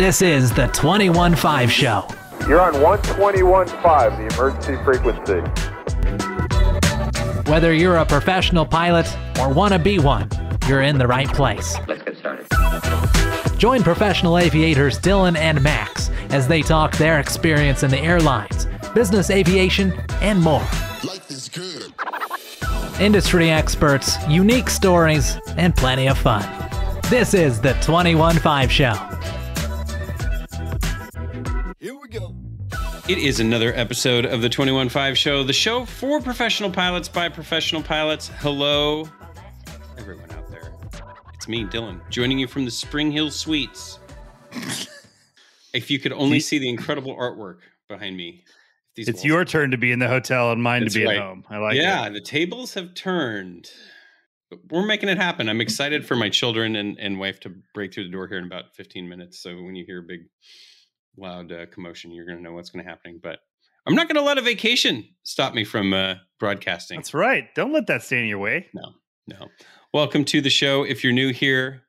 This is the 21.5 Show. You're on 121.5, the emergency frequency. Whether you're a professional pilot or want to be one, you're in the right place. Let's get started. Join professional aviators Dylan and Max as they talk their experience in the airlines, business aviation, and more. Life is good. Industry experts, unique stories, and plenty of fun. This is the 21.5 Show. It is another episode of the 215 Show, the show for professional pilots by professional pilots. Hello, everyone out there. It's me, Dylan, joining you from the Spring Hill Suites. if you could only see the incredible artwork behind me. These It's walls- your turn to be in the hotel and mine That's to be right. at home. I like yeah, it. the tables have turned. But We're making it happen. I'm excited for my children and, and wife to break through the door here in about 15 minutes. So when you hear a big, loud uh, commotion, you're going to know what's going to happen. But I'm not going to let a vacation stop me from uh, broadcasting. That's right. Don't let that stand in your way. No, no. Welcome to the show. If you're new here,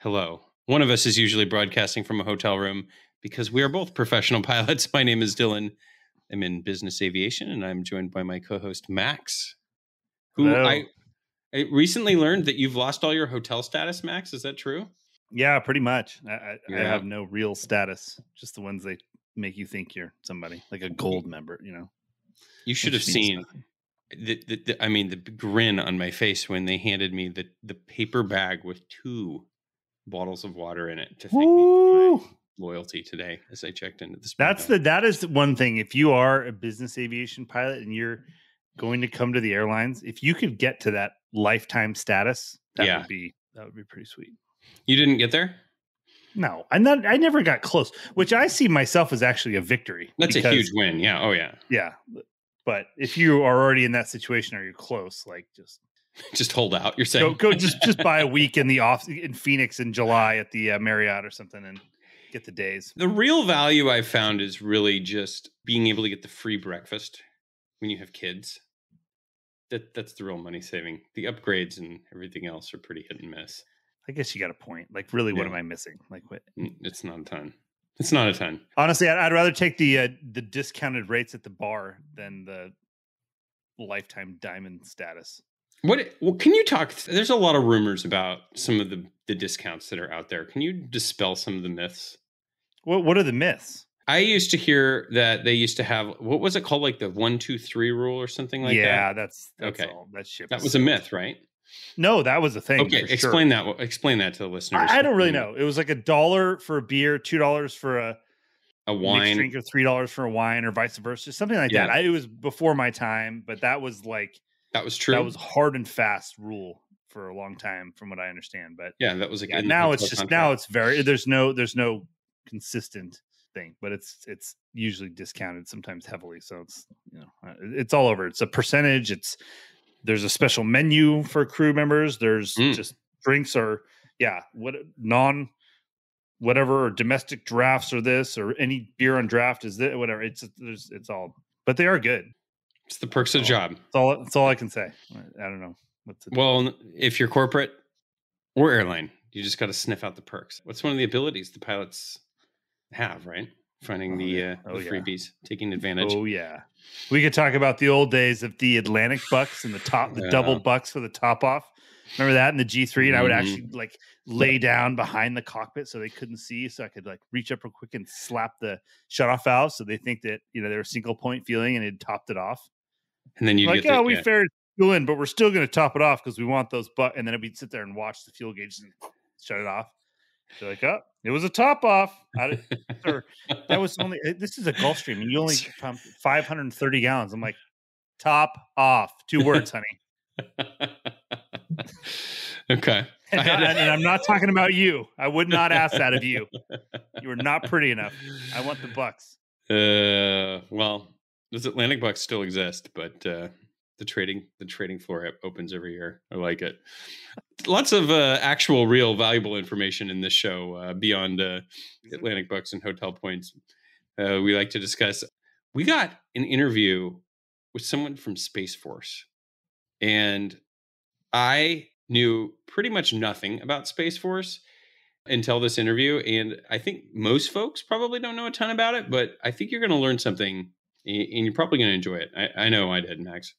hello. One of us is usually broadcasting from a hotel room because we are both professional pilots. My name is Dylan. I'm in business aviation and I'm joined by my co-host Max, who Hello. I, I recently learned that you've lost all your hotel status, Max. Is that true? Yeah, pretty much. I, I, I have no real status, just the ones they make you think you're somebody, like a gold member, you know. You should have seen the, the, the I mean the grin on my face when they handed me the the paper bag with two bottles of water in it to thank me for my loyalty today as I checked into the That's the that is one thing. If you are a business aviation pilot and you're going to come to the airlines, if you could get to that lifetime status, that Yeah. would be that would be pretty sweet. You didn't get there? No, I not I never got close, which I see myself as actually a victory. That's a huge win. Yeah. Oh yeah. Yeah. But if you are already in that situation or you're close, like just Just hold out. You're go, saying go just just buy a week in the off in Phoenix in July at the uh, Marriott or something and get the days. the real value I've found is really just being able to get the free breakfast when you have kids. That that's the real money saving. The upgrades and everything else are pretty hit and miss. I guess you got a point. Like, really, what Yeah. am I missing? Like, what? Mm, It's not a ton. It's not a ton. Honestly, I'd, I'd rather take the uh, the discounted rates at the bar than the lifetime diamond status. What? Well, can you talk? There's a lot of rumors about some of the the discounts that are out there. Can you dispel some of the myths? What What are the myths? I used to hear that they used to have what was it called, like the one two three rule or something like yeah, that. that's, that's Okay. all. That shit. That was a myth, right? No, that was a thing. Okay, for sure. explain that. Explain that to the listeners. I, I don't really Mm, know. It was like a dollar for a beer, two dollars for a A wine. drink, or three dollars for a wine, or vice versa, something like that. I, it was before my time, but that was like That was true. that was hard and fast rule for a long time, from what I understand. But yeah, that was like yeah, now it's just contract. now it's very there's no there's no consistent thing, but it's it's usually discounted sometimes heavily. So it's you know uh, it's all over. It's a percentage. It's there's a special menu for crew members. There's Mm. just drinks or yeah what non whatever or domestic drafts or this or any beer on draft is that whatever it's there's it's all but they are good. It's the perks of the job. That's all that's all I can say. I I don't know what's it. Well, if you're corporate or airline, you just got to sniff out the perks. What's one of the abilities the pilots have, right? Finding Oh, the, yeah. uh, Oh, the yeah. freebies, taking advantage. Oh yeah, we could talk about the old days of the Atlantic bucks and the top, the double bucks for the top off. Remember that in the G three, and I would Mhm. actually like lay down behind the cockpit so they couldn't see, so I could like reach up real quick and slap the shut off valve, so they think that you know they were single point fueling and it topped it off. and then you like, get the, oh, we yeah. fared fuel in, but we're still going to top it off because we want those. But and then we'd sit there and watch the fuel gauge and shut it off. They're like, oh, it was a top off. Sir, that was only eh, this is a Gulfstream and you only pumped 530 gallons. I'm like, top off. Two words, honey. okay. And, I not- and I'm not talking about you. I would not ask that of you. You are not pretty enough. I want the bucks. Uh, well, those Atlantic Bucks still exist, but uh, the trading the trading floor opens every year. I like it. Lots of uh, actual, real, valuable information in this show uh, beyond uh, Atlantic Bucks and hotel points. Uh, we like to discuss. We got an interview with someone from Space Force, and I knew pretty much nothing about Space Force. until this interview. And I think most folks probably don't know a ton about it, but I think you're going to learn something and and you're probably going to enjoy it. I, I know I did, Max.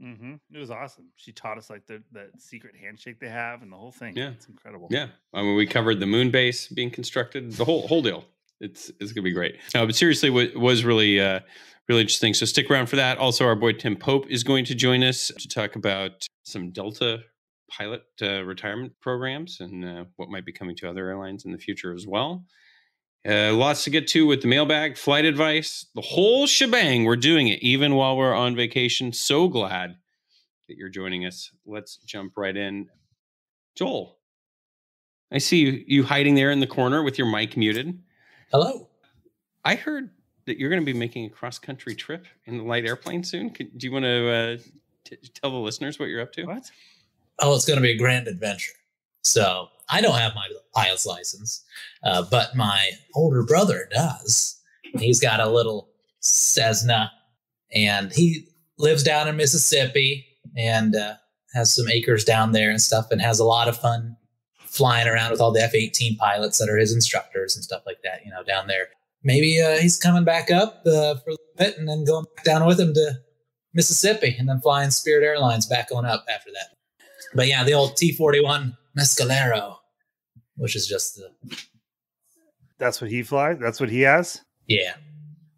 Hmm It was awesome. She taught us like the that secret handshake they have and the whole thing. Yeah. it's incredible. Yeah, I mean, we covered the moon base being constructed, the whole whole deal. It's it's gonna be great. Uh, but seriously, what was really uh, really interesting. So stick around for that. Also, our boy Tim Pope is going to join us to talk about some Delta pilot uh, retirement programs and uh, what might be coming to other airlines in the future as well. Uh, lots to get to with the mailbag, flight advice, the whole shebang. We're doing it even while we're on vacation. So glad that you're joining us. Let's jump right in. Joel, I see you, you hiding there in the corner with your mic muted. Hello. I heard that you're going to be making a cross country trip in the light airplane soon. Could, do you want to uh, t- tell the listeners what you're up to? What? Oh, it's going to be a grand adventure. So I don't have my pilot's license, uh, but my older brother does. He's got a little Cessna, and he lives down in Mississippi and uh, has some acres down there and stuff, and has a lot of fun flying around with all the F 18 pilots that are his instructors and stuff like that, you know, down there. Maybe uh, he's coming back up uh, for a little bit and then going back down with him to Mississippi and then flying Spirit Airlines back on up after that. But yeah, the old T 41 Mescalero, which is just the, That's what he flies. That's what he has. yeah,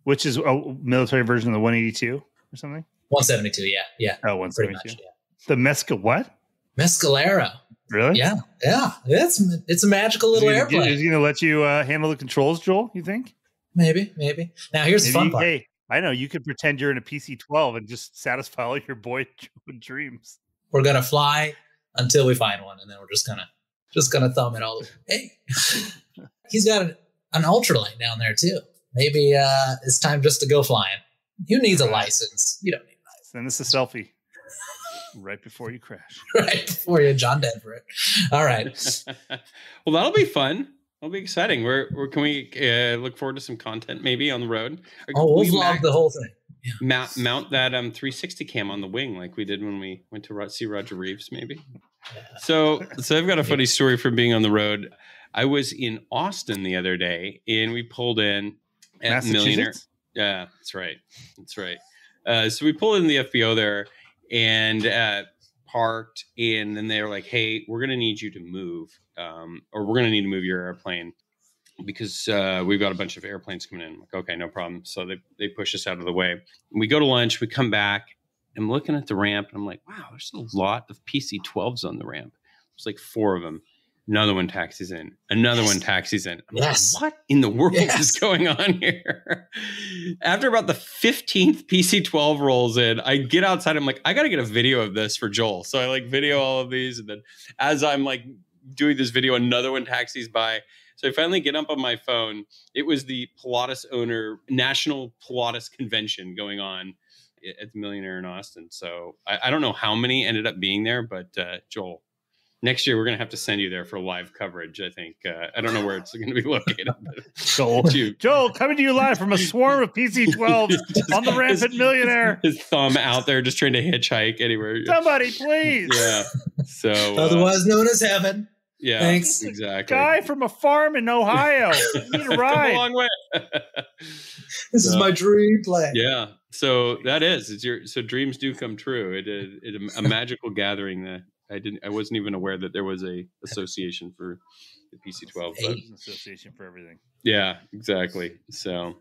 Which is a military version of the 182 or something. 172. Yeah, yeah, Oh, 172. much. Yeah. The Mesca what? Mescalero. Really? Yeah, yeah. It's it's a magical Is little gonna- airplane. Is he going to let you uh, handle the controls, Joel? You think? maybe, maybe. Now here's the fun part. Hey, I know you could pretend you're in a PC 12 and just satisfy all your boy dreams. We're gonna fly until we find one, and then we're just gonna just gonna thumb it all. Hey, he's got an, an ultralight down there too. Maybe uh, it's time just to go flying. Who needs a license? You don't need a license. Send us a selfie right before you crash. right before you John Denver. All right. well, that'll be fun. That'll be exciting. We're, we're can we uh, look forward to some content maybe on the road? Or Oh, we'll can we vlog mount- the whole thing. mount, mount that um 360 cam on the wing like we did when we went to see Roger Reeves maybe. So so I've got a funny story from being on the road. I was in Austin the other day and we pulled in at Million Air. Yeah, that's right. That's right. Uh, so we pulled in the FBO there and uh, parked, and then they're like, "Hey, we're gonna need you to move, um, or we're gonna need to move your airplane because uh, we've got a bunch of airplanes coming in." I'm like, okay, no problem. So they they push us out of the way. We go to lunch. We come back. I'm looking at the ramp, and I'm like, "Wow, there's a lot of PC-12s on the ramp. There's like four of them." Another one taxis in. Another Yes. one taxis in. I'm Yes. like, what in the world is going on here? After about the 15th PC12 rolls in, I get outside. I'm like, I got to get a video of this for Joel. So I like video all of these. And then as I'm like doing this video, another one taxis by. So I finally get up on my phone. It was the Pilatus owner National Pilatus Convention going on at the Million Air in Austin. So I, I don't know how many ended up being there, but uh, Joel, next year we're gonna have to send you there for live coverage. I think uh, I don't know where it's going to be located. Joel. you- Joel, coming to you live from a swarm of PC 12s Just on the rampant his- Million Air. His thumb out there, just trying to hitchhike anywhere. Somebody, please. Yeah. So uh, Otherwise known as heaven. Yeah, Thanks. exactly. Guy from a farm in Ohio. You need a Come a long way. This is my dream plane. yeah. So that is it's your so dreams do come true. It is it, a magical gathering that I didn't I wasn't even aware that there was a association for the PC12. But Hey. There's an association for everything. yeah, exactly. So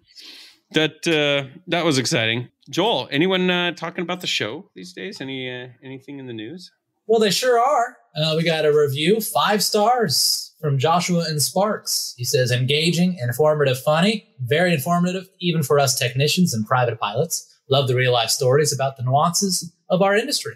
that uh that was exciting. Joel, anyone uh talking about the show these days? Any uh, anything in the news? Well, they sure are. Uh, we got a review, five stars from Joshua and Sparks. He says engaging, informative, funny, very informative, even for us technicians and private pilots. Love the real life stories about the nuances of our industry.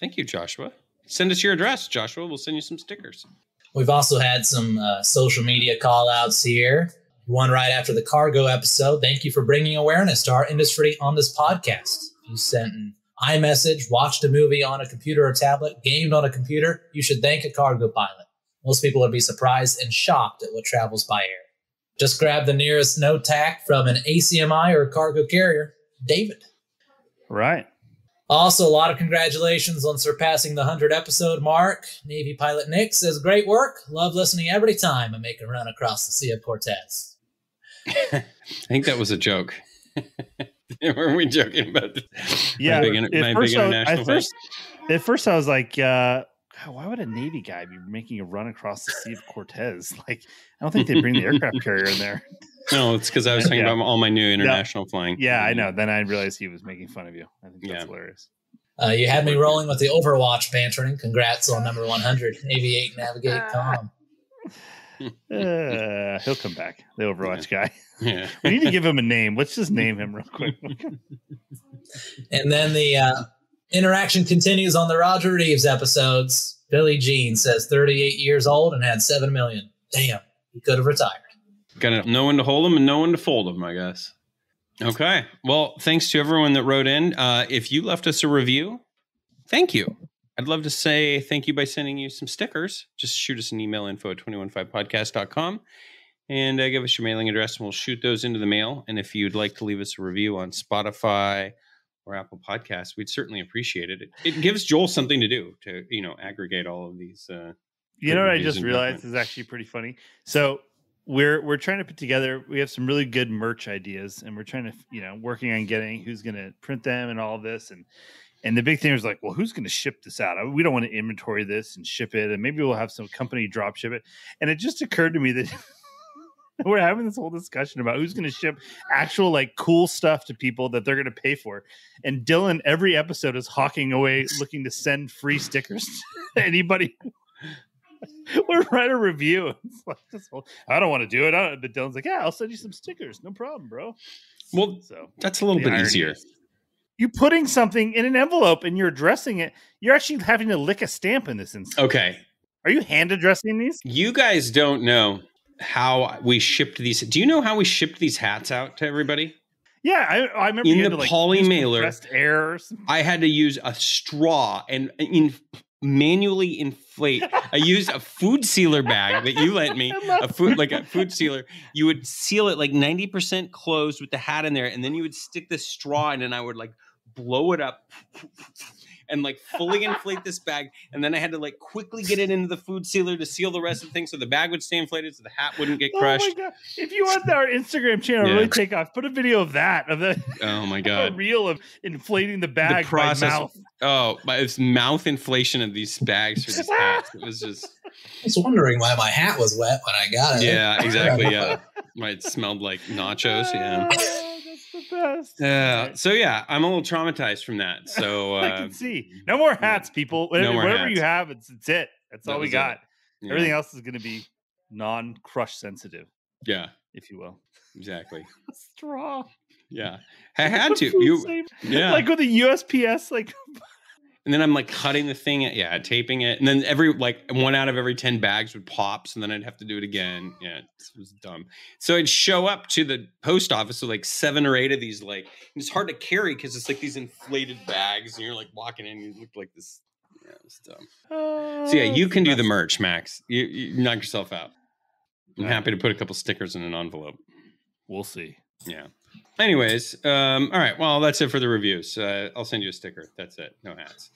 Thank you, Joshua. Send us your address, Joshua. We'll send you some stickers. We've also had some uh, social media call outs here. One right after the cargo episode. Thank you for bringing awareness to our industry on this podcast. You sent an iMessage, watched a movie on a computer or tablet, gamed on a computer. You should thank a cargo pilot. Most people would be surprised and shocked at what travels by air. Just grab the nearest NOTOC from an ACMI or cargo carrier. David. Right. Also, a lot of congratulations on surpassing the 100 episode mark. Navy pilot Nick says, Great work. Love listening every time I make a run across the Sea of Cortez. I think that was a joke. Were we joking about this? Yeah, my big, at my first big I- international at first, at first I was like, uh, God, why would a Navy guy be making a run across the Sea of Cortez? Like, I don't think they bring the aircraft carrier in there. No, it's because I was talking Yeah. about all my new international flying. Yeah, I know. Then I realized he was making fun of you. I think that's Yeah. hilarious. Uh, you had me rolling with the Overwatch bantering. Congrats on number 100. Aviate, navigate, calm. Uh, he'll come back. The Overwatch guy. Yeah. We need to give him a name. Let's just name him real quick. And then the uh, interaction continues on the Roger Reeves episodes. Billy Jean says 38 years old and had 7 million. Damn, he could have retired. Got to know when to hold them and know when to fold them, I guess. Okay. Well, thanks to everyone that wrote in. Uh, if you left us a review, thank you. I'd love to say thank you by sending you some stickers. Just shoot us an email info at 215podcast.com and uh, give us your mailing address and we'll shoot those into the mail. And if you'd like to leave us a review on Spotify or Apple Podcasts, we'd certainly appreciate it. It, it gives Joel something to do to, you know, aggregate all of these. Uh, You know what I just realized is actually pretty funny. So we're we're trying to put together. We have some really good merch ideas, and we're trying to you know working on getting who's going to print them and all this. And and the big thing was like, well, who's going to ship this out? We don't want to inventory this and ship it, and maybe we'll have some company drop ship it. And it just occurred to me that. We're having this whole discussion about who's going to ship actual like cool stuff to people that they're going to pay for, and Dylan every episode is hawking away, looking to send free stickers to anybody or write a review. It's like this whole, I don't want to do it. I don't, but Dylan's like, yeah, I'll send you some stickers. No problem, bro. well, So that's a little bit easier. is You putting something in an envelope and you're addressing it. You're actually having to lick a stamp in this instance. Okay. Are you hand addressing these? You guys don't know how we shipped these. Do you know how we shipped these hats out to everybody? Yeah, I, I remember In the to, like, poly mailer- compressed air. Or. I had to use a straw and in manually inflate. I used a food sealer bag that you lent me, a food like a food sealer. You would seal it like ninety percent closed with the hat in there, and then you would stick the straw in, and I would like blow it up. And like fully inflate this bag, and then I had to like quickly get it into the food sealer to seal the rest of the thing, so the bag would stay inflated, so the hat wouldn't get Oh crushed. my god! If you want our Instagram channel Yeah. really take off, put a video of that of the Oh my god, a reel of inflating the bag process- by mouth. Oh, my it's mouth inflation of these bags for these hats. It was just I was wondering why my hat was wet when I got it. yeah, exactly. Yeah, might smelled like nachos. Yeah. Best. Yeah. Okay. So yeah, I'm a little traumatized from that. So I uh, can see. No more hats, people. Whatever, more whatever hats. you have, it's it's it. That's That all we got. yeah. Everything else is going to be non-crush sensitive, Yeah, if you will. exactly. Straw. Yeah, I had to. You yeah. Like with the USPS, like and then I'm like cutting the thing. Yeah, taping it, and then every like one out of every ten bags would pop, so then I'd have to do it again. Yeah, it was dumb. So I'd show up to the post office with like seven or eight of these. Like it's hard to carry because it's like these inflated bags, and you're like walking in, and you look like this. Yeah, it's dumb. uh, So yeah, you can do the merch, Max. You, you knock yourself out. I'm happy to put a couple stickers in an envelope. We'll see. Yeah. Anyways, um, all right. Well, that's it for the reviews. Uh, I'll send you a sticker. That's it. No hats.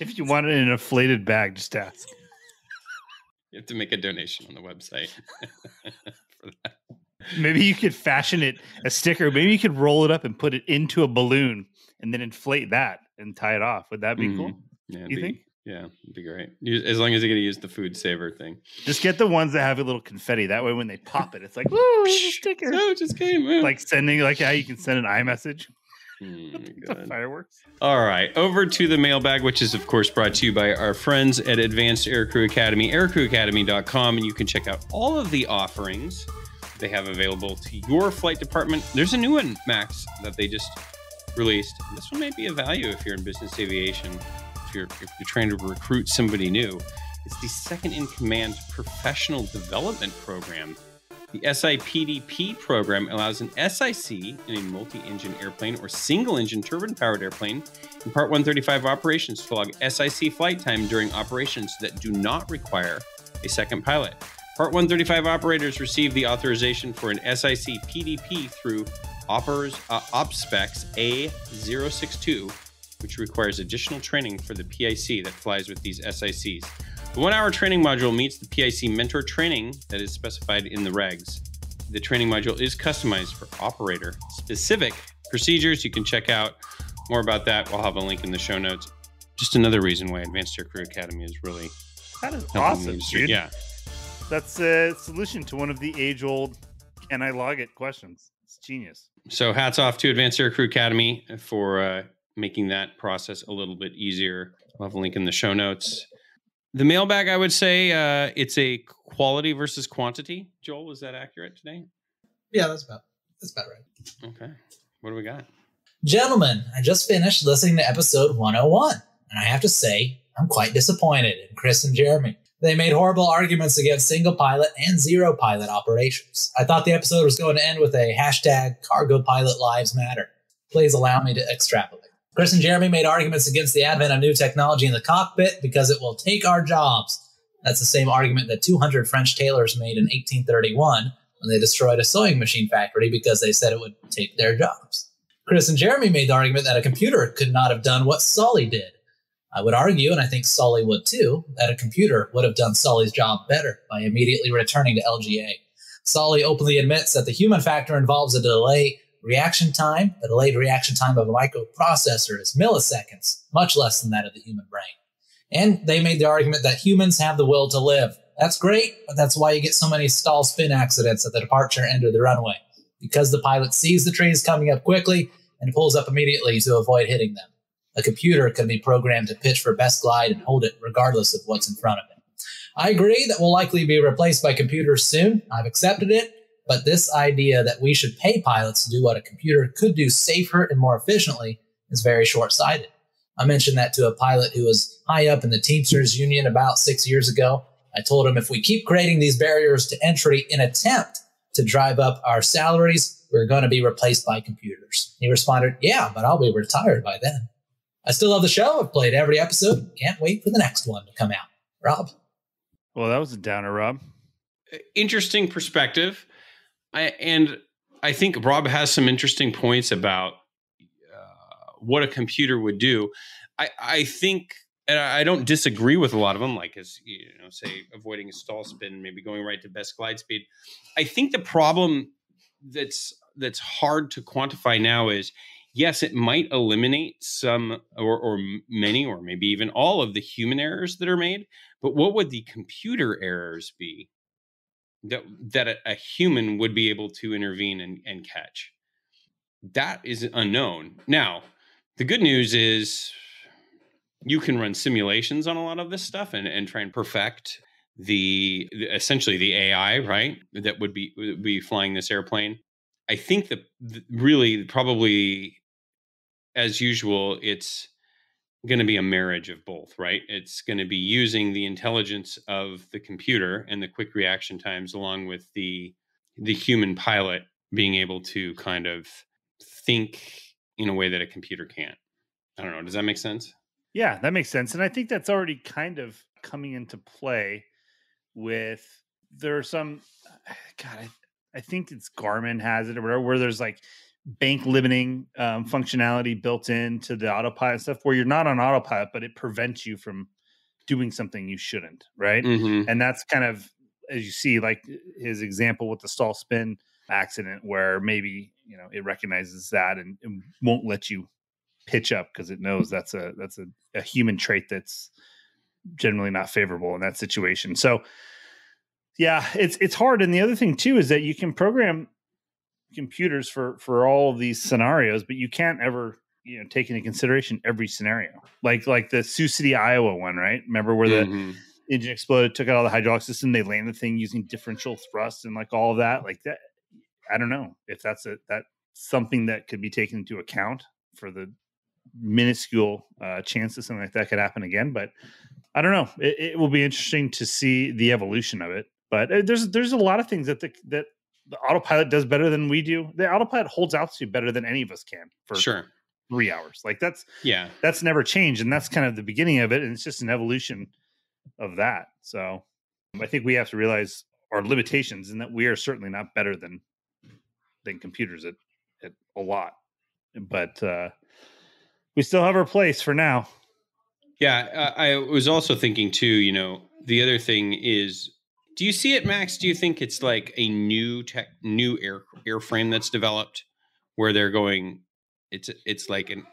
If you want it in an inflated bag, just ask. You have to make a donation on the website. for that. Maybe you could fashion it a sticker. Maybe you could roll it up and put it into a balloon and then inflate that and tie it off. Would that be cool? Yeah, You be- think? Yeah, it'd be great. Use, as long as you're going to use the food saver thing. Just get the ones that have a little confetti. That way, when they pop it, it's like, woo, it's a sticker. No, it just came. out. Like sending, like how you can send an iMessage. Hmm, the fireworks. All right, over to the mailbag, which is, of course, brought to you by our friends at Advanced Aircrew Academy, aircrewacademy.com, and you can check out all of the offerings they have available to your flight department. There's a new one, Max, that they just released. This one may be a value if you're in business aviation, if you're, if you're trying to recruit somebody new. It's the Second in Command Professional Development Program. The SIPDP program allows an SIC in a multi engine airplane or single engine turbine powered airplane in Part 135 operations to log SIC flight time during operations that do not require a second pilot. Part 135 operators receive the authorization for an SIC PDP through uh, OpSpecs A062 which requires additional training for the PIC that flies with these SICs. The one hour training module meets the PIC mentor training that is specified in the regs. The training module is customized for operator specific procedures. You can check out more about that. We'll have a link in the show notes. Just another reason why Advanced Aircrew Academy is really That is awesome, dude. Yeah. That's a solution to one of the age old can I log it questions. It's genius. So hats off to Advanced Aircrew Academy for uh, making that process a little bit easier. We'll have a link in the show notes. The mailbag, I would say, uh, it's a quality versus quantity. Joel, is that accurate today? Yeah, that's about that's about right. Okay. What do we got? Gentlemen, I just finished listening to episode 101, and I have to say, I'm quite disappointed in Chris and Jeremy. They made horrible arguments against single pilot and zero pilot operations. I thought the episode was going to end with a hashtag cargo pilot lives matter. Please allow me to extrapolate. Chris and Jeremy made arguments against the advent of new technology in the cockpit because it will take our jobs. That's the same argument that 200 French tailors made in 1831 when they destroyed a sewing machine factory because they said it would take their jobs. Chris and Jeremy made the argument that a computer could not have done what Sully did. I would argue, and I think Sully would too, that a computer would have done Sully's job better by immediately returning to LGA. Sully openly admits that the human factor involves a delay reaction time. The delayed reaction time of a microprocessor is milliseconds, much less than that of the human brain. And they made the argument that humans have the will to live. That's great, but that's why you get so many stall spin accidents at the departure end of the runway. Because the pilot sees the trees coming up quickly and pulls up immediately to avoid hitting them. A computer can be programmed to pitch for best glide and hold it regardless of what's in front of it. I agree that we'll likely be replaced by computers soon. I've accepted it, but this idea that we should pay pilots to do what a computer could do safer and more efficiently is very short sighted. I mentioned that to a pilot who was high up in the Teamsters Union about six years ago. I told him if we keep creating these barriers to entry in attempt to drive up our salaries, we're going to be replaced by computers. He responded, Yeah, but I'll be retired by then. I still love the show. I've played every episode. Can't wait for the next one to come out. Rob. Well, that was a downer, Rob. Interesting perspective. I, and I think Rob has some interesting points about uh, what a computer would do. I, I think, and I don't disagree with a lot of them, like as you know, say avoiding a stall spin, maybe going right to best glide speed. I think the problem that's that's hard to quantify now is yes, it might eliminate some or, or many or maybe even all of the human errors that are made, but what would the computer errors be that that a, a human would be able to intervene and, and catch? That is unknown. Now, the good news is you can run simulations on a lot of this stuff and, and try and perfect the, essentially the AI, right? That would be would be flying this airplane. I think that really probably as usual, it's going to be a marriage of both, right? It's going to be using the intelligence of the computer and the quick reaction times along with the the human pilot being able to kind of think in a way that a computer can't. I don't know. Does that make sense? Yeah, that makes sense. And I think that's already kind of coming into play with there are some God, I, I think it's Garmin has it or whatever, where there's like bank limiting um, functionality built into the autopilot stuff where you're not on autopilot, but it prevents you from doing something you shouldn't, right? Mm-hmm. And that's kind of as you see, like his example with the stall spin accident, where maybe you know it recognizes that and, and won't let you pitch up because it knows that's a that's a, a human trait that's generally not favorable in that situation. So yeah, it's it's hard. And the other thing too is that you can program computers for for all of these scenarios, but you can't ever you know take into consideration every scenario. Like like the Sioux City, Iowa one, right? Remember where the Mhm. engine exploded, took out all the hydraulic system, they landed the thing using differential thrust and like all of that. Like that, I don't know if that's a that something that could be taken into account for the minuscule uh, chance that something like that could happen again. But I don't know. It, it will be interesting to see the evolution of it. But uh, there's there's a lot of things that the that the autopilot does better than we do. The autopilot holds altitude better than any of us can for Sure. three hours. Like that's Yeah. that's never changed, and that's kind of the beginning of it, and it's just an evolution of that. So I think we have to realize our limitations, and that we are certainly not better than than computers at, at a lot. But uh, we still have our place for now. Yeah, I, I was also thinking too. You know, the other thing is, do you see it, Max? Do you think it's like a new tech, new air airframe that's developed, where they're going? It's it's like an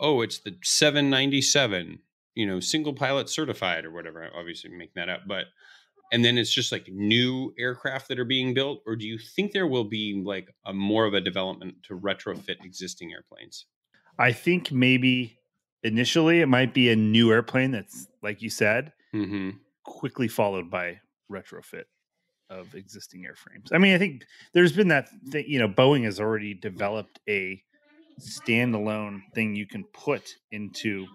oh, it's the 797, you know, single pilot certified or whatever. Obviously, making that up, but and then it's just like new aircraft that are being built, or do you think there will be like a more of a development to retrofit existing airplanes? I think maybe initially it might be a new airplane that's like you said, Mm-hmm. quickly followed by retrofit of existing airframes. I mean, I think there's been that thing, you know, Boeing has already developed a standalone thing you can put into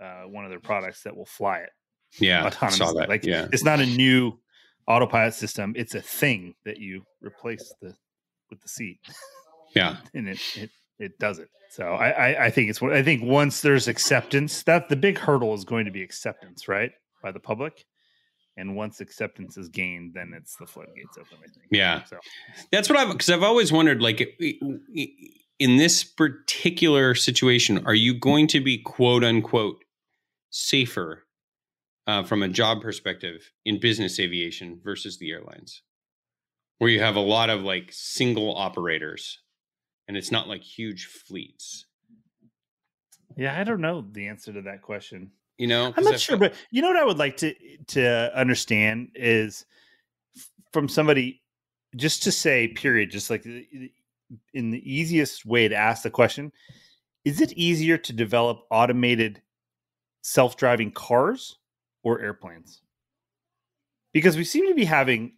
uh, one of their products that will fly it Yeah, autonomously. saw that. Like yeah, it's not a new autopilot system; it's a thing that you replace the with the seat, yeah, and it it it does it. So I I, I think it's what I think once there's acceptance, that the big hurdle is going to be acceptance, right, by the public. And once acceptance is gained, then it's the floodgates open. I think. Yeah. So That's what I've because I've always wondered. Like in this particular situation, are you going to be quote unquote safer uh, from a job perspective in business aviation versus the airlines, where you have a lot of like single operators, and it's not like huge fleets. yeah, I don't know the answer to that question. You know, I'm not I sure, but you know what I would like to to understand is from somebody just to say period, just like in the easiest way to ask the question, is it easier to develop automated self-driving cars or airplanes? Because we seem to be having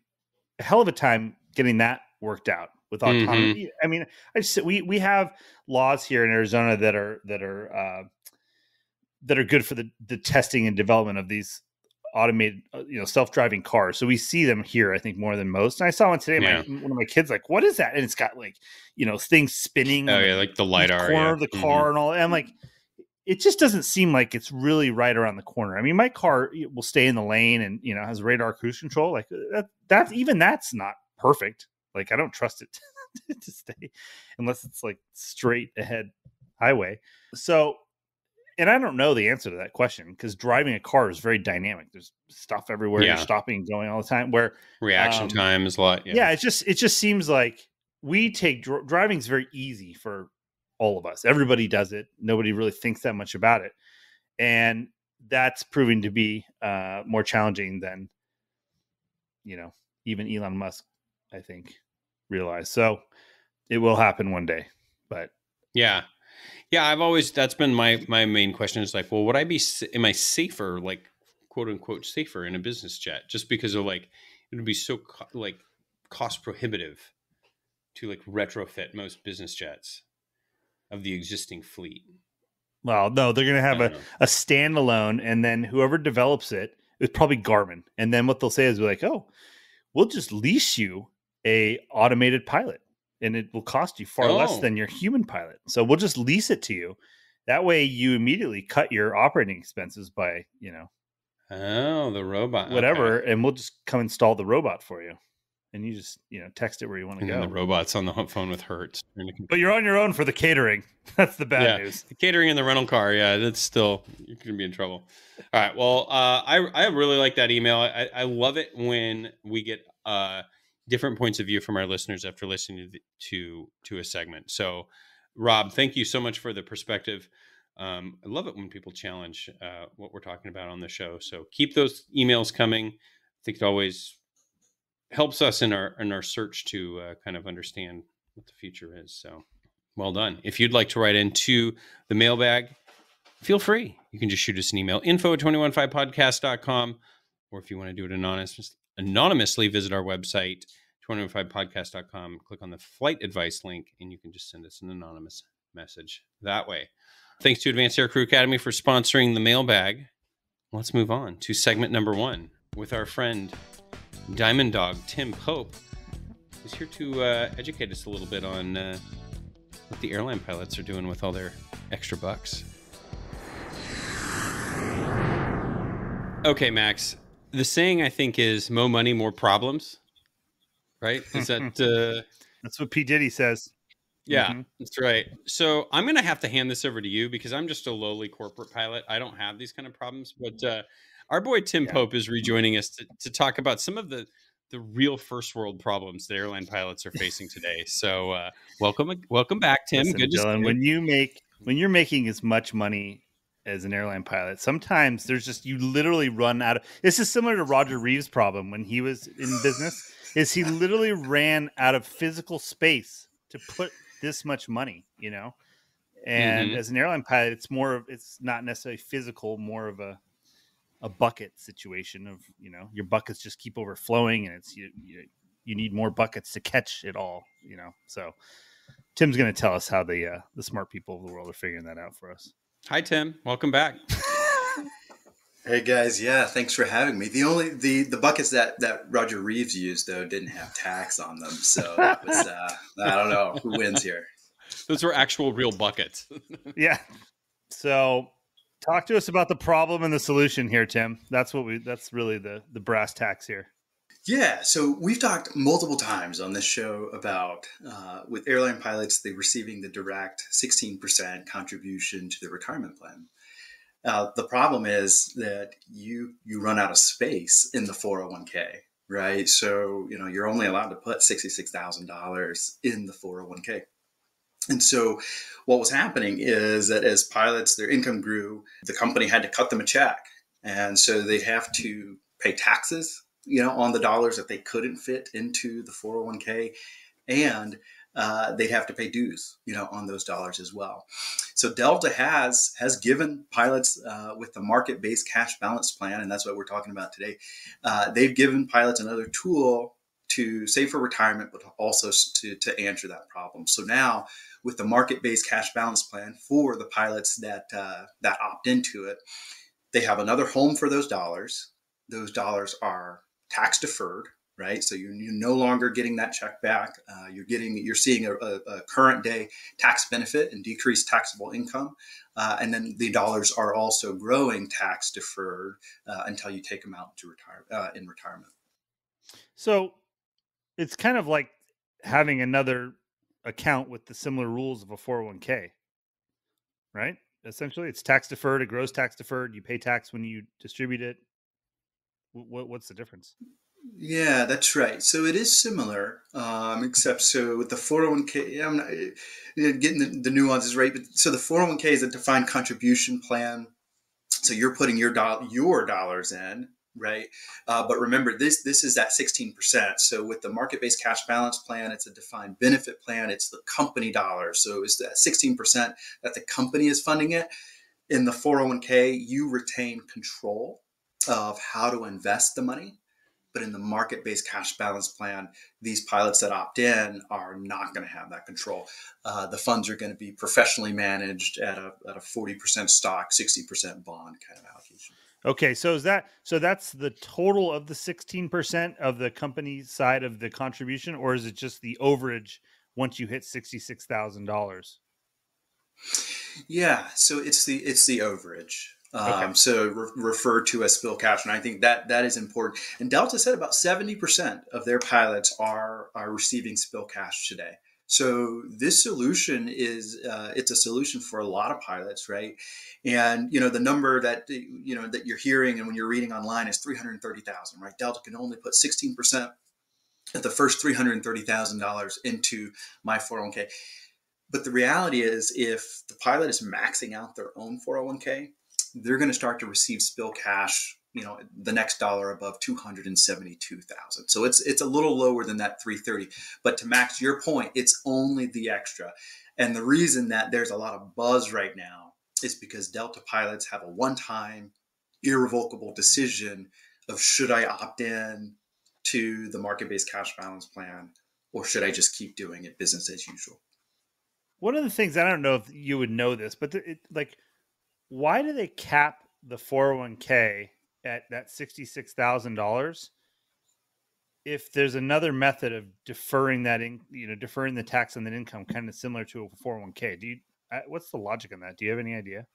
a hell of a time getting that worked out with autonomy. I mean, I just we we have laws here in Arizona that are that are uh, that are good for the the testing and development of these automated uh, you know self-driving cars. So we see them here i think more than most. And i saw one today Yeah. my, one of my kids like what is that? And it's got like you know things spinning oh yeah, like the lidar corner yeah. of the Mhm. car and all. And i'm like it just doesn't seem like it's really right around the corner. I mean my car will stay in the lane and you know has radar cruise control. Like uh, that that's even that's not perfect. Like i don't trust it to stay unless it's like straight ahead highway. So and i don't know the answer to that question because driving a car is very dynamic there's stuff everywhere Yeah. you're stopping and going all the time where reaction um, time is a lot. yeah. Yeah, it just it just seems like we take dr- driving's very easy for all of us everybody does it nobody really thinks that much about it and that's proving to be uh more challenging than you know even elon musk i think realized so it will happen one day but Yeah. Yeah, I've always that's been my my main question is like, well, would I be am I safer like quote unquote safer in a business jet just because of like it would be so co- like cost prohibitive to like retrofit most business jets of the existing fleet. well no they're gonna have I a, know. a standalone and then whoever develops it is probably garmin and then what they'll say is like oh we'll just lease you a automated pilot and it will cost you far less Oh. than your human pilot so we'll just lease it to you that way you immediately cut your operating expenses by you know Oh, the robot. okay. whatever and we'll just come install the robot for you and you just you know text it where you want to And go the robot's on the phone with Hertz. But you're on your own for the catering that's the bad Yeah. news The catering in the rental car, yeah, that's still you're gonna be in trouble. All right, well, uh, I I really like that email. I, I love it when we get uh, different points of view from our listeners after listening to to to a segment. So, Rob, thank you so much for the perspective. Um, I love it when people challenge uh, what we're talking about on the show. So keep those emails coming. I think it always helps us in our in our search to uh, kind of understand what the future is. So well done. If you'd like to write into the mailbag, feel free. You can just shoot us an email info at 215podcast.com. Or if you want to do it anonymous, anonymously, visit our website, 215podcast.com. Click on the flight advice link, and you can just send us an anonymous message that way. Thanks to Advanced Aircrew Academy for sponsoring the mailbag. Let's move on to segment number one with our friend Diamond Dog Tim Pope, who's here to uh, educate us a little bit on uh, what the airline pilots are doing with all their extra bucks. Okay, Max. The saying I think is "more money, more problems." Right? Is that uh, that's what p diddy says Yeah, Mhm. that's right. So I'm going to have to hand this over to you because I'm just a lowly corporate pilot. I don't have these kind of problems. But uh, our boy Tim Yeah. Pope is rejoining us to, to talk about some of the the real first world problems that airline pilots are facing today. So uh, welcome, welcome back, Tim. Listen, Good to see Dylan, you. when you make when you're making as much money as an airline pilot, sometimes there's just you literally run out of. This is similar to Roger Reeves' problem when he was in business. Is he literally ran out of physical space to put this much money? You know, and Mhm. as an airline pilot, it's more of it's not necessarily physical, more of a a bucket situation of you know your buckets just keep overflowing and it's you you, you need more buckets to catch it all you know so tim's going to tell us how the uh, the smart people of the world are figuring that out for us Hi, Tim. Welcome back. Hey guys, yeah, thanks for having me. The only the the buckets that that Roger Reeves used though didn't have tax on them, so that was uh, I don't know who wins here. Those were actual real buckets. yeah so talk to us about the problem and the solution here tim that's what we that's really the the brass tacks here Yeah, so we've talked multiple times on this show about uh, with airline pilots they receiving the direct 16% contribution to the retirement plan. Uh, the problem is that you you run out of space in the 401k, right? So you know you're only allowed to put $66,000 in the 401k. And so what was happening is that as pilots their income grew, the company had to cut them a check. And so they'd have to pay taxes you know, on the dollars that they couldn't fit into the 401k, and uh, they'd have to pay dues, you know, on those dollars as well. So Delta has has given pilots uh, with the market-based cash balance plan, and that's what we're talking about today. Uh, they've given pilots another tool to save for retirement, but also to to answer that problem. So now, with the market-based cash balance plan for the pilots that uh, that opt into it, they have another home for those dollars. Those dollars are tax deferred, right? So you're, you're no longer getting that check back. Uh, you're getting, you're seeing a, a, a, current day tax benefit and decreased taxable income, uh, and then the dollars are also growing tax deferred uh, until you take them out to retire uh, in retirement. so it's kind of like having another account with the similar rules of a 401k right essentially it's tax deferred it grows tax deferred you pay tax when you distribute it what, what's the difference? Yeah that's right. So it is similar um, except so with the 401k i'm not getting the, the nuances right but so the 401k is a defined contribution plan. So you're putting your do- your dollars in right? Uh, but remember this this is at 16% so with the market-based cash balance plan it's a defined benefit plan. It's the company dollars. So it's that 16% that the company is funding it. In the 401k you retain control of how to invest the money but in the market based cash balance plan, these pilots that opt in are not going to have that control. Uh, the funds are going to be professionally managed at a, at a 40% stock, 60% bond kind of allocation. Okay, so is that so that's the total of the 16% of the company side of the contribution or is it just the overage once you hit $66,000? Yeah, so it's the it's the overage. Um, Okay. So re- referred to as spill cash, and I think that that is important. And Delta said about seventy percent of their pilots are are receiving spill cash today. So this solution is uh, it's a solution for a lot of pilots, right? And you know the number that you know that you're hearing and when you're reading online is three hundred thirty thousand, right? Delta can only put sixteen percent of the first three hundred thirty thousand dollars into my 401k. But the reality is, if the pilot is maxing out their own 401k, they're going to start to receive spill cash you know the next dollar above 272,000 so it's it's a little lower than that 330 but to max your point it's only the extra. And the reason that there's a lot of buzz right now is because delta pilots have a one time irrevocable decision of should i opt in to the market based cash balance plan or should i just keep doing it business as usual? One of the things I don't know if you would know this, but it, like, why do they cap the 401k at that $66,000 if there's another method of deferring that in, you know, deferring the tax on that income kind of similar to a 401k? Do you, uh, what's the logic on that? Do you have any idea?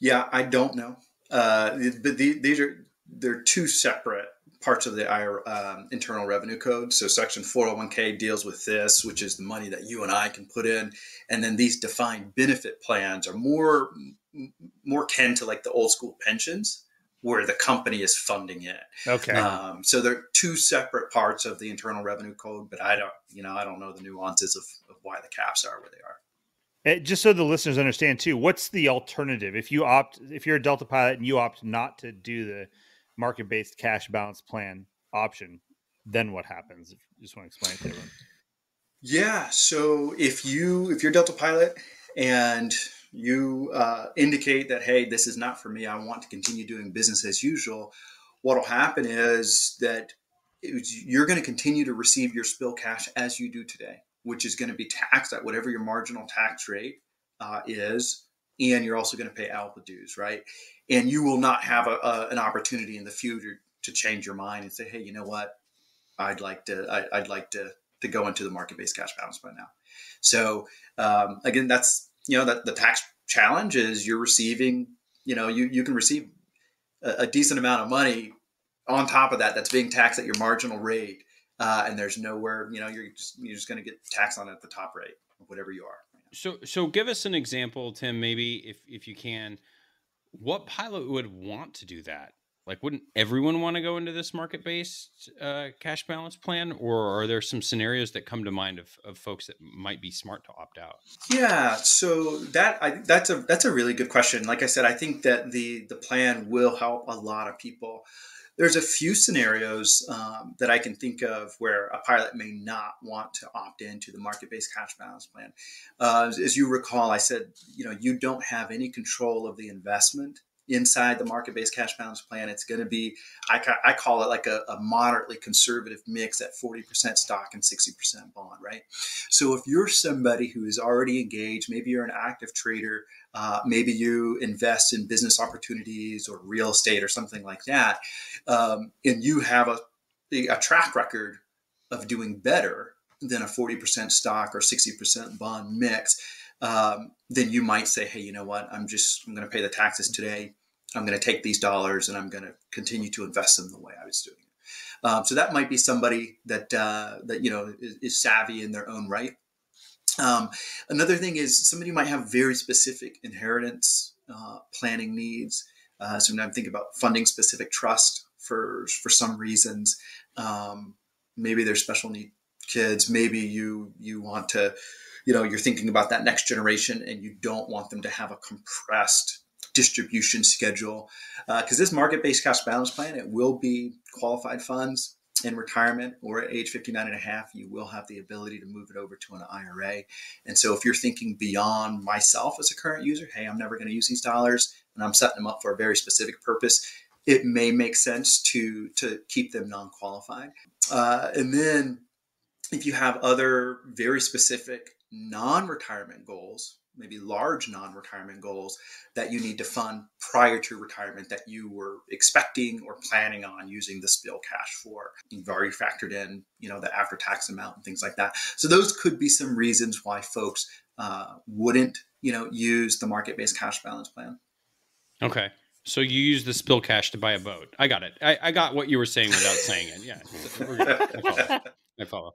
Yeah, I don't know. Uh, but the, these are they're two separate parts of the um, internal revenue code. So section 401k deals with this, which is the money that you and I can put in, and then these defined benefit plans are more more kin to like the old school pensions where the company is funding it. Okay. Um, so they're two separate parts of the internal revenue code, but I don't, you know, I don't know the nuances of, of why the caps are where they are. And just so the listeners understand too, what's the alternative if you opt if you're a Delta pilot and you opt not to do the market based cash balance plan option, then what happens? If you just want to explain it to everyone. Yeah. So if you if you're Delta pilot and you uh, indicate that hey, this is not for me. I want to continue doing business as usual. What'll happen is that you're going to continue to receive your spill cash as you do today, which is going to be taxed at whatever your marginal tax rate uh, is, and you're also going to pay ALPA dues, right? And you will not have a, a, an opportunity in the future to change your mind and say, hey, you know what? I'd like to I, would like to to go into the market based cash balance by now. So um, again, that's you know that the tax challenge is you're receiving you know you, you can receive a, a decent amount of money on top of that that's being taxed at your marginal rate uh, and there's nowhere you know you're just you're just going to get taxed on it at the top rate whatever you are. So so give us an example tim maybe if if you can. What pilot would want to do that like wouldn't everyone want to go into this market based uh, cash balance plan or are there some scenarios that come to mind of, of folks that might be smart to opt out? Yeah so that I, that's a that's a really good question. Like i said i think that the the plan will help a lot of people. There's a few scenarios um, that I can think of where a pilot may not want to opt into the market-based cash balance plan. Uh, as you recall, I said, you know, you don't have any control of the investment inside the market-based cash balance plan it's going to be I, ca- I call it like a, a, moderately conservative mix at 40% stock and 60% bond right? So if you're somebody who is already engaged maybe you're an active trader uh, maybe you invest in business opportunities or real estate or something like that um, and you have a, a track record of doing better than a 40% stock or 60% bond mix um, then you might say, hey, you know what? I'm just I'm going to pay the taxes today. I'm going to take these dollars and I'm going to continue to invest them the way I was doing it. Um, so that might be somebody that uh, that you know is, is, savvy in their own right. Um, another thing is somebody might have very specific inheritance uh, planning needs. Uh, so now I'm thinking about funding specific trust for for some reasons. Um, maybe they're special need kids. Maybe you you want to you know you're thinking about that next generation and you don't want them to have a compressed distribution schedule because uh, this market-based cash balance plan it will be qualified funds in retirement or at age 59 and a half you will have the ability to move it over to an ira and so if you're thinking beyond myself as a current user hey i'm never going to use these dollars and i'm setting them up for a very specific purpose it may make sense to to keep them non-qualified. Uh, and then if you have other very specific non retirement goals, maybe large non retirement goals that you need to fund prior to retirement that you were expecting or planning on using the spill cash for. You've already factored in, you know, the after tax amount and things like that. So those could be some reasons why folks uh, wouldn't, you know, use the market based cash balance plan. Okay. So you use the spill cash to buy a boat. I got it. I, I got what you were saying without saying it. Yeah. I follow.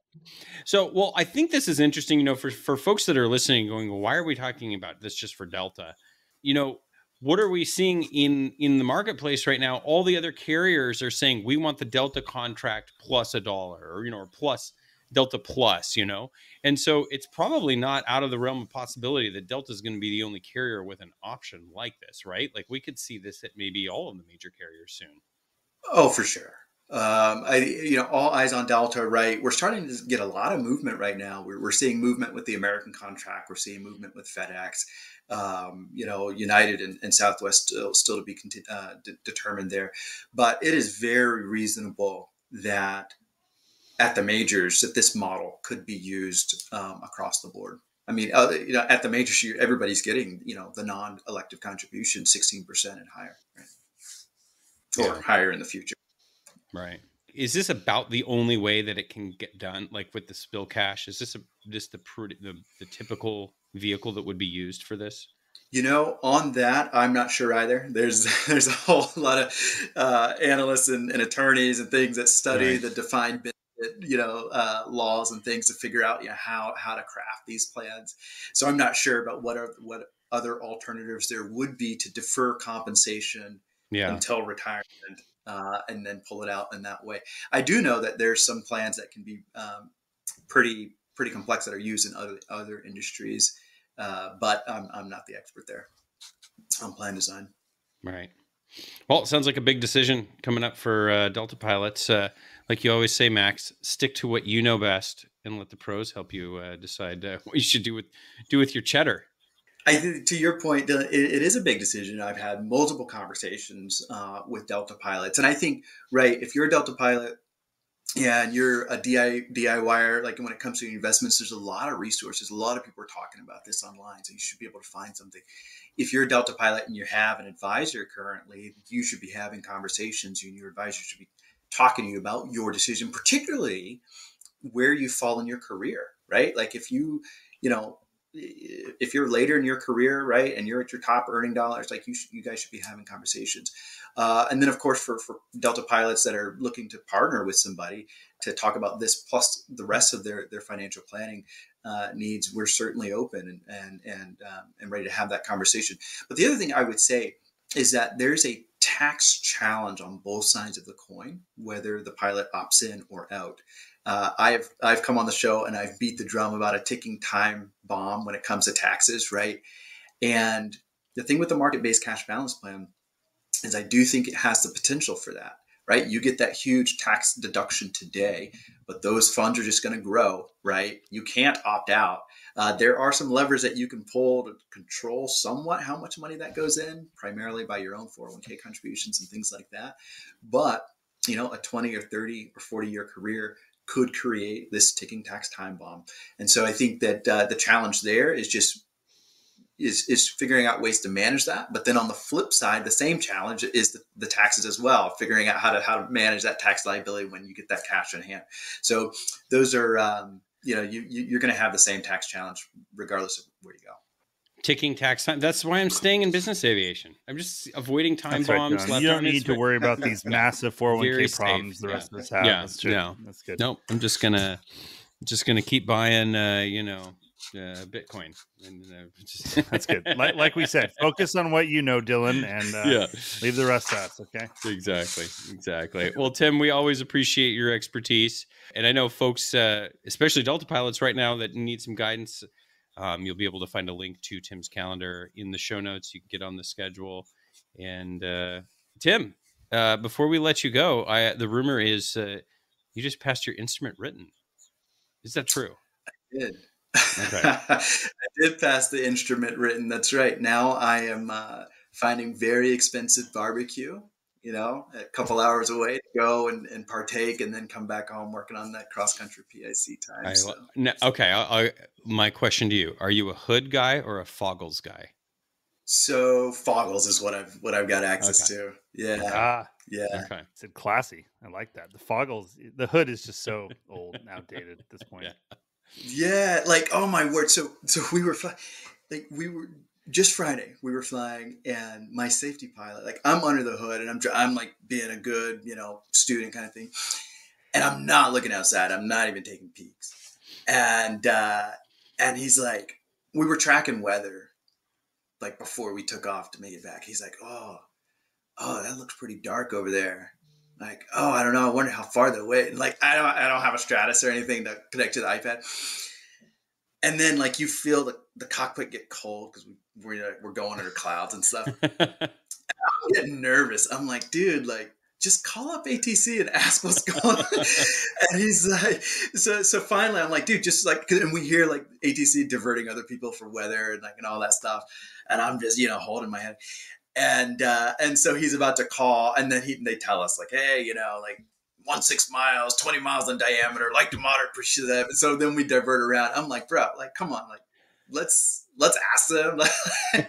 So, well, I think this is interesting. You know, for for folks that are listening, going, why are we talking about this just for Delta? You know, what are we seeing in in the marketplace right now? All the other carriers are saying we want the Delta contract plus a dollar, or you know, or plus Delta plus. You know, and so it's probably not out of the realm of possibility that Delta is going to be the only carrier with an option like this, right? Like we could see this at maybe all of the major carriers soon. Oh, for sure um, I, you know, all eyes on Delta, right? We're starting to get a lot of movement right now. We're, we're seeing movement with the American contract. We're seeing movement with FedEx. Um, you know, United and, and Southwest still, still to be uh, de- determined there. But it is very reasonable that at the majors that this model could be used um, across the board. I mean, uh, you know, at the majors, everybody's getting you know the non-elective contribution, sixteen percent and higher, right? or yeah. higher in the future. Right. Is this about the only way that it can get done? Like with the spill cash, is this a, this the the, the typical vehicle that would be used for this? You know, on that, I'm not sure either. There's there's a whole lot of uh, analysts and, and, attorneys and things that study right. the defined you know uh, laws and things to figure out you know, how how to craft these plans. So I'm not sure about what are what other alternatives there would be to defer compensation yeah. until retirement uh, and then pull it out in that way. I do know that there's some plans that can be um, pretty pretty complex that are used in other other industries, uh, but I'm, I'm not the expert there on plan design. Right. Well, it sounds like a big decision coming up for uh, Delta pilots. Uh, like you always say, Max, stick to what you know best, and let the pros help you uh, decide uh, what you should do with do with your cheddar. I think to your point, it, it is a big decision. I've had multiple conversations uh, with Delta pilots, and I think right if you're a Delta pilot and you're a DI, DIYer, like when it comes to investments, there's a lot of resources. A lot of people are talking about this online, so you should be able to find something. If you're a Delta pilot and you have an advisor currently, you should be having conversations. And your advisor should be talking to you about your decision, particularly where you fall in your career, right? Like if you, you know, if you're later in your career, right, and you're at your top earning dollars, like you, you guys should be having conversations. Uh, and then, of course, for, for Delta pilots that are looking to partner with somebody to talk about this plus the rest of their, their financial planning uh, needs, we're certainly open and and and, um, and ready to have that conversation. But the other thing I would say is that there's a tax challenge on both sides of the coin, whether the pilot opts in or out. Uh, I've I've come on the show and I've beat the drum about a ticking time bomb when it comes to taxes, right? And the thing with the market-based cash balance plan is I do think it has the potential for that, right? You get that huge tax deduction today, but those funds are just going to grow, right? You can't opt out. Uh, there are some levers that you can pull to control somewhat how much money that goes in, primarily by your own 401k contributions and things like that. But you know, a 20 or 30 or 40 year career could create this ticking tax time bomb. And so I think that uh, the challenge there is just is is figuring out ways to manage that. But then on the flip side, the same challenge is the, the, taxes as well, figuring out how to how to manage that tax liability when you get that cash in hand. So those are um, you know you, you are going to have the same tax challenge regardless of where you go ticking tax time. That's why I'm staying in business aviation. I'm just avoiding time That's bombs. Right, you don't need to worry about these massive 401k problems the yeah. rest of us have. Yeah, That's true. No, That's good. Nope. I'm just gonna just gonna keep buying. Uh, you know. Uh, Bitcoin. And, uh, just... That's good. Like, like, we said, focus on what you know, Dylan, and uh, yeah. leave the rest to us. Okay. Exactly. Exactly. Well, Tim, we always appreciate your expertise, and I know folks, uh, especially Delta pilots, right now that need some guidance um, you'll be able to find a link to Tim's calendar in the show notes. You can get on the schedule. And uh, Tim, uh, before we let you go, I, the rumor is uh, you just passed your instrument written. Is that true? I did. Okay. I did pass the instrument written. That's right. Now I am uh, finding very expensive barbecue you know, a couple hours away to go and, and partake and then come back home working on that cross country PIC time. I, so. no, okay. I, I, my question to you, are you a hood guy or a Foggles guy? So Foggles is what I've, what I've got access okay. to. Yeah. Ah, yeah. Okay. It's classy. I like that. The Foggles, the hood is just so old and outdated at this point. Yeah. yeah. Like, oh my word. So, so we were, like, we were just Friday we were flying and my safety pilot, like I'm under the hood and I'm, I'm like being a good, you know, student kind of thing. And I'm not looking outside. I'm not even taking peeks. And, uh, and he's like, we were tracking weather like before we took off to make it back. He's like, Oh, Oh, that looks pretty dark over there. Like, oh, I don't know. I wonder how far they're away. Like, I don't, I don't have a Stratus or anything to connect to the iPad. And then like you feel the, the cockpit get cold because we we're we're going under clouds and stuff. I'm getting nervous. I'm like, dude, like just call up ATC and ask what's going on. and he's like, so so finally, I'm like, dude, just like, and we hear like ATC diverting other people for weather and like and all that stuff, and I'm just you know holding my head, and uh, and so he's about to call, and then he they tell us like, hey, you know, like one six miles, 20 miles in diameter, like the moderate push that. So then we divert around. I'm like, bro, like, come on, like, let's let's ask them.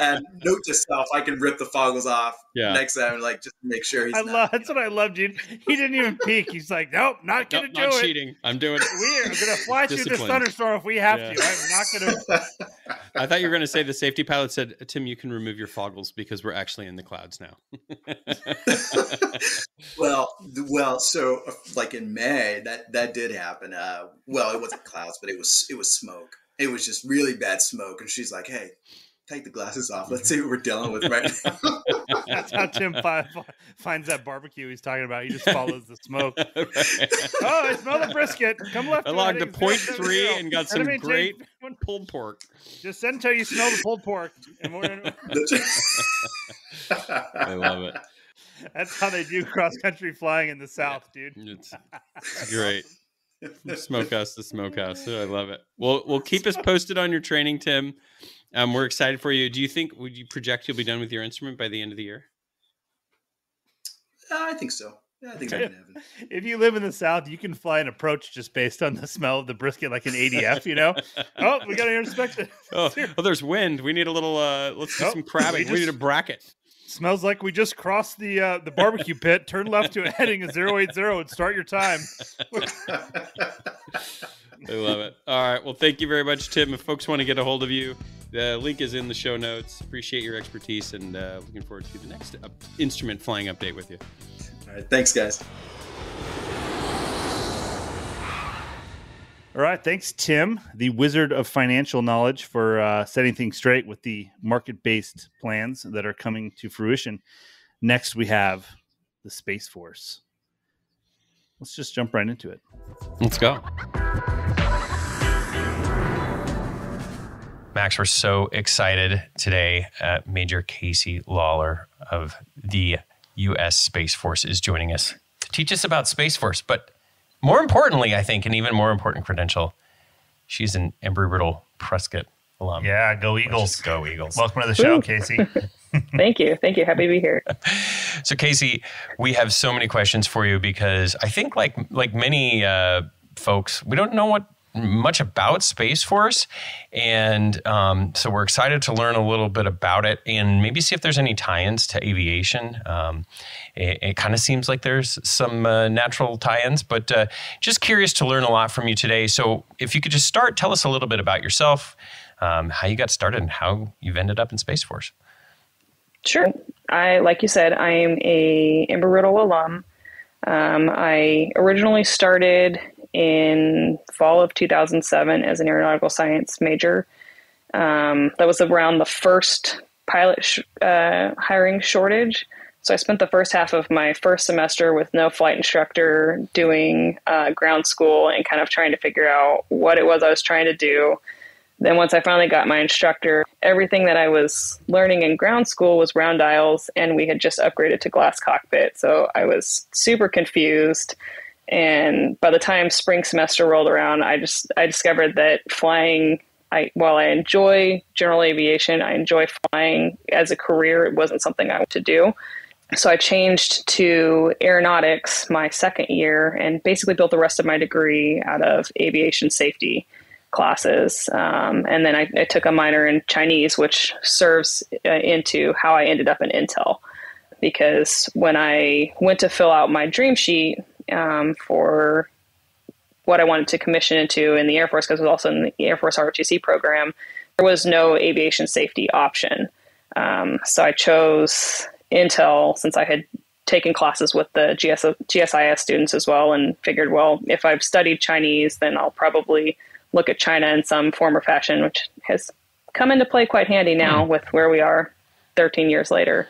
and note to self, I can rip the foggles off Yeah. next time, like just to make sure he's I not. love that's what I love, dude. He didn't even peek. He's like, nope, not gonna Nope, do not it. cheating. I'm doing it. We are gonna fly through this thunderstorm if we have Yeah. to. I'm not gonna. I thought you were going to say the safety pilot said, "Tim, you can remove your foggles because we're actually in the clouds now." well, well, so uh, like in May, that that did happen. Uh, well, it wasn't clouds, but it was it was smoke. It was just really bad smoke, and she's like, "Hey, take the glasses off. Let's see what we're dealing with right now." That's how Tim fi- fi- finds that barbecue he's talking about. He just follows the smoke. Oh, I smell the brisket. Come left. I logged a heading point 070. three and got some great tank- pulled pork. Just send until you smell the pulled pork. And we're, I love it. that's how they do cross country flying in the South, dude. It's, it's great. From smokehouse to smokehouse. I love it. Well, we'll keep us posted on your training, Tim. Um, we're excited for you. Do you think would you project you'll be done with your instrument by the end of the year? Uh, I think so. Yeah, I think that Okay. can happen. If you live in the South, you can fly an approach just based on the smell of the brisket, like an ADF. You know, oh, we got to inspect it. Oh, oh, there's wind. We need a little. Uh, let's do Nope. some crabbing. We We, need a bracket. Smells like we just crossed the uh, the barbecue pit. Turn left to a heading of 080 and start your time. I love it. All right. Well, thank you very much, Tim. If folks want to get a hold of you, the link is in the show notes. Appreciate your expertise and uh, looking forward to the next uh, instrument flying update with you. All right, thanks, guys. All right, thanks, Tim, the wizard of financial knowledge, for uh, setting things straight with the market-based plans that are coming to fruition. Next, we have the Space Force. Let's just jump right into it. Let's go. Max, we're so excited today. Uh, Major Kacie Lawler of the U.S. Space Force is joining us to teach us about Space Force. But more importantly, I think, an even more important credential, she's an Embry Riddle Prescott alum. Yeah, go Eagles. Go Eagles. Welcome to the show, Kacie. Thank you. Thank you. Happy to be here. So Kacie, we have so many questions for you because I think like like many uh, folks, we don't know what much about Space Force, and um, so we're excited to learn a little bit about it and maybe see if there's any tie-ins to aviation. Um, it it kind of seems like there's some uh, natural tie-ins, but uh, just curious to learn a lot from you today. So if you could just start, tell us a little bit about yourself, um, how you got started, and how you've ended up in Space Force. Sure. I, like you said, I am a Embry Riddle alum. Um, I originally started in fall of 2007 as an aeronautical science major. Um, that was around the first pilot sh- uh, hiring shortage. So I spent the first half of my first semester with no flight instructor doing uh, ground school and kind of trying to figure out what it was I was trying to do. Then once I finally got my instructor, everything that I was learning in ground school was round dials, and we had just upgraded to glass cockpit. So I was super confused. And by the time spring semester rolled around, I just I discovered that flying. I while I enjoy general aviation, I enjoy flying as a career. It wasn't something I wanted to do. So I changed to aeronautics my second year and basically built the rest of my degree out of aviation safety classes. Um, and then I, I took a minor in Chinese, which serves uh, into how I ended up in Intel. Because when I went to fill out my dream sheet um, for what I wanted to commission into in the Air Force, because I was also in the Air Force ROTC program, there was no aviation safety option. Um, so I chose Intel since I had taken classes with the GS, GSIS students as well and figured, well, if I've studied Chinese, then I'll probably look at China in some form or fashion, which has come into play quite handy now with where we are 13 years later.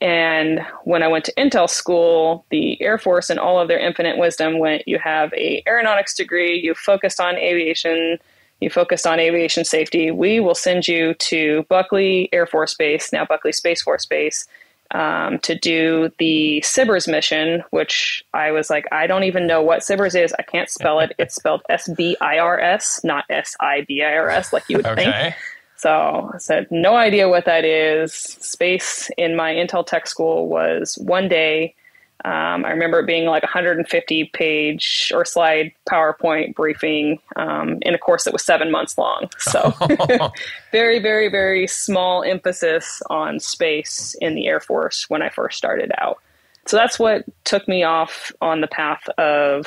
And when I went to Intel school, the Air Force and all of their infinite wisdom went, you have a aeronautics degree, you focused on aviation, you focused on aviation safety. We will send you to Buckley Air Force Base, now Buckley Space Force Base, um, to do the SBIRS mission, which I was like, I don't even know what SBIRS is. I can't spell it. It's spelled S B I R S, not S I B I R S, like you would think. So I said, no idea what that is. Space in my Intel Tech School was one day Um, I remember it being like 150 page or slide PowerPoint briefing um, in a course that was seven months long. So, very, very, very small emphasis on space in the Air Force when I first started out. So that's what took me off on the path of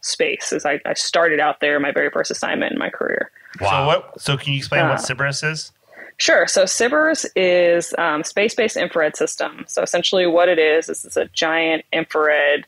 space. as I, I started out there my very first assignment in my career. So what? So can you explain Uh, what SBIRS is? Sure. So SBIRS is um, space-based infrared system. So essentially, what it is is it's a giant infrared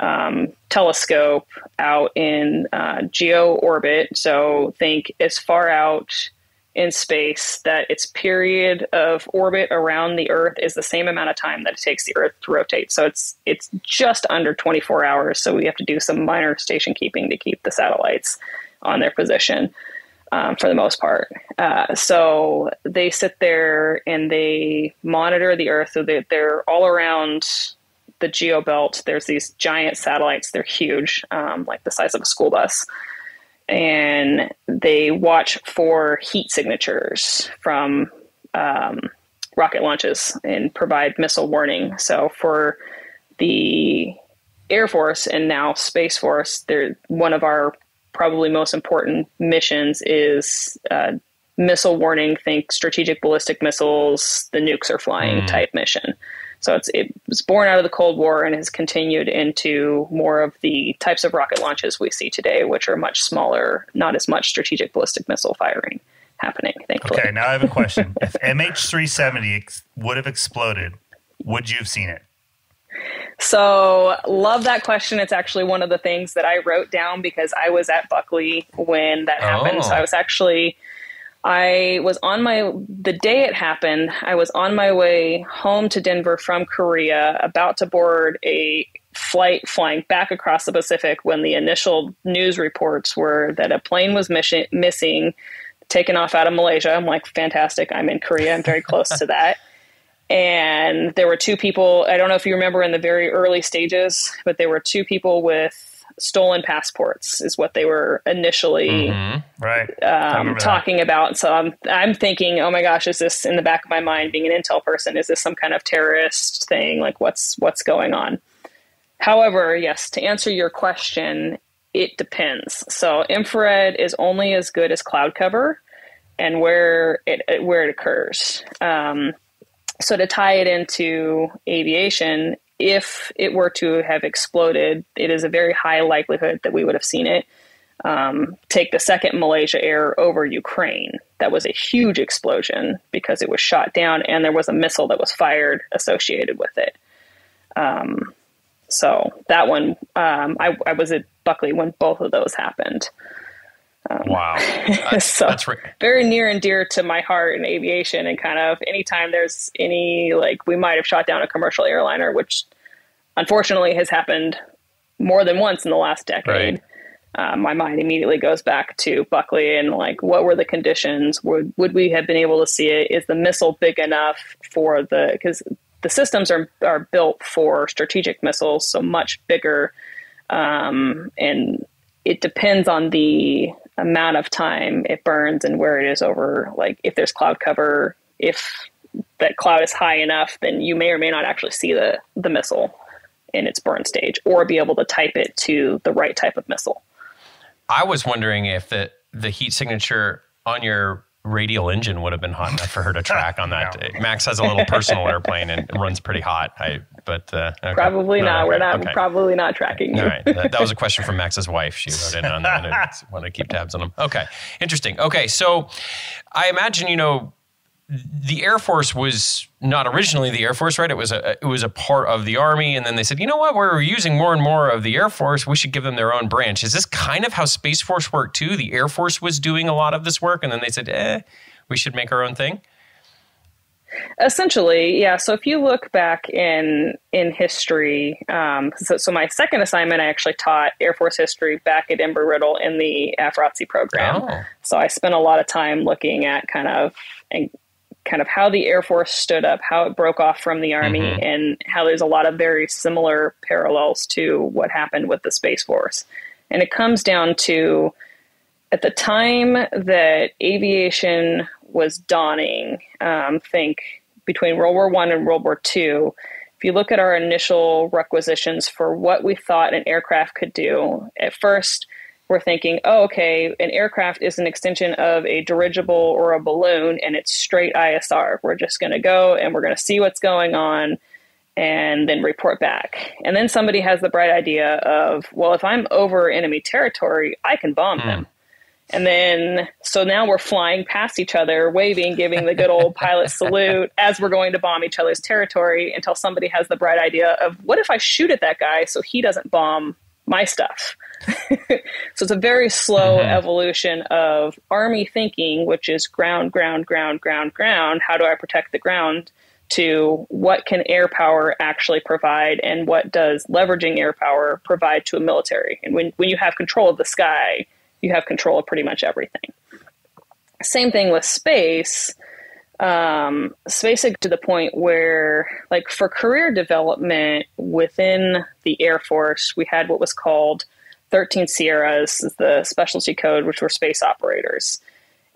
um, telescope out in uh, geo orbit. So think as far out in space that its period of orbit around the Earth is the same amount of time that it takes the Earth to rotate. So it's it's just under 24 hours. So we have to do some minor station keeping to keep the satellites on their position um, for the most part. Uh, so they sit there and they monitor the Earth. So they, they're all around the geo belt. There's these giant satellites. They're huge, um, like the size of a school bus. And they watch for heat signatures from um, rocket launches and provide missile warning. So for the Air Force and now Space Force, they're one of our probably most important missions is uh, missile warning. Think strategic ballistic missiles, the nukes are flying Mm. type mission. So it's it was born out of the Cold War and has continued into more of the types of rocket launches we see today, which are much smaller, not as much strategic ballistic missile firing happening. Thankfully. Okay, now I have a question. if MH370 ex- would have exploded, would you have seen it? So, love that question. It's actually one of the things that I wrote down because I was at Buckley when that happened. So, Oh. I was actually, I was on my, the day it happened, I was on my way home to Denver from Korea, about to board a flight flying back across the Pacific when the initial news reports were that a plane was mission, missing, taken off out of Malaysia. I'm like, fantastic. I'm in Korea. I'm very close to that and there were two people i don't know if you remember in the very early stages but there were two people with stolen passports is what they were initially Mhm. Right. Um, remember that. talking about so I'm, I'm thinking oh my gosh is this in the back of my mind being an intel person is this some kind of terrorist thing like what's what's going on however yes to answer your question it depends so infrared is only as good as cloud cover and where it where it occurs um, so to tie it into aviation, if it were to have exploded, it is a very high likelihood that we would have seen it. Um, take the second Malaysia Air over Ukraine. That was a huge explosion because it was shot down and there was a missile that was fired associated with it. Um, so that one, um, I, I was at Buckley when both of those happened. Wow. so That's right. very near and dear to my heart in aviation and kind of anytime there's any like we might have shot down a commercial airliner which unfortunately has happened more than once in the last decade uh, my mind immediately goes back to buckley and like what were the conditions would would we have been able to see it is the missile big enough for the because the systems are are built for strategic missiles so much bigger um, and it depends on the amount of time it burns and where it is over like if there's cloud cover if that cloud is high enough then you may or may not actually see the the missile in its burn stage or be able to type it to the right type of missile. I was wondering if the the heat signature on your radial engine would have been hot enough for her to track on that. day. Max has a little personal airplane and it runs pretty hot. I but uh, okay. probably No, not okay, we're not okay. probably not tracking you All right. That, that was a question from Max's wife. She wrote in on that. I want to keep tabs on them. Okay. Interesting. Okay. So I imagine, you know, the Air Force was not originally the Air Force, right? It was a it was a part of the Army, and then they said, you know what, we're using more and more of the Air Force. We should give them their own branch. Is this kind of how Space Force worked too? The Air Force was doing a lot of this work, and then they said, eh, we should make our own thing. Essentially, yeah. So if you look back in in history, um, so, so my second assignment, I actually taught Air Force history back at Embry Riddle in the AFROTC program. Oh. So I spent a lot of time looking at kind of and kind of how the Air Force stood up, how it broke off from the Army, Mhm. and how there's a lot of very similar parallels to what happened with the Space Force. And it comes down to at the time that aviation was dawning, um, think between World War One and World War Two, if you look at our initial requisitions for what we thought an aircraft could do, at first we're thinking, oh, okay, an aircraft is an extension of a dirigible or a balloon and it's straight ISR. We're just going to go and we're going to see what's going on and then report back. And then somebody has the bright idea of, well, if I'm over enemy territory, I can bomb Hmm. them. And then, so now we're flying past each other, waving, giving the good old pilot salute as we're going to bomb each other's territory until somebody has the bright idea of, what if I shoot at that guy so he doesn't bomb my stuff? so it's a very slow Mhm. evolution of army thinking, which is ground, ground, ground, ground, ground. How do I protect the ground? To what can air power actually provide, and what does leveraging air power provide to a military? And when, when you have control of the sky, you have control of pretty much everything. Same thing with space. Um, space to the point where, like, for career development within the Air Force, we had what was called 13 Sierras, the specialty code, which were space operators.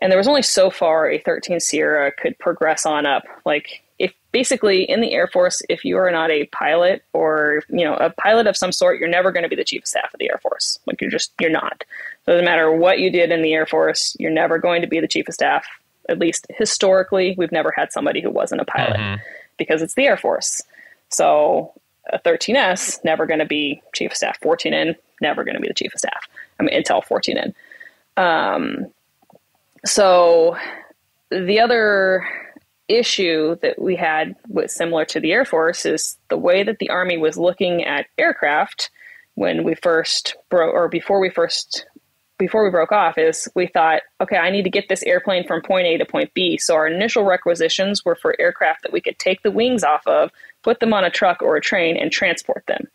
And there was only so far a 13 Sierra could progress on up. Like, if basically in the Air Force, if you are not a pilot or, you know, a pilot of some sort, you're never going to be the chief of staff of the Air Force. Like, you're just, you're not. Doesn't matter what you did in the Air Force, you're never going to be the chief of staff. At least historically, we've never had somebody who wasn't a pilot Mhm. because it's the Air Force. So a 13S never going to be chief of staff. 14N never going to be the chief of staff. I mean, Intel 14N. Um, so the other issue that we had with similar to the Air Force is the way that the Army was looking at aircraft when we first broke or before we first before we broke off is we thought, okay, I need to get this airplane from point A to point B. So our initial requisitions were for aircraft that we could take the wings off of, put them on a truck or a train, and transport them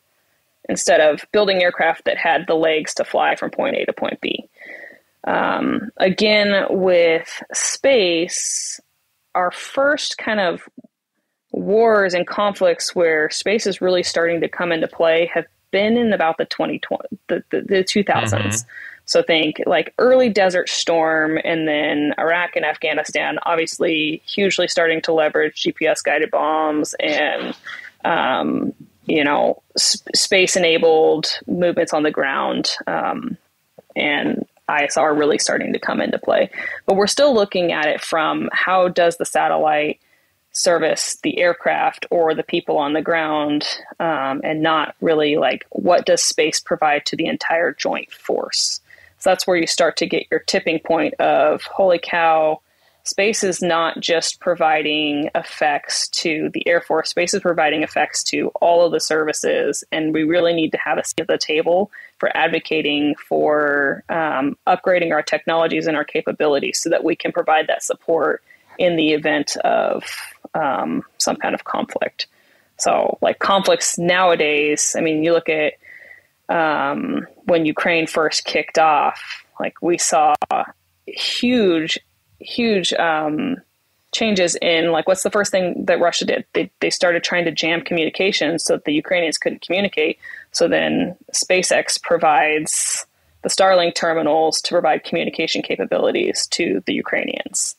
instead of building aircraft that had the legs to fly from point A to point B. Um, again, with space, our first kind of wars and conflicts where space is really starting to come into play have been in about the 2020 the, the, the 2000s Mhm. So think like early desert storm and then iraq and afghanistan obviously hugely starting to leverage gps guided bombs and um, you know s- space enabled movements on the ground um, and ISR really starting to come into play. But we're still looking at it from how does the satellite service the aircraft or the people on the ground, um, and not really like what does space provide to the entire joint force. So that's where you start to get your tipping point of holy cow. Space is not just providing effects to the Air Force. Space is providing effects to all of the services, and we really need to have a seat at the table for advocating for um, upgrading our technologies and our capabilities so that we can provide that support in the event of um, some kind of conflict. So, like conflicts nowadays, I mean, you look at um, when Ukraine first kicked off, like we saw huge, huge um, changes in like what's the first thing that Russia did? They they started trying to jam communications so that the Ukrainians couldn't communicate. So then SpaceX provides the Starlink terminals to provide communication capabilities to the Ukrainians.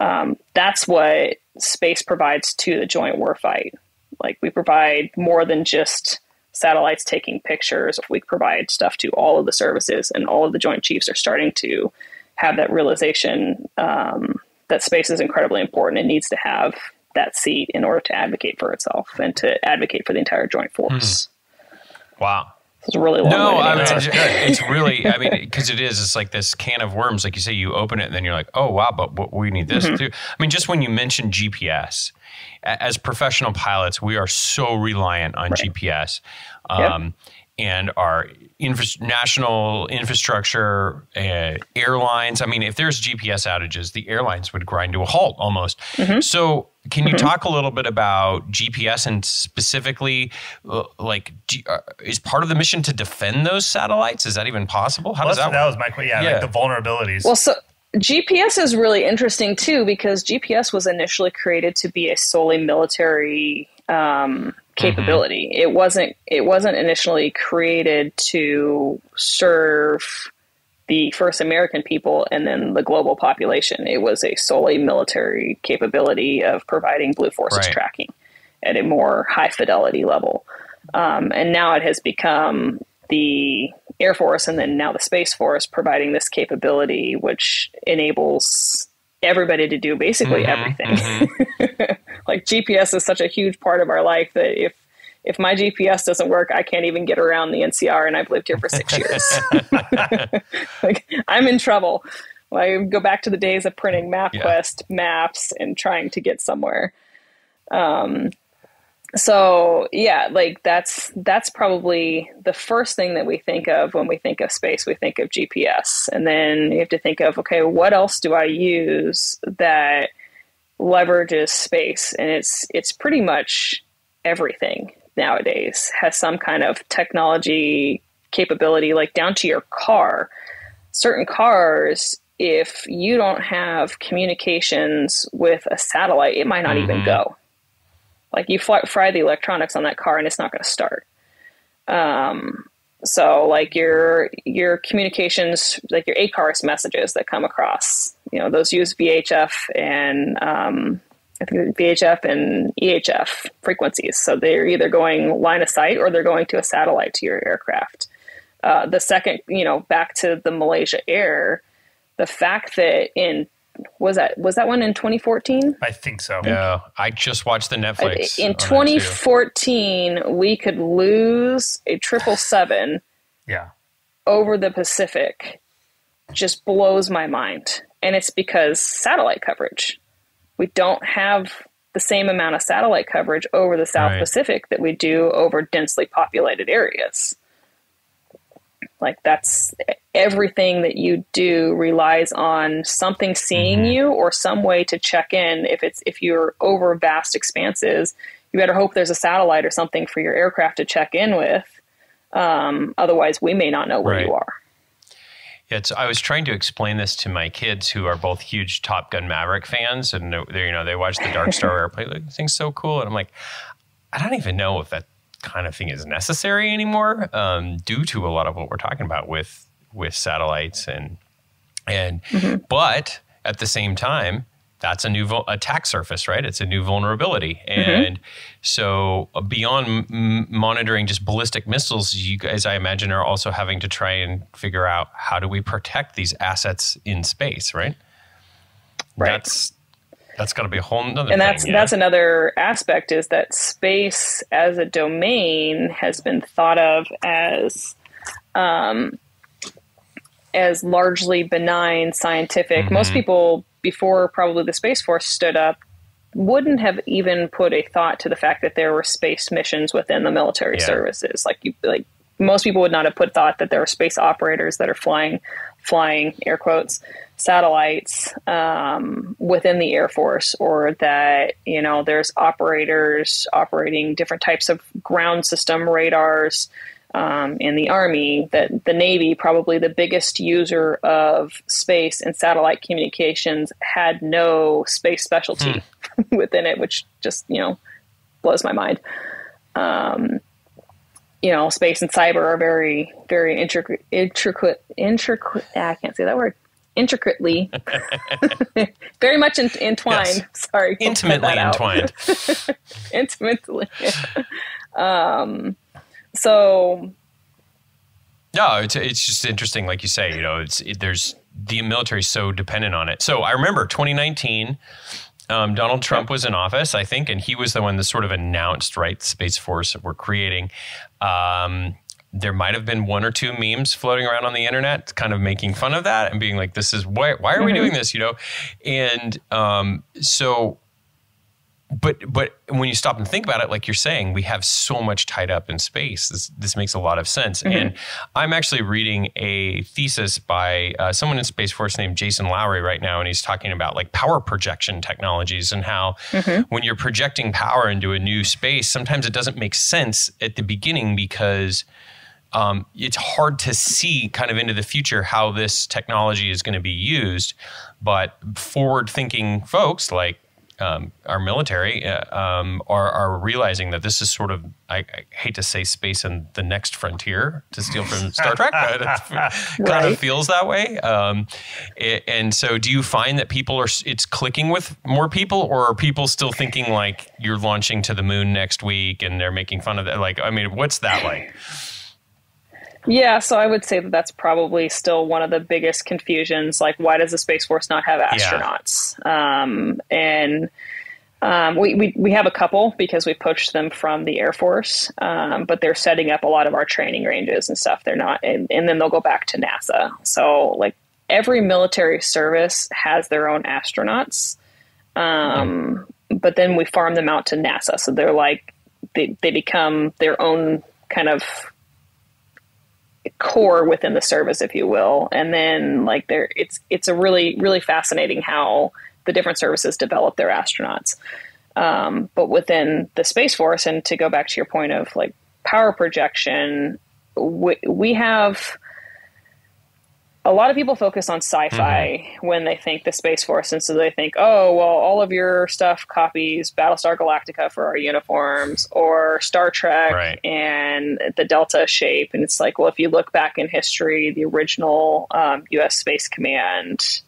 Um, that's what space provides to the joint warfight. Like we provide more than just satellites taking pictures. We provide stuff to all of the services, and all of the Joint Chiefs are starting to have that realization um, that space is incredibly important and needs to have that seat in order to advocate for itself and to advocate for the entire joint force. Wow. It's really long No, I mean, it's, it's really, I mean, because it is, it's like this can of worms. Like you say, you open it and then you're like, oh, wow, but what, we need this Mhm. too. I mean, just when you mentioned GPS, as professional pilots, we are so reliant on GPS. Yep. And our infra- national infrastructure, uh, airlines. I mean, if there's GPS outages, the airlines would grind to a halt almost. Mhm. So, can you Mhm. talk a little bit about GPS and specifically, uh, like, G- uh, is part of the mission to defend those satellites? Is that even possible? How Well, does that? that work? was my question. yeah, Yeah. like the vulnerabilities. Well, so GPS is really interesting too because GPS was initially created to be a solely military um, capability. It wasn't. It wasn't initially created to serve the first American people and then the global population. It was a solely military capability of providing blue forces Right. tracking. at a more high fidelity level. Um, and now it has become the Air Force and then now the Space Force providing this capability, which enables everybody to do basically Mhm, everything. like GPS is such a huge part of our life that if if my GPS doesn't work, I can't even get around the NCR, and I've lived here for six years. like I'm in trouble. I go back to the days of printing MapQuest maps and trying to get somewhere. Um, so yeah, like that's that's probably the first thing that we think of when we think of space. We think of GPS, and then you have to think of okay, what else do I use that leverages space? And it's it's pretty much everything nowadays has some kind of technology capability, like down to your car. Certain cars, if you don't have communications with a satellite, it might not even Mhm. go. Like you fly, fry the electronics on that car and it's not going to start. Um, so like your your communications, like your ACARS messages that come across, you know, those use VHF and um, I think VHF and EHF frequencies. So they're either going line of sight or they're going to a satellite to your aircraft. Uh, the second, you know, back to the Malaysia Air, the fact that in was that was that one in 2014? I think so. Yeah, I just watched the Netflix. in on that too. 2014, we could lose a triple seven Yeah. over the Pacific. Just blows my mind, and it's because satellite coverage. We don't have the same amount of satellite coverage over the South Right. Pacific that we do over densely populated areas. Like that's everything that you do relies on something seeing Mhm. you or some way to check in. If it's if you're over vast expanses, you better hope there's a satellite or something for your aircraft to check in with. Um, otherwise, we may not know where you are. Yeah, It's, I was trying to explain this to my kids who are both huge Top Gun Maverick fans, and they you know they watch the Dark Star airplane. Like, this thing's so cool, and I'm like, I don't even know if that kind of thing is necessary anymore, um, due to a lot of what we're talking about with with satellites and and but at the same time that's a new vul- attack surface right? It's a new vulnerability. And so uh, beyond m- monitoring just ballistic missiles you guys i imagine are also having to try and figure out how do we protect these assets in space right? Right. that's that's got to be a whole nother and that's thing, yeah? that's another aspect is that space as a domain has been thought of as um, as largely benign scientific most Mhm. people before probably the space force stood up wouldn't have even put a thought to the fact that there were space missions within the military Yeah. services like you like most people would not have put thought that there are space operators that are flying flying air quotes satellites um, within the air force or that you know there's operators operating different types of ground system radars um, in the army that the navy probably the biggest user of space and satellite communications had no space specialty within it which just you know blows my mind. Um, you know, space and cyber are very, very intricate, intricate, intricate. ah, I can't say that word. Intricately, very much in, entwined. Yes. Sorry, intimately entwined intimately. um, so No, it's it's just interesting, like you say. You know, it's it, there's the military so dependent on it. So I remember 2019, um, Donald Trump was in office, I think, and he was the one that sort of announced, right, Space Force that we're creating. Um, there might have been one or two memes floating around on the internet, kind of making fun of that and being like, "This is why why are we doing this?" You know, and um, so but but when you stop and think about it, like you're saying, we have so much tied up in space. This this makes a lot of sense. And I'm actually reading a thesis by uh, someone in Space Force named Jason Lowery right now, and he's talking about like power projection technologies and how when you're projecting power into a new space, sometimes it doesn't make sense at the beginning because um, it's hard to see kind of into the future how this technology is going to be used. But forward thinking folks like um, our military uh, um, are, are realizing that this is sort of I, I, hate to say space and the next frontier to steal from Star Trek, but it kind right. of feels that way. Um, it, and so, do you find that people are it's clicking with more people, or are people still thinking like you're launching to the moon next week and they're making fun of that? Like, I mean, what's that like? Yeah, so I would say that that's probably still one of the biggest confusions. Like, why does the Space Force not have astronauts? Yeah. Um, and um, we, we, we have a couple because we poached them from the Air Force, um, but they're setting up a lot of our training ranges and stuff. They're not, and, and then they'll go back to NASA. So, like, every military service has their own astronauts, um, but then we farm them out to NASA. So they're like, they, they become their own kind of core within the service, if you will. And then like there, it's it's a really really fascinating how the different services develop their astronauts. Um, but within the Space Force, and to go back to your point of like power projection, we, we have a lot of people focus on sci-fi mm-hmm. when they think the space force and so they think oh well all of your stuff copies battlestar galactica for our uniforms or star trek right. and the delta shape and it's like well if you look back in history the original um, us space command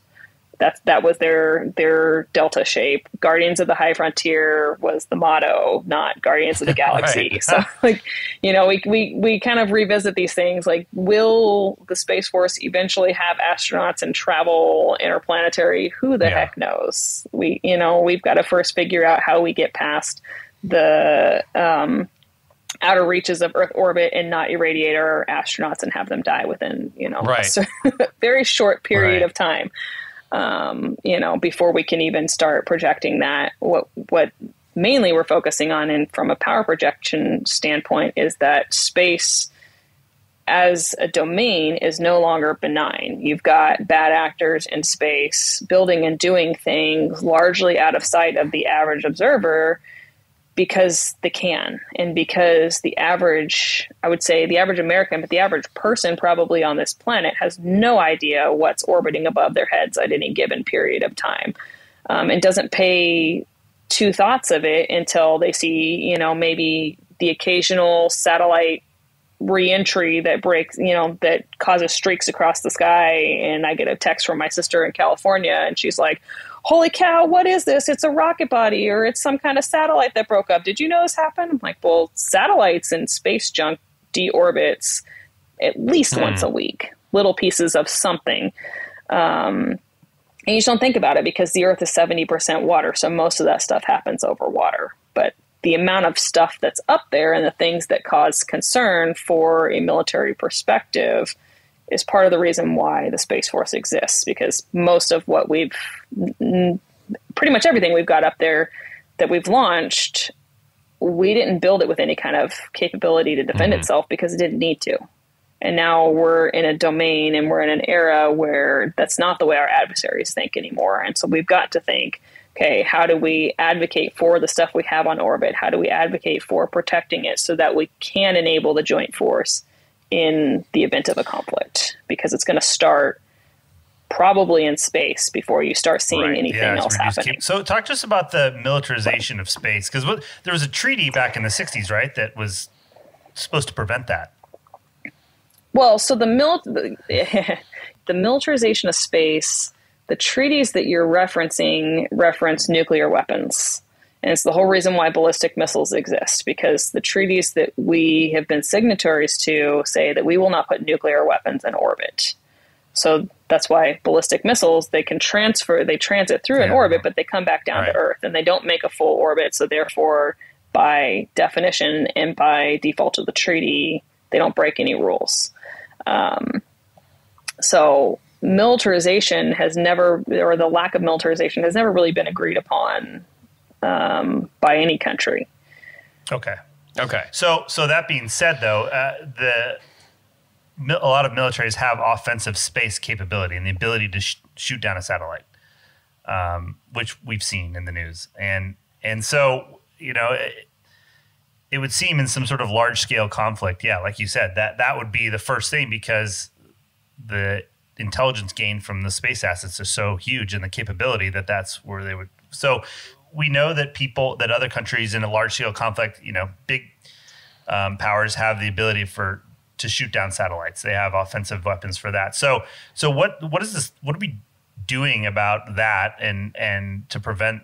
that that was their their delta shape. Guardians of the High Frontier was the motto, not Guardians of the Galaxy. right. so like, you know, we, we we kind of revisit these things like will the Space Force eventually have astronauts and travel interplanetary? Who the yeah. heck knows? We you know, we've got to first figure out how we get past the um, outer reaches of Earth orbit and not irradiate our astronauts and have them die within, you know, right. a very short period right. of time um, you know, before we can even start projecting that. What what mainly we're focusing on, and from a power projection standpoint, is that space as a domain is no longer benign. You've got bad actors in space building and doing things largely out of sight of the average observer because they can and because the average i would say the average american but the average person probably on this planet has no idea what's orbiting above their heads at any given period of time um, and doesn't pay two thoughts of it until they see you know maybe the occasional satellite reentry that breaks you know that causes streaks across the sky. And i get a text from my sister in california and she's like holy cow, what is this? It's a rocket body or it's some kind of satellite that broke up. Did you know this happened? I'm like, well, satellites and space junk deorbits at least hmm. once a week, little pieces of something. Um, and you just don't think about it because the Earth is 70% water. So most of that stuff happens over water. But the amount of stuff that's up there and the things that cause concern for a military perspective – is part of the reason why the Space Force exists because most of what we've pretty much everything we've got up there that we've launched we didn't build it with any kind of capability to defend mm-hmm. itself because it didn't need to. And now we're in a domain and we're in an era where that's not the way our adversaries think anymore. And so we've got to think, okay, how do we advocate for the stuff we have on orbit? How do we advocate for protecting it so that we can enable the joint force in the event of a conflict because it's going to start probably in space before you start seeing right. anything yeah, else happening. Keep, so talk to us about the militarization of space because there was a treaty back in the 60s, right, that was supposed to prevent that. Well, so the, mil- the, the militarization of space, the treaties that you're referencing reference nuclear weapons. And it's the whole reason why ballistic missiles exist, because the treaties that we have been signatories to say that we will not put nuclear weapons in orbit. So that's why ballistic missiles, they can transfer, they transit through yeah. an orbit, but they come back down right. to Earth and they don't make a full orbit. So therefore, by definition and by default of the treaty, they don't break any rules. Um, so militarization has never, or the lack of militarization has never really been agreed upon um, by any country. Okay. Okay. So, so that being said, though, uh, the a lot of militaries have offensive space capability and the ability to sh- shoot down a satellite, um, which we've seen in the news, and and so you know. It, it would seem in some sort of large scale conflict, yeah, like you said, that that would be the first thing because the intelligence gain from the space assets is so huge and the capability that that's where they would. So we know that people that other countries in a large scale conflict, you know, big um, powers have the ability for to shoot down satellites. They have offensive weapons for that. So so what what is this? What are we doing about that and and to prevent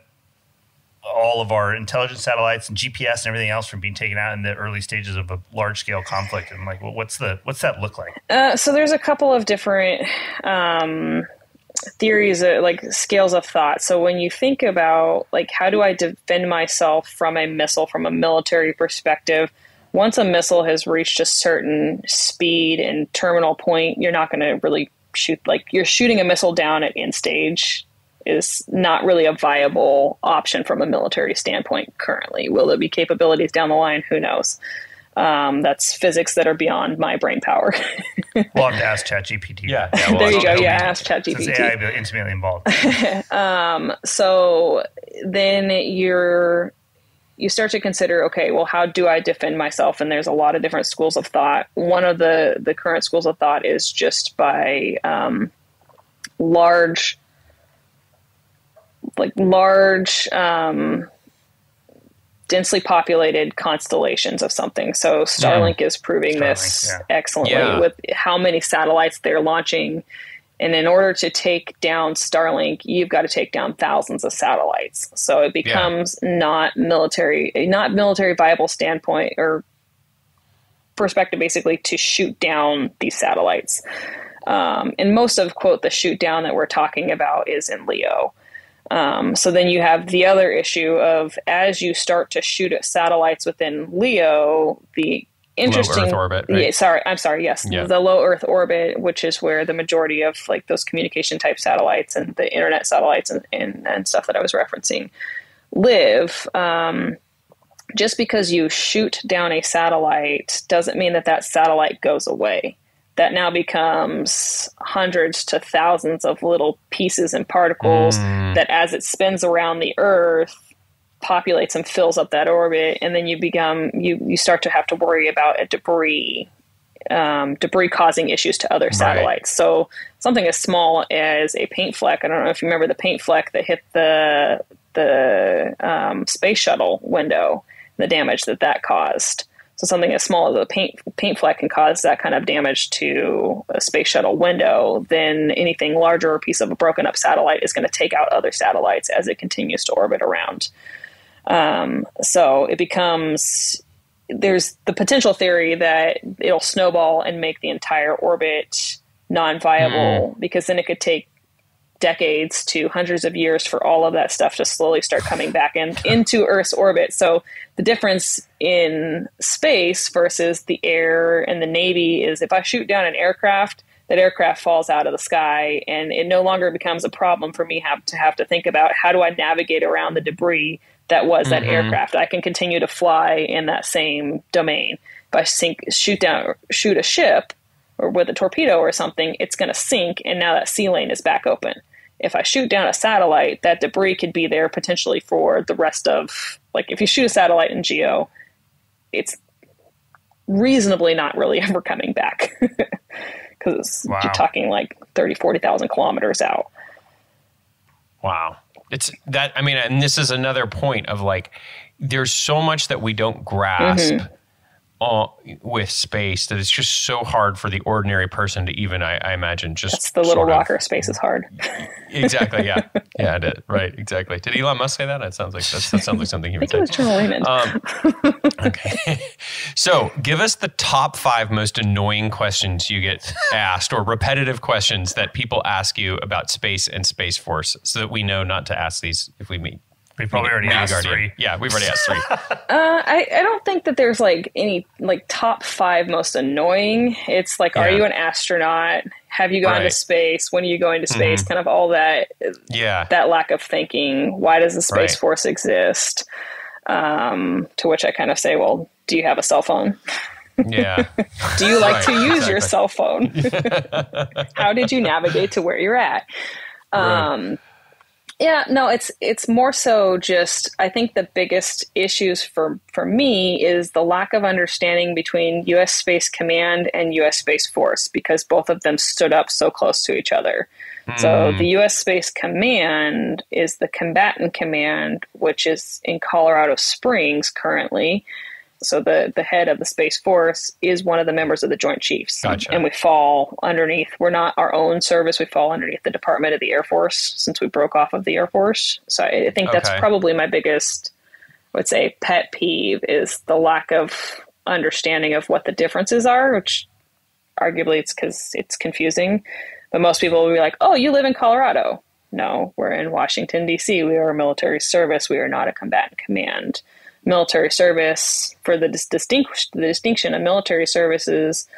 all of our intelligence satellites and GPS and everything else from being taken out in the early stages of a large scale conflict? And like, what's the what's that look like? Uh, so there's a couple of different um, theories, uh, like scales of thought. So when you think about like how do I defend myself from a missile from a military perspective, once a missile has reached a certain speed and terminal point, you're not going to really shoot like you're shooting a missile down at end stage is not really a viable option from a military standpoint currently. Will there be capabilities down the line? Who knows? Um, that's physics that are beyond my brain power. we'll have to ask ChatGPT. Yeah, yeah well, there you go. Yeah, ask ChatGPT. Since AI intimately involved. um, so then you're you start to consider, okay, well, how do I defend myself? And there's a lot of different schools of thought. One of the the current schools of thought is just by um, large, like large. Um, densely populated constellations of something. So Starlink yeah. is proving Starlink, this yeah. excellently yeah. with how many satellites they're launching. And in order to take down Starlink, you've got to take down thousands of satellites. So it becomes not military, not military viable standpoint or perspective, basically, to shoot down these satellites. Um, and most of quote the shoot down that we're talking about is in LEO. Um, so then you have the other issue of as you start to shoot at satellites within LEO, the interesting low Earth orbit. Right? Yeah, sorry, I'm sorry. Yes, yeah. the low Earth orbit, which is where the majority of like those communication type satellites and the internet satellites and, and, and stuff that I was referencing live. Um, just because you shoot down a satellite doesn't mean that that satellite goes away that now becomes hundreds to thousands of little pieces and particles mm. that as it spins around the earth populates and fills up that orbit and then you become you you start to have to worry about a debris um, debris causing issues to other satellites right. so something as small as a paint fleck i don't know if you remember the paint fleck that hit the the um, space shuttle window the damage that that caused so something as small as a paint paint fleck can cause that kind of damage to a space shuttle window. Then anything larger, a piece of a broken up satellite, is going to take out other satellites as it continues to orbit around. Um, so it becomes there's the potential theory that it'll snowball and make the entire orbit non-viable mm. because then it could take decades to hundreds of years for all of that stuff to slowly start coming back in into Earth's orbit. So the difference in space versus the air and the navy is if I shoot down an aircraft, that aircraft falls out of the sky and it no longer becomes a problem for me have to have to think about how do I navigate around the debris that was that mm-hmm. aircraft. I can continue to fly in that same domain. If I sink shoot down shoot a ship or with a torpedo or something, it's going to sink and now that sea lane is back open if I shoot down a satellite, that debris could be there potentially for the rest of like if you shoot a satellite in geo, it's reasonably not really ever coming back because wow. you're talking like 30, 40,000 kilometers out. Wow. It's that, I mean, and this is another point of like, there's so much that we don't grasp. Mm-hmm with space that it's just so hard for the ordinary person to even I, I imagine just That's the little rocker of, space is hard. exactly. Yeah. Yeah. Did. Right. Exactly. Did Elon Musk say that? That sounds like that sounds like something he would say. It was um, okay. so give us the top five most annoying questions you get asked or repetitive questions that people ask you about space and space force so that we know not to ask these if we meet we probably already asked three. Yeah, we've already asked three. uh, I, I don't think that there's like any like top five most annoying. It's like, yeah. are you an astronaut? Have you gone right. to space? When are you going to space? Mm-hmm. Kind of all that. Yeah. That lack of thinking. Why does the space right. force exist? Um, to which I kind of say, well, do you have a cell phone? Yeah. do you like right, to use exactly. your cell phone? How did you navigate to where you're at? Um, Yeah, no, it's it's more so just I think the biggest issues for for me is the lack of understanding between US Space Command and US Space Force because both of them stood up so close to each other. So hmm. the US Space Command is the combatant command which is in Colorado Springs currently. So the the head of the Space Force is one of the members of the Joint Chiefs, Gotcha. and we fall underneath. We're not our own service; we fall underneath the Department of the Air Force since we broke off of the Air Force. So I think that's Okay. probably my biggest, I would say, pet peeve is the lack of understanding of what the differences are. Which, arguably, it's because it's confusing. But most people will be like, "Oh, you live in Colorado." No, we're in Washington D.C. We are a military service. We are not a combatant command military service for the dis- distinct the distinction of military services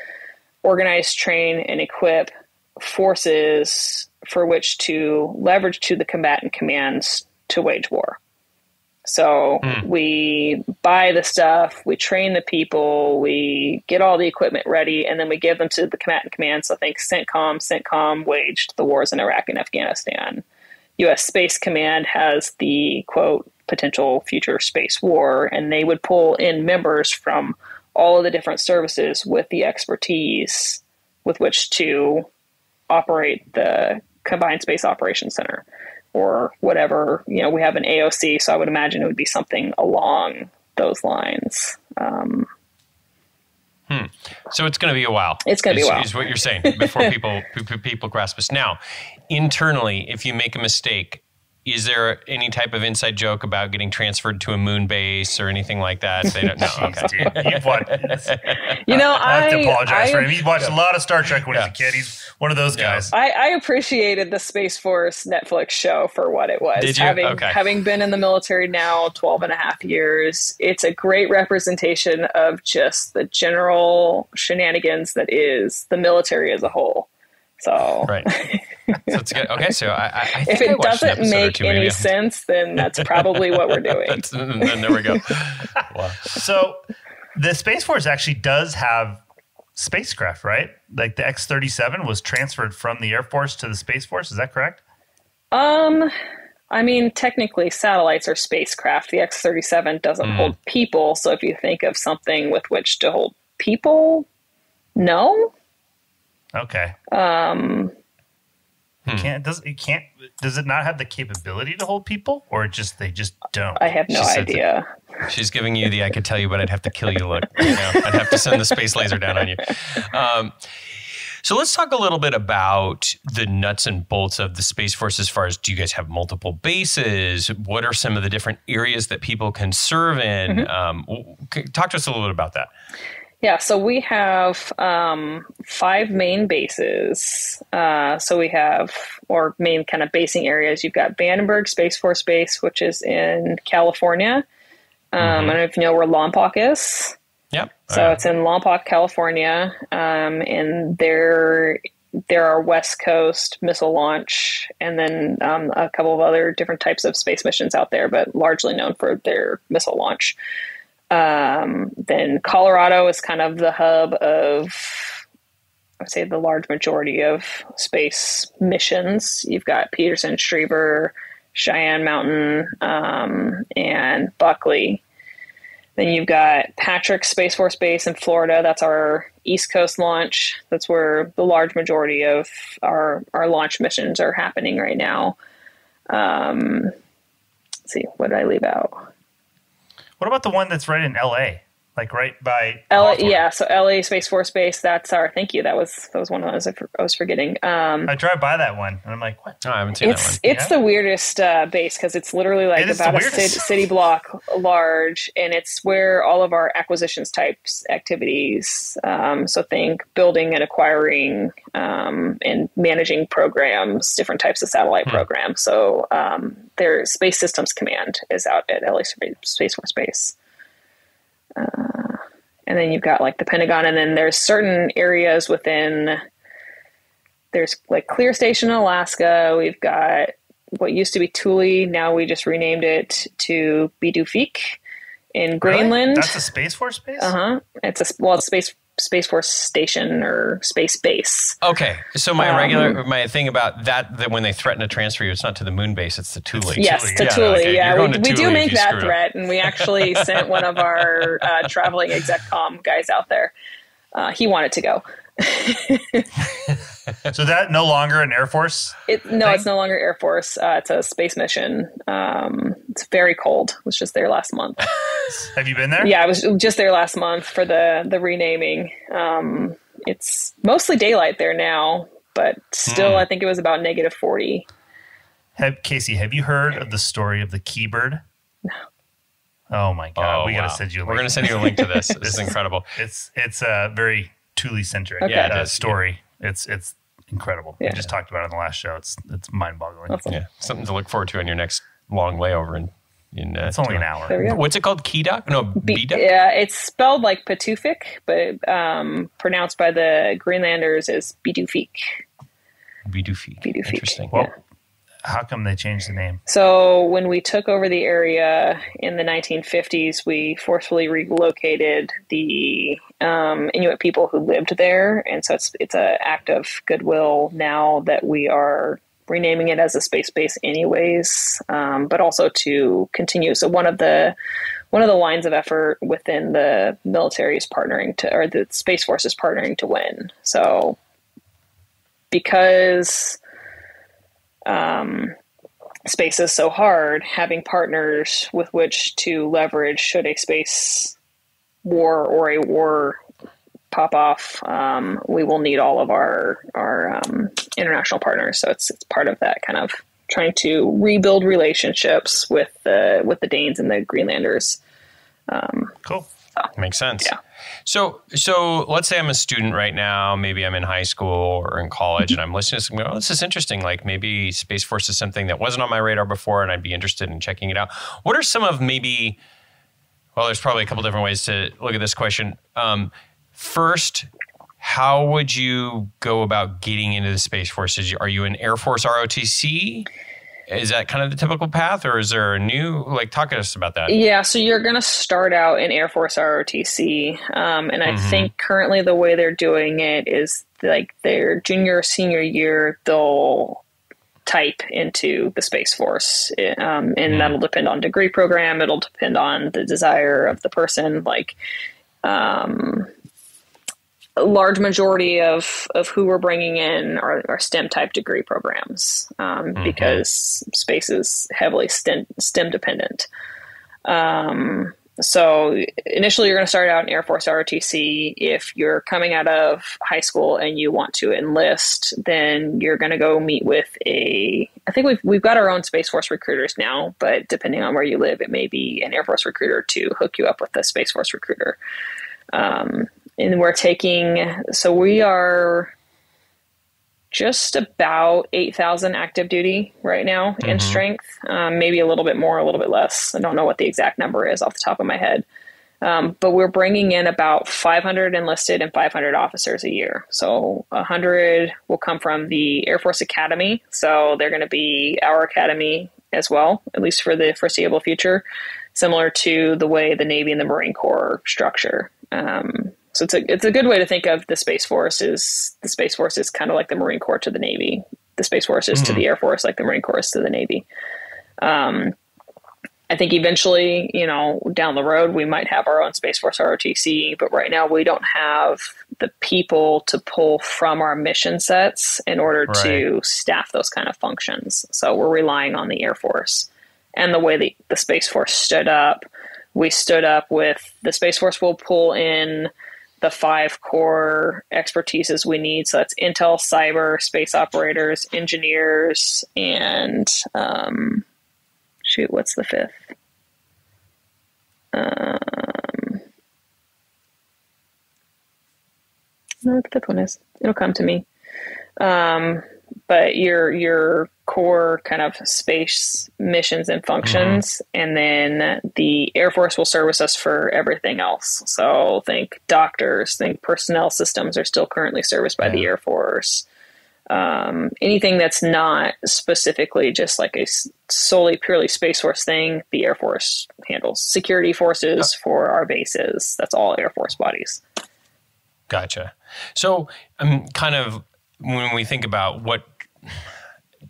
organize train and equip forces for which to leverage to the combatant commands to wage war. So hmm. we buy the stuff we train the people we get all the equipment ready and then we give them to the combatant commands. So think centcom centcom waged the wars in iraq and afghanistan. U.S. Space Command has the quote potential future space war, and they would pull in members from all of the different services with the expertise with which to operate the Combined Space Operations Center or whatever. You know, we have an AOC, so I would imagine it would be something along those lines. Um, So it's going to be a while. It's gonna be a while. Is what you're saying before people pe- pe- people grasp us. Now, internally, if you make a mistake, is there any type of inside joke about getting transferred to a moon base or anything like that? They don't know. Okay. Dude, you've watched, you know, I have to apologize I- for him. He watched a lot of Star Trek when he was a kid. He's one of those Yeah. guys. I, I appreciated the Space Force Netflix show for what it was. Did you? Having Okay. having been in the military now 12 and a half years, it's a great representation of just the general shenanigans that is the military as a whole. So Right. So it's good. Okay. So I, I, I think if it watched doesn't episode make two, any maybe. sense, then that's probably what we're doing. That's, then there we go. Wow. So the Space Force actually does have spacecraft, right? Like the X 37 was transferred from the Air Force to the Space Force. Is that correct? Um, I mean, technically, satellites are spacecraft. The X 37 doesn't Hmm. hold people. So if you think of something with which to hold people, no. Okay. Um, Hmm. Can't does it can't does it not have the capability to hold people or just they just don't? I have no She idea. She's giving you the I could tell you, but I'd have to kill you look. Right now. I'd have to send the space laser down on you. Um, so let's talk a little bit about the nuts and bolts of the Space Force as far as do you guys have multiple bases? What are some of the different areas that people can serve in? Mm-hmm. Um, talk to us a little bit about that. Yeah, so we have um, five main bases. Uh, so we have, or main kind of basing areas. You've got Vandenberg Space Force Base, which is in California. Um, I don't know if you know where Lompoc is. Yep. So Uh, it's in Lompoc, California, um, and there there are West Coast missile launch, and then um, a couple of other different types of space missions out there, but largely known for their missile launch. Um, then Colorado is kind of the hub of, I would say, the large majority of space missions. You've got Peterson, Schriever, Cheyenne Mountain, um, and Buckley. Then you've got Patrick Space Force Base in Florida. That's our East Coast launch. That's where the large majority of our our launch missions are happening right now. Um, let's see, what did I leave out? What about the one that's right in LA? Like right by LA, yeah, so LA Space Force Base. That's our. Thank you. That was that was one of those I, for- I was forgetting. Um, I drive by that one and I'm like, what? oh, I haven't seen it's that one. it's the weirdest uh, base because it's literally like It is about a city, city block large, and it's where all of our acquisitions types activities. Um, so think building and acquiring um, and managing programs, different types of satellite Hmm. programs. So um, their Space Systems Command is out at LA Space Force Base. Uh, and then you've got like the Pentagon, and then there's certain areas within there's like Clear Station in Alaska. We've got what used to be Thule. Now we just renamed it to Bidufik in Really? Greenland. That's a Space Force base? Uh huh. It's a well, it's space Space Force Station or Space Base. Okay, so my Um, regular my thing about that that when they threaten to transfer you, it's not to the moon base, it's to Thule. Yes, to Yeah, Thule. okay, Yeah, we, to we do Thule if make that screw up. threat, and we actually sent one of our uh, traveling exec com guys out there. Uh, he wanted to go. so that no longer an Air Force. It, no, it's no longer Air Force. Uh, it's a space mission. Um, it's very cold. I was just there last month. Have you been there? Yeah, I was just there last month for the the renaming. Um, it's mostly daylight there now, but still, Hmm. I think it was about negative forty. Have, Kacie, have you heard of the story of the Kee Bird? No. Oh my god, Oh, we got to wow. send you. A We're gonna send you a link to this. This is incredible. It's it's a very Thule centric Okay. Yeah, it uh, is, story. It's it's incredible. We just talked about it in the last show. It's it's mind boggling. Awesome. Yeah, something to look forward to on your next long layover in. in uh, It's only an hour. There we go. What's it called? Keyduck? No, Be- Beduck? yeah, it's spelled like Pituffik, but um, pronounced by the Greenlanders as Bidufik. Bidufik. Bidufik. Interesting. Well, how come they changed the name? So when we took over the area in the 1950s, we forcefully relocated the um, Inuit people who lived there, and so it's it's an act of goodwill now that we are renaming it as a space base, anyways, um, but also to continue. So one of the one of the lines of effort within the military is partnering to, or the Space Force is partnering to win. So because um, space is so hard, having partners with which to leverage should a space war or a war pop off, um, we will need all of our our um, international partners. So it's it's part of that kind of trying to rebuild relationships with the with the Danes and the Greenlanders. Um, Cool. Makes sense. Yeah. So, so let's say I'm a student right now. Maybe I'm in high school or in college, and I'm listening to something. Oh, this is interesting. Like maybe Space Force is something that wasn't on my radar before, and I'd be interested in checking it out. What are some of maybe? Well, there's probably a couple different ways to look at this question. Um, first, how would you go about getting into the Space Force? You- Are you an Air Force ROTC? Is that kind of the typical path, or is there a new? Like, talk to us about that. Yeah, so you're going to start out in Air Force ROTC. Um, and I think currently the way they're doing it is like their junior or senior year, they'll type into the Space Force. Um, and that'll depend on degree program, it'll depend on the desire of the person. Like, um, a large majority of, of who we're bringing in are, are STEM type degree programs um, because space is heavily STEM, STEM dependent. Um, so initially, you're going to start out in Air Force ROTC. If you're coming out of high school and you want to enlist, then you're going to go meet with a. I think we've we've got our own Space Force recruiters now, but depending on where you live, it may be an Air Force recruiter to hook you up with a Space Force recruiter. Um, and we're taking. So we are just about 8,000 active duty right now in strength, um, maybe a little bit more, a little bit less. I don't know what the exact number is off the top of my head. Um, but we're bringing in about 500 enlisted and 500 officers a year. So 100 will come from the Air Force Academy. So they're going to be our academy as well, at least for the foreseeable future, similar to the way the Navy and the Marine Corps structure. Um, so it's a it's a good way to think of the Space Force is the Space Force is kind of like the Marine Corps to the Navy. The Space Force is to the Air Force like the Marine Corps is to the Navy. Um, I think eventually, you know, down the road we might have our own Space Force ROTC, but right now we don't have the people to pull from our mission sets in order to staff those kind of functions. So we're relying on the Air Force and the way the, the Space Force stood up. We stood up with the Space Force will pull in the five core expertises we need. So that's intel, cyber, space operators, engineers, and um, shoot, what's the fifth? Um, I know what the fifth one is. It'll come to me. Um, but your your core kind of space missions and functions, and then the Air Force will service us for everything else. So think doctors, think personnel systems are still currently serviced by the Air Force. Um, anything that's not specifically just like a solely purely Space Force thing, the Air Force handles. Security forces for our bases, that's all Air Force bodies. Gotcha. So, um, kind of when we think about what,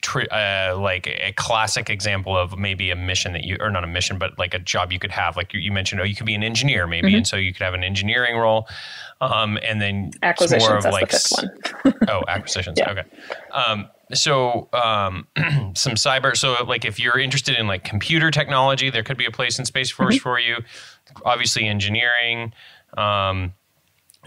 tri- uh, like a classic example of maybe a mission that you, or not a mission, but like a job you could have, like you, you mentioned, oh, you could be an engineer maybe, Mm-hmm. and so you could have an engineering role, um, and then Acquisitions, more of that's like the fifth one. oh, acquisitions. Yeah. Okay. Um, so um, some cyber. So like if you're interested in like computer technology, there could be a place in Space Force Mm-hmm. for you. Obviously, engineering. Um,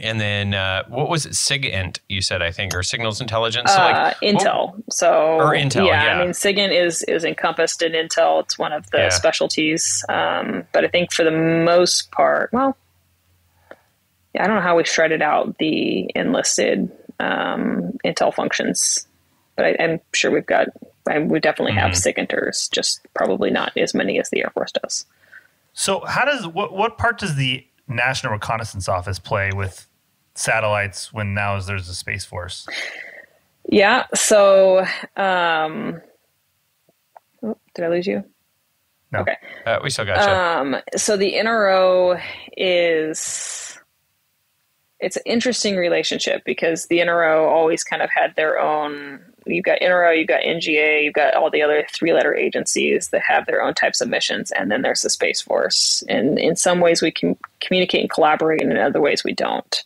and then uh, what was it? SIGINT, you said, I think, or signals intelligence. So uh, like what- Intel. So Or Intel, yeah. I mean, SIGINT is is encompassed in Intel. It's one of the Yeah. specialties. Um, but I think for the most part, well, yeah, I don't know how we shredded out the enlisted um, Intel functions, but I, I'm sure we've got. I, we definitely have Mm-hmm. SIGINTers, just probably not as many as the Air Force does. So, how does what what part does the National Reconnaissance Office play with satellites when now there's a space force? Yeah. So, um, oh, did I lose you? No. Okay. uh, we still got you. Um, so the NRO is it's an interesting relationship because the NRO always kind of had their own. You've got NRO, you've got NGA, you've got all the other three-letter agencies that have their own types of missions, and then there's the Space Force. And in some ways, we can communicate and collaborate, and in other ways, we don't.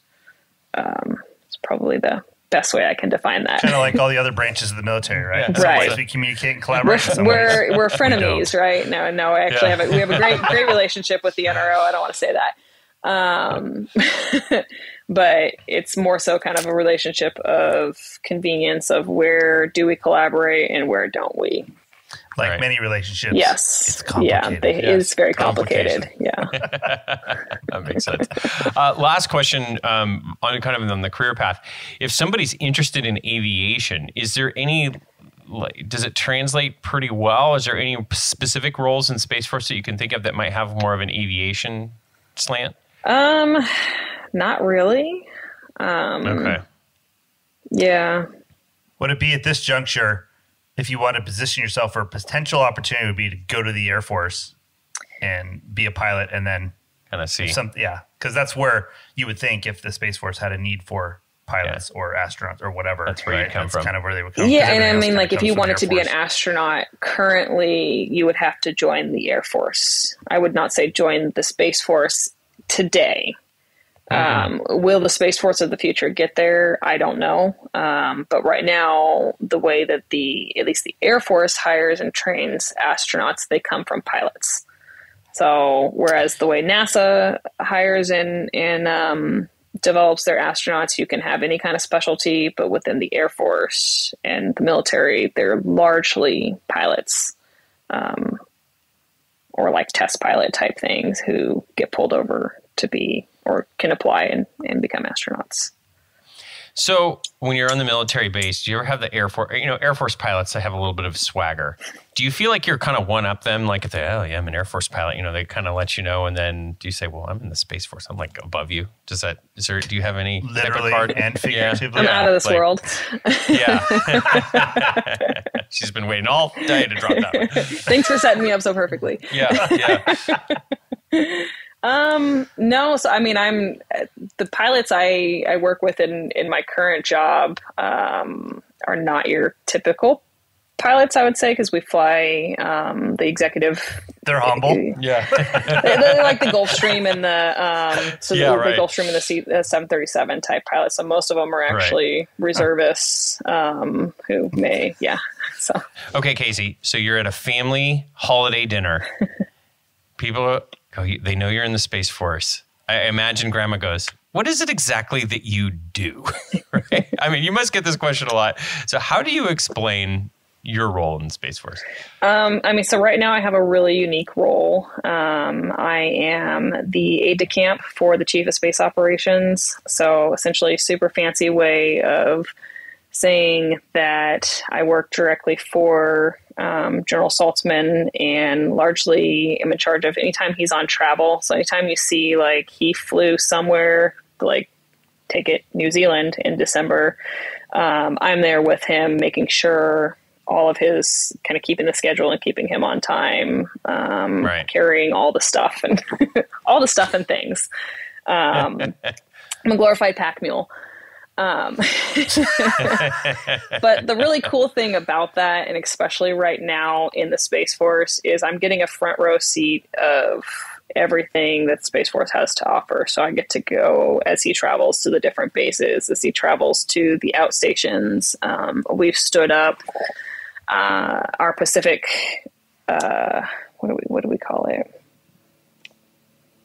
Um, it's probably the best way I can define that. Kind of like all the other branches of the military, right? In some Right. ways we communicate and we're collaborate. in some ways we're, we're frenemies, don't. right? No, no, I actually Yeah. have a, we have a great great relationship with the NRO. I don't want to say that, um, but it's more so kind of a relationship of convenience of where do we collaborate and where don't we? Like Right. many relationships. Yes, It's yeah, complicated. they, Yes. it's very complicated. Yeah. that makes sense. Uh, last question um, on kind of on the career path. If somebody's interested in aviation, is there any like, does it translate pretty well? Is there any specific roles in Space Force that you can think of that might have more of an aviation slant? Um, not really. Um, Okay. Yeah. Would it be at this juncture, if you want to position yourself for a potential opportunity, would be to go to the Air Force and be a pilot, and then Kind of see. some yeah, because that's where you would think if the Space Force had a need for pilots or astronauts or whatever. That's where you come That's from. kind of where they would come. From. Yeah, and I mean, like, if you wanted to be an astronaut, currently you would have to join the Air Force. I would not say join the Space Force today. Um, will the Space Force of the future get there? I don't know. Um, but right now, the way that the at least the Air Force hires and trains astronauts, they come from pilots. So whereas the way NASA hires and and um, develops their astronauts, you can have any kind of specialty, but within the Air Force and the military, they're largely pilots. Um, or like test pilot type things who get pulled over to be or can apply and, and become astronauts. So when you're on the military base, do you ever have the Air Force? You know, Air Force pilots they have a little bit of swagger. Do you feel like you're kind of one up them? Like if they, oh yeah, I'm an Air Force pilot. You know, they kind of let you know, and then do you say, well, I'm in the Space Force. I'm like above you. Does that? Is there? Do you have any literally card? and figuratively. I'm out of this like- world. Yeah. She's been waiting all day to drop that one. Thanks for setting me up so perfectly. Yeah, yeah. Um, no, so I mean, I'm the pilots I I work with in in my current job um, are not your typical pilots, I would say, because we fly um, the executive. They're humble. Yeah. They're, they're like the Gulfstream and the um, so Yeah, the, right. the Gulfstream and the C, uh, 737 type pilots. So most of them are actually reservists um, who may, yeah. So Okay, Kacie. So you're at a family holiday dinner. People go. They know you're in the Space Force. I imagine Grandma goes, "What is it exactly that you do?" right? I mean, you must get this question a lot. So how do you explain your role in Space Force? Um, I mean, so right now I have a really unique role. Um, I am the aide de camp for the chief of space operations. So essentially, a super fancy way of saying that I work directly for um, General Saltzman and largely am in charge of anytime he's on travel. So anytime you see like he flew somewhere, like take it New Zealand in December, um, I'm there with him, making sure all of his kind of keeping the schedule and keeping him on time, um, Right. carrying all the stuff and all the stuff and things. Um, I'm a glorified pack mule. Um, but the really cool thing about that, and especially right now in the Space Force, is I'm getting a front row seat of everything that Space Force has to offer. So I get to go as he travels to the different bases, as he travels to the outstations. Um, we've stood up uh, our Pacific. Uh, what do we what do we call it?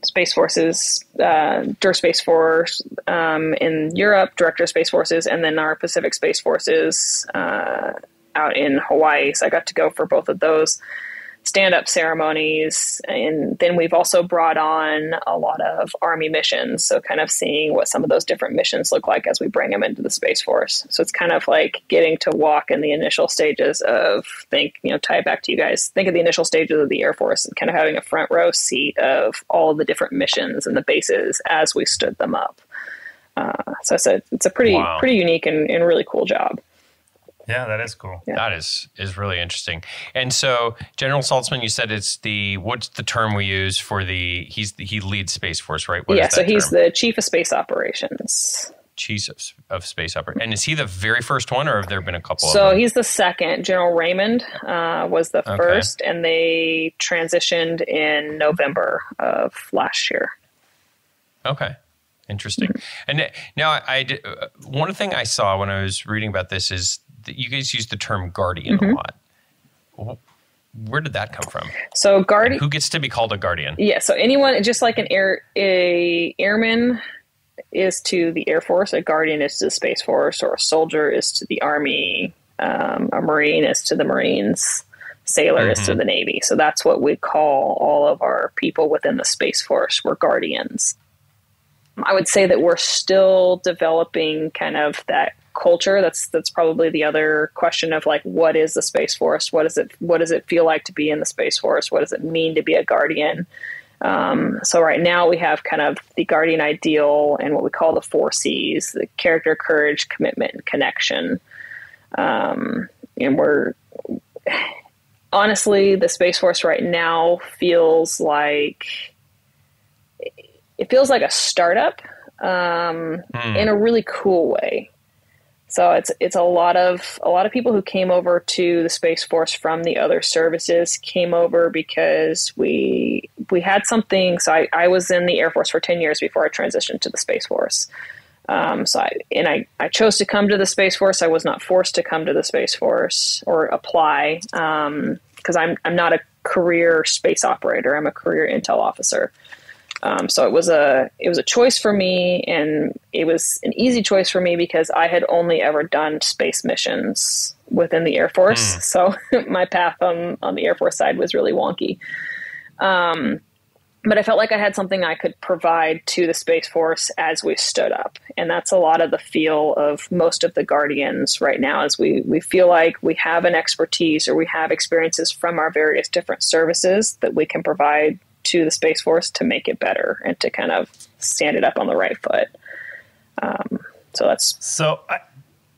Space Forces, uh, Director Space Force um, in Europe, Director of Space Forces, and then our Pacific Space Forces uh, out in Hawaii. So I got to go for both of those stand up ceremonies. And then we've also brought on a lot of Army missions. So, kind of seeing what some of those different missions look like as we bring them into the Space Force. So, it's kind of like getting to walk in the initial stages of, think, you know, tie it back to you guys, think of the initial stages of the Air Force and kind of having a front row seat of all the different missions and the bases as we stood them up. Uh, so it's a, it's a pretty, Wow. pretty unique and, and really cool job. Yeah, that is cool. Yeah. That is is really interesting. And so, General Saltzman, you said it's the what's the term we use for the he's the, he leads Space Force, right? What is yeah, so that he's term? the chief of space operations. chief of, of space operations. And is he the very first one, or have there been a couple? of So them? he's the second. General Raymond uh, was the Okay. first, and they transitioned in November of last year. Okay. Interesting. And now I, I did, uh, one thing I saw when I was reading about this is that you guys use the term guardian a lot. Where did that come from? So guardian, who gets to be called a guardian? yeah. So anyone, just like an air, a airman is to the Air Force, a guardian is to the Space Force, or a soldier is to the Army, um, a Marine is to the Marines, sailor is to the Navy. So that's what we call all of our people within the Space Force. We're guardians. I would say that we're still developing kind of that culture. That's that's probably the other question of like what is the Space Force? What does it what does it feel like to be in the Space Force? What does it mean to be a guardian? Um, so right now we have kind of the guardian ideal and what we call the four C's: the character, courage, commitment, and connection. Um, and we're honestly the Space Force right now feels like it feels like a startup um, in a really cool way. So it's it's a lot of a lot of people who came over to the Space Force from the other services came over because we we had something. So I, I was in the Air Force for ten years before I transitioned to the Space Force. Um, so I and I, I chose to come to the Space Force. I was not forced to come to the Space Force or apply because I'm I'm not a career space operator. I'm a career intel officer. Um, so it was a it was a choice for me, and it was an easy choice for me because I had only ever done space missions within the Air Force. So my path on on the Air Force side was really wonky. Um, but I felt like I had something I could provide to the Space Force as we stood up, and that's a lot of the feel of most of the Guardians right now. Is we we feel like we have an expertise or we have experiences from our various different services that we can provide to the Space Force to make it better and to kind of stand it up on the right foot. Um, so that's So I,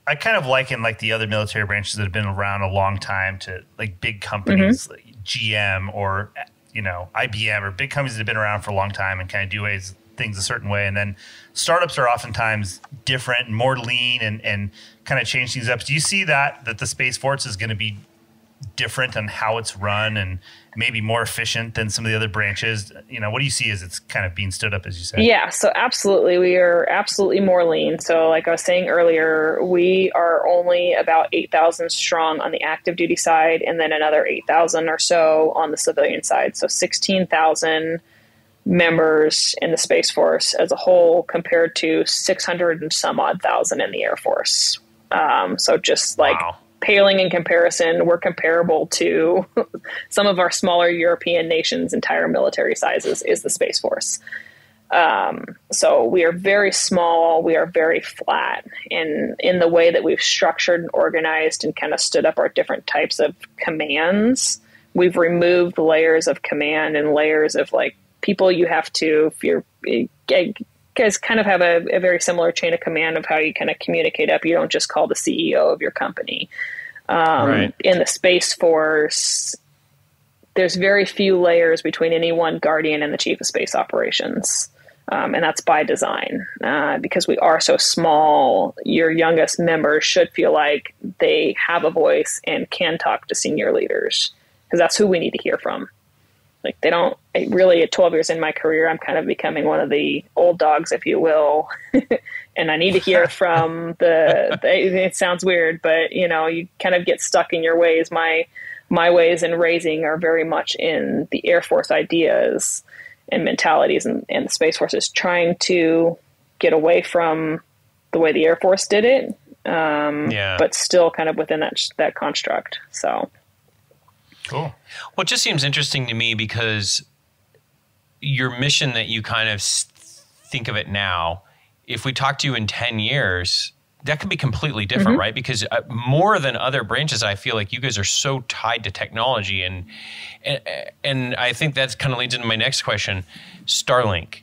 I kind of liken like the other military branches that have been around a long time to like big companies like GM or you know IBM or big companies that have been around for a long time and kind of do ways things a certain way and then startups are oftentimes different and more lean and and kind of change things up. Do you see that that the Space Force is going to be different on how it's run and maybe more efficient than some of the other branches? You know, what do you see as it's kind of being stood up as you said? Yeah, so absolutely. We are absolutely more lean. So, like I was saying earlier, we are only about 8,000 strong on the active duty side, and then another 8,000 or so on the civilian side. So, 16,000 members in the Space Force as a whole compared to 600 and some odd thousand in the Air Force. Um, so, just like Wow. Paling in comparison, we're comparable to some of our smaller European nations' entire military sizes is the Space Force. Um, so we are very small, we are very flat in in the way that we've structured and organized and kind of stood up our different types of commands. We've removed layers of command and layers of like people you have to if you're you guys kind of have a, a very similar chain of command of how you kind of communicate up. You don't just call the CEO of your company. Um, Right. In the Space Force, there's very few layers between any one guardian and the chief of space operations. Um, and that's by design uh, because we are so small. Your youngest members should feel like they have a voice and can talk to senior leaders because that's who we need to hear from. Like they don't really at 12 years in my career, I'm kind of becoming one of the old dogs, if you will. and I need to hear from the, the, it sounds weird, but you know, you kind of get stuck in your ways. My, my ways in raising are very much in the Air Force ideas and mentalities and, and the Space Force is trying to get away from the way the Air Force did it. Um, Yeah. but still kind of within that, that construct. So, Cool. Well, it just seems interesting to me because your mission that you kind of think of it now, if we talk to you in 10 years, that could be completely different, right? Because uh, more than other branches, I feel like you guys are so tied to technology, and and, and I think that kind of leads into my next question: Starlink.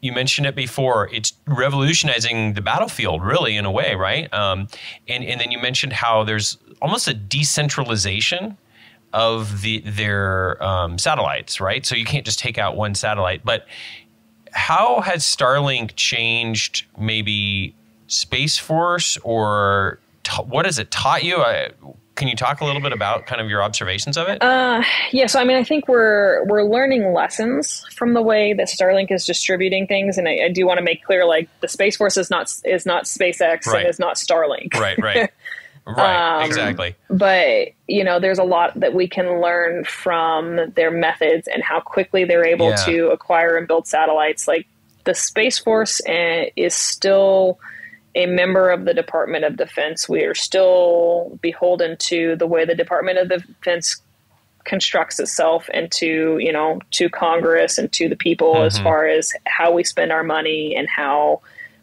You mentioned it before. It's revolutionizing the battlefield, really, in a way, right? Um, and and then you mentioned how there's almost a decentralization of the their um, satellites, right? So you can't just take out one satellite. But how has Starlink changed maybe Space Force, or ta- what has it taught you? I, can you talk a little bit about kind of your observations of it? Uh, yeah, so I mean, I think we're we're learning lessons from the way that Starlink is distributing things, and I, I do want to make clear, like the Space Force is not is not SpaceX Right. and is not Starlink, right, right, right. Um, exactly. but you know, there's a lot that we can learn from their methods and how quickly they're able Yeah. to acquire and build satellites. Like the Space Force uh, is still a member of the Department of Defense. We are still beholden to the way the Department of Defense constructs itself and to you know to Congress and to the people as far as how we spend our money and how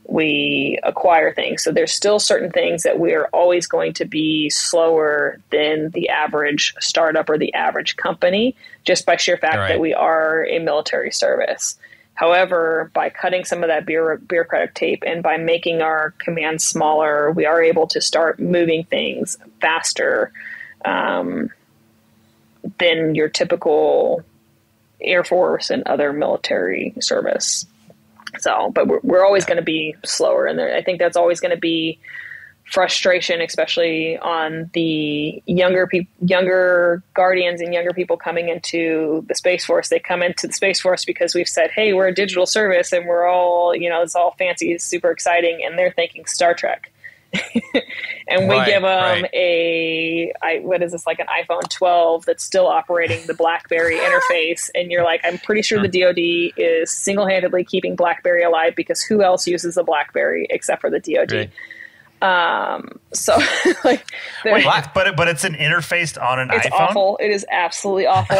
we acquire things. So there's still certain things that we are always going to be slower than the average startup or the average company, just by sheer fact Right. that we are a military service. However, by cutting some of that bureaucratic tape and by making our command smaller, we are able to start moving things faster um, than your typical Air Force and other military service. So, but we're, we're always going to be slower, and there, I think that's always going to be frustration, especially on the younger people, younger guardians and younger people coming into the space force. They come into the space force because we've said, "Hey, we're a digital service, and we're all, you know, it's all fancy, it's super exciting," and they're thinking Star Trek. and we Right, give them right. a I, what is this like an iPhone 12 that's still operating the BlackBerry interface, and you're like, I'm pretty sure the DoD is single-handedly keeping BlackBerry alive because who else uses a BlackBerry except for the DoD? Right. Um, so like, Wait, but it, but it's an interface on an it's iPhone. awful. It is absolutely awful.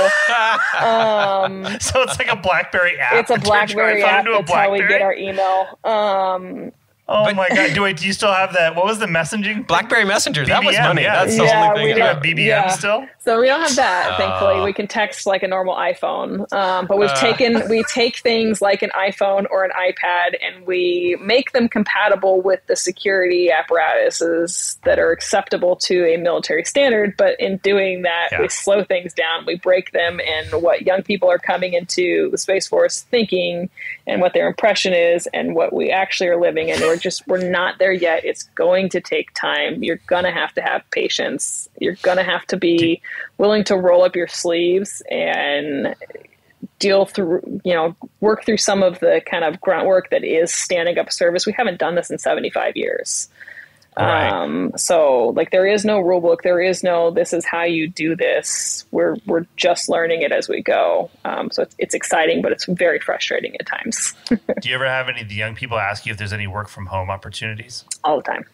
um, So it's like a BlackBerry app. it's a that turns your BlackBerry app. into a That's how we get our email. Um, Oh But- my god! Do wait? Do you still have that? What was the messaging? BlackBerry Messenger. that was money. yeah. That's the Yeah, only we thing. You I have don't- got. BBM yeah. still? So we don't have that, Oh. thankfully. We can text like a normal iPhone. Um, but we've Uh. taken we take things like an iPhone or an iPad and we make them compatible with the security apparatuses that are acceptable to a military standard. But in doing that, Yeah. we slow things down, we break them, and what young people are coming into the Space Force thinking and what their impression is and what we actually are living in. We're just we're not there yet. It's going to take time. You're gonna have to have patience. You're gonna have to be willing to roll up your sleeves and deal through you know work through some of the kind of grunt work that is standing up service. We haven't done this in 75 years. Right. Um, so like there is no rule book. There is no this is how you do this. We're we're just learning it as we go. Um, so it's, it's exciting, but it's very frustrating at times. Do you ever have any of the young people ask you if there's any work from home opportunities? all the time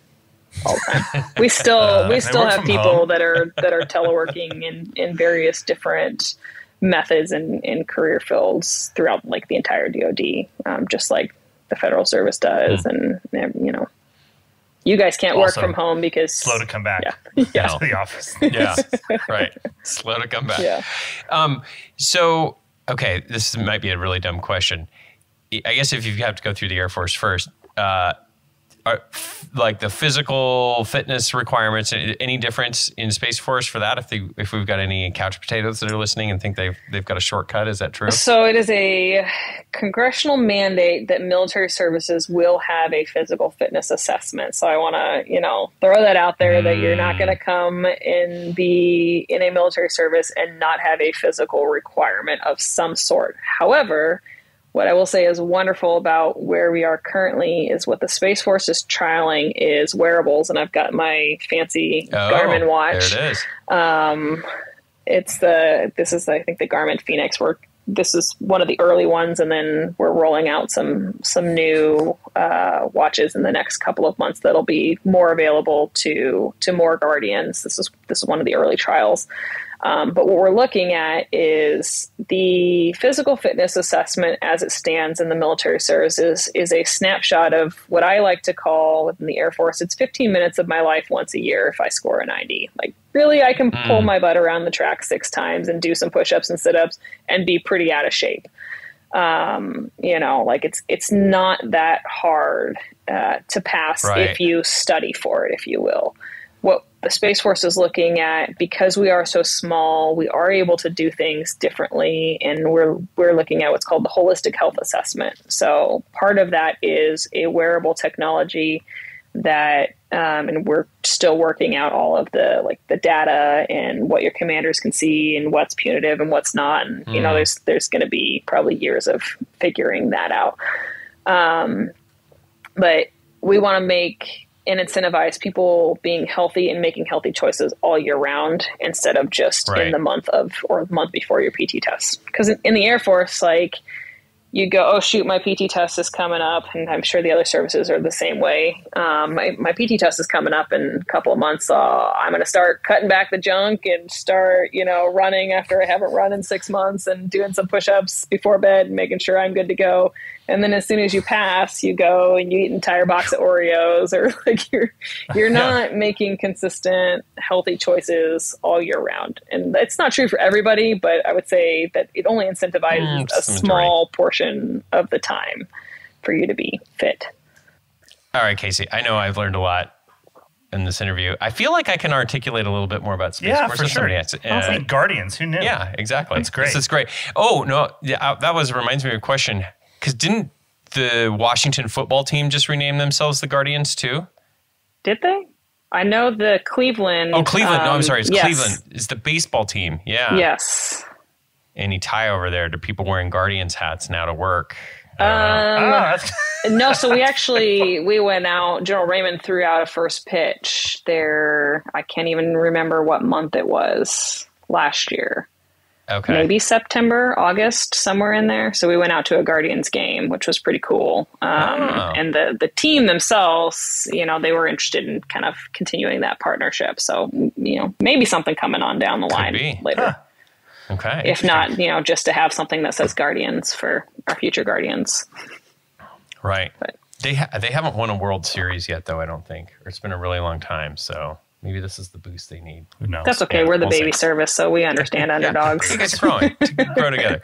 all the time we still Uh, we still have people home. that are that are teleworking in in various different methods and in career fields throughout like the entire dod um, just like the federal service does and and you know you guys can't work Also, from home because Slow to come back yeah yeah to the office. Yeah. right. Slow to come back. yeah Um, so, okay, this might be a really dumb question. I guess if you have to go through the Air Force first, uh, are like the physical fitness requirements any difference in space force for that if they if we've got any couch potatoes that are listening and think they've they've got a shortcut is that true So it is a congressional mandate that military services will have a physical fitness assessment. So I want to, you know, throw that out there that you're not going to mm. come and be in a military service and not have a physical requirement of some sort. However, what I will say is wonderful about where we are currently is what the Space Force is trialing is wearables, and I've got my fancy oh, Garmin watch there it is um, it's the this is I think the Garmin Fenix. We're this is one of the early ones, and then we're rolling out some some new uh, watches in the next couple of months that'll be more available to to more Guardians. This is this is one of the early trials. Um, but what we're looking at is the physical fitness assessment as it stands in the military services is a snapshot of what I like to call within the Air Force. It's 15 minutes of my life once a year if I score a 90. Like, really, I can pull my butt around the track six times and do some push ups and sit ups and be pretty out of shape. Um, you know, like it's it's not that hard uh, to pass Right. if you study for it, if you will what Space Force is looking at, because we are so small, we are able to do things differently, and we're we're looking at what's called the holistic health assessment. So part of that is a wearable technology that, um, and we're still working out all of the like the data and what your commanders can see and what's punitive and what's not. And you know, there's there's going to be probably years of figuring that out. Um, but we want to make and incentivize people being healthy and making healthy choices all year round instead of just Right. in the month of or the month before your PT test. Because in, in the Air Force, like you go, oh shoot, my PT test is coming up, and I'm sure the other services are the same way. Um, my, my PT test is coming up in a couple of months. Uh, I'm going to start cutting back the junk and start, you know, running after I haven't run in six months and doing some push-ups before bed, and making sure I'm good to go. And then as soon as you pass, you go and you eat an entire box of Oreos, or like you're you're not making consistent healthy choices all year round. And it's not true for everybody, but I would say that it only incentivizes Mm, a it's the majority. small portion of the time for you to be fit. all right Kacie i know i've learned a lot in this interview i feel like i can articulate a little bit more about space Yeah, Force for if sure. somebody asks. Awesome. Uh, Guardians, who knew? Yeah, exactly. That's great. This is great. Oh no, yeah, uh, that was reminds me of a question. Because didn't the Washington football team just rename themselves the Guardians too? Did they? I know the Cleveland. Oh, Cleveland. no, I'm um, sorry. It's yes. Cleveland. It's the baseball team. Yeah. Yes. Any tie over there to people wearing Guardians hats now to work? Um, Ah, no, so we actually we went out. General Raymond threw out a first pitch there. I can't even remember what month it was last year. Okay. Maybe September, August, somewhere in there. So we went out to a Guardians game, which was pretty cool. Um, Oh. And the the team themselves, you know, they were interested in kind of continuing that partnership. So you know, maybe something coming on down the line be. later. Okay. If not, you know, just to have something that says Guardians for our future Guardians. Right. But- They ha- they haven't won a World Series yet, though. I don't think. Or it's been a really long time. So maybe this is the boost they need. who knows? That's okay. Yeah, We're the we'll baby see. service, so we understand underdogs. You guys are growing. grow together.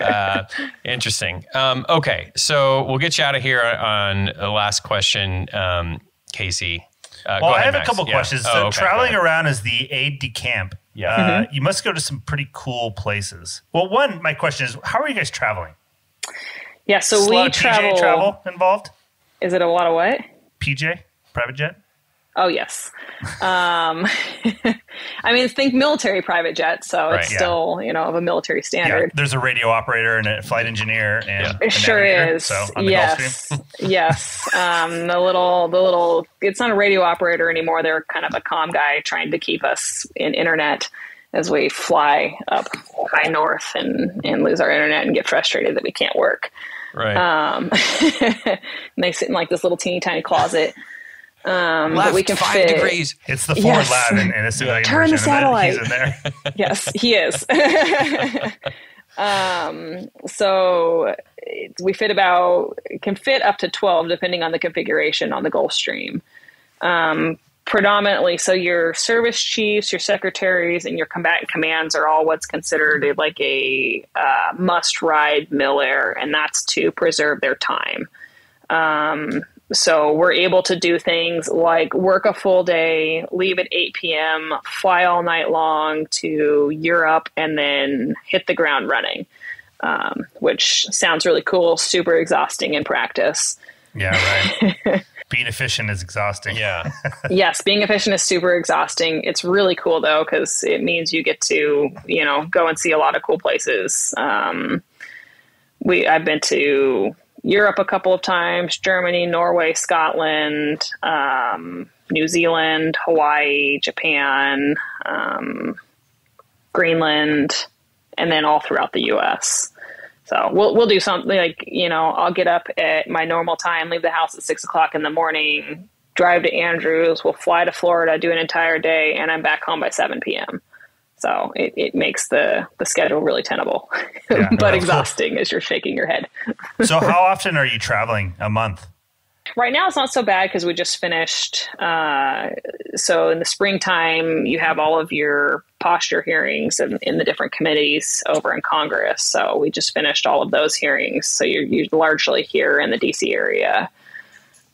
Uh, interesting. Um, okay, so we'll get you out of here on the last question, um, Kacie. Uh, go Well, I ahead, have a couple Yeah. questions. Oh, So, okay, traveling around as the aide de camp, Yeah. uh, you must go to some pretty cool places. Well, one, my question is, how are you guys traveling? Yeah, so Is we travel. PJ travel involved. Is it a lot of what? PJ, private jet. Oh yes. Um, I mean, think military private jet, so Right, it's yeah. still you know of a military Yeah, standard. there's a radio operator and a flight engineer, and Yeah. a It sure is. So on the yes, yes. Um, the little, the little. It's not a radio operator anymore. They're kind of a comm guy trying to keep us in internet as we fly up high north and and lose our internet and get frustrated that we can't work. Right. Um, and they sit in like this little teeny tiny closet. Um, Left but we can five fit. degrees. It's the Ford Yes. Lab in, in a civilian Turn the and then He's satellite. in there. yes, he is. um, so we fit about can fit up to twelve, depending on the configuration on the Gulfstream. Um, predominantly, so your service chiefs, your secretaries, and your combatant commands are all what's considered a- like a uh, must-ride mill air, and that's to preserve their time. Um, so we're able to do things like work a full day, leave at 8 p.m., fly all night long to Europe, and then hit the ground running, um, which sounds really cool, super exhausting in practice. Yeah, right. being efficient is exhausting. Yeah. yes, being efficient is super exhausting. It's really cool though because it means you get to you know go and see a lot of cool places. Um, we I've been to Europe a couple of times, Germany, Norway, Scotland, um, New Zealand, Hawaii, Japan, um, Greenland, and then all throughout the U.S. So we'll we'll do something like you know I'll get up at my normal time, leave the house at six o'clock in the morning, drive to Andrews, we'll fly to Florida, do an entire day, and I'm back home by seven p.m. So it, it makes the the schedule really tenable, Yeah. but exhausting as you're shaking your head. So, how often are you traveling a month? Right now, it's not so bad because we just finished. Uh, so in the springtime, you have all of your posture hearings in, in the different committees over in Congress. So we just finished all of those hearings. So you're, you're largely here in the DC area,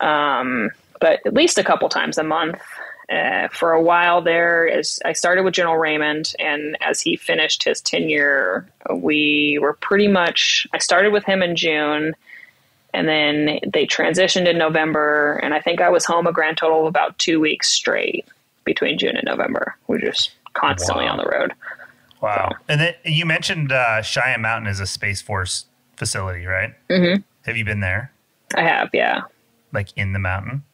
um, but at least a couple times a month. Uh, for a while there, as I started with General Raymond, and as he finished his tenure, we were pretty much. I started with him in June and then they transitioned in November, and I think I was home a grand total of about two weeks straight between June and November. We're just constantly Wow. on the road. Wow. And then you mentioned uh, Cheyenne Mountain is a Space Force facility, right? hmm Have you been there? I have, yeah, Like in the mountain?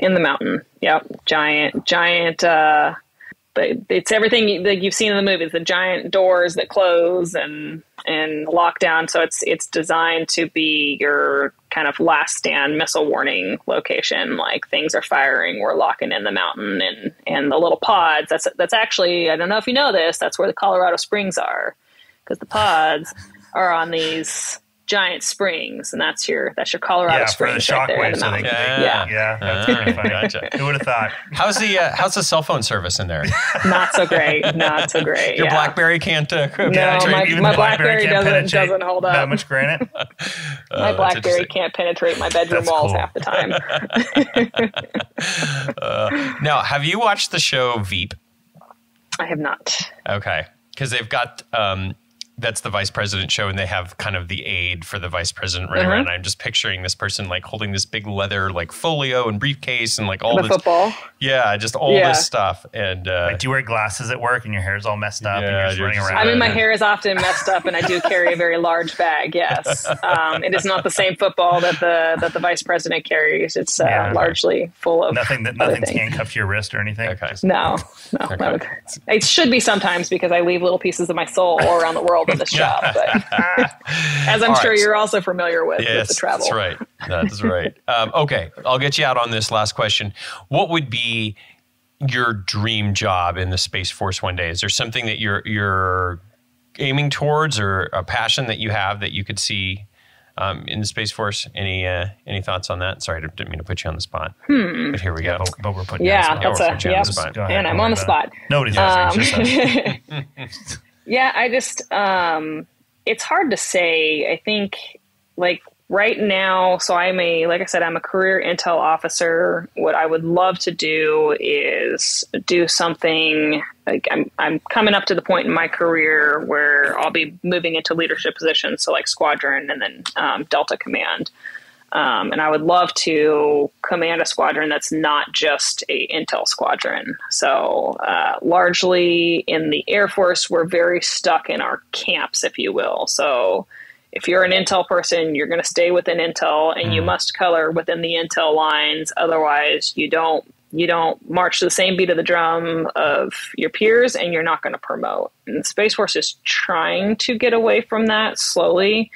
In the mountain. Yep, giant, giant. Uh, it's everything that you've seen in the movies. The giant doors that close and and lock down. So it's it's designed to be your kind of last stand missile warning location. Like things are firing, we're locking in the mountain and and the little pods. That's that's actually I don't know if you know this. That's where the Colorado Springs are because the pods are on these giant springs, and that's your that's your Colorado yeah, for Springs the right there in shockwave. the So they, mountain. Yeah. yeah, that's Ah, pretty funny. gotcha. Who would have thought? How's the uh, how's the cell phone service in there? not so great. Not so great. Your yeah. BlackBerry can't uh, No, my- even my the BlackBerry can't doesn't- penetrate doesn't hold up That much granite? My Oh, BlackBerry can't penetrate my bedroom That's walls cool. half the time. Uh, now, have you watched the show Veep? I have not. Okay, because they've got um, that's the vice president show, and they have kind of the aide for the vice president running Uh-huh. around. I'm just picturing this person like holding this big leather like folio and briefcase and like all the this, football. yeah, just all Yeah. this stuff. And uh, Like, do you wear glasses at work and your hair's all messed up Yeah, and you're just you're running just- around? I mean, my hair is often messed up, and I do carry a very large bag. Yes, um, it is not the same football that the that the vice president carries. It's uh, Yeah. largely full of Nothing that other nothing's things. handcuffed to your wrist or anything. okay, No, no, Okay. that it should be sometimes because I leave little pieces of my soul all around the world in this job. But as I'm All sure right. you're also familiar with, with Yes, the travel. that's right. That's right. Um, okay, I'll get you out on this last question. What would be your dream job in the Space Force one day? Is there something that you're you're aiming towards, or a passion that you have that you could see um, in the Space Force? Any uh, any thoughts on that? Sorry, I didn't mean to put you on the spot. But here we go. But, but we're putting you on Yeah, the spot. that's we're a putting on the spot. Go ahead, And I'm on the spot. it. Nobody's Um, answering. just us. yeah, I just um, it's hard to say. I think like right now, so I'm a like I said, I'm a career intel officer. What I would love to do is do something like I'm I'm coming up to the point in my career where I'll be moving into leadership positions, so like squadron and then um, Delta Command. Um, and I would love to command a squadron that's not just a intel squadron. So, uh, largely in the Air Force, we're very stuck in our camps, if you will. So, if you're an intel person, you're going to stay within intel, and you must color within the intel lines. Otherwise, you don't you don't march to the same beat of the drum of your peers, and you're not going to promote. And Space Force is trying to get away from that slowly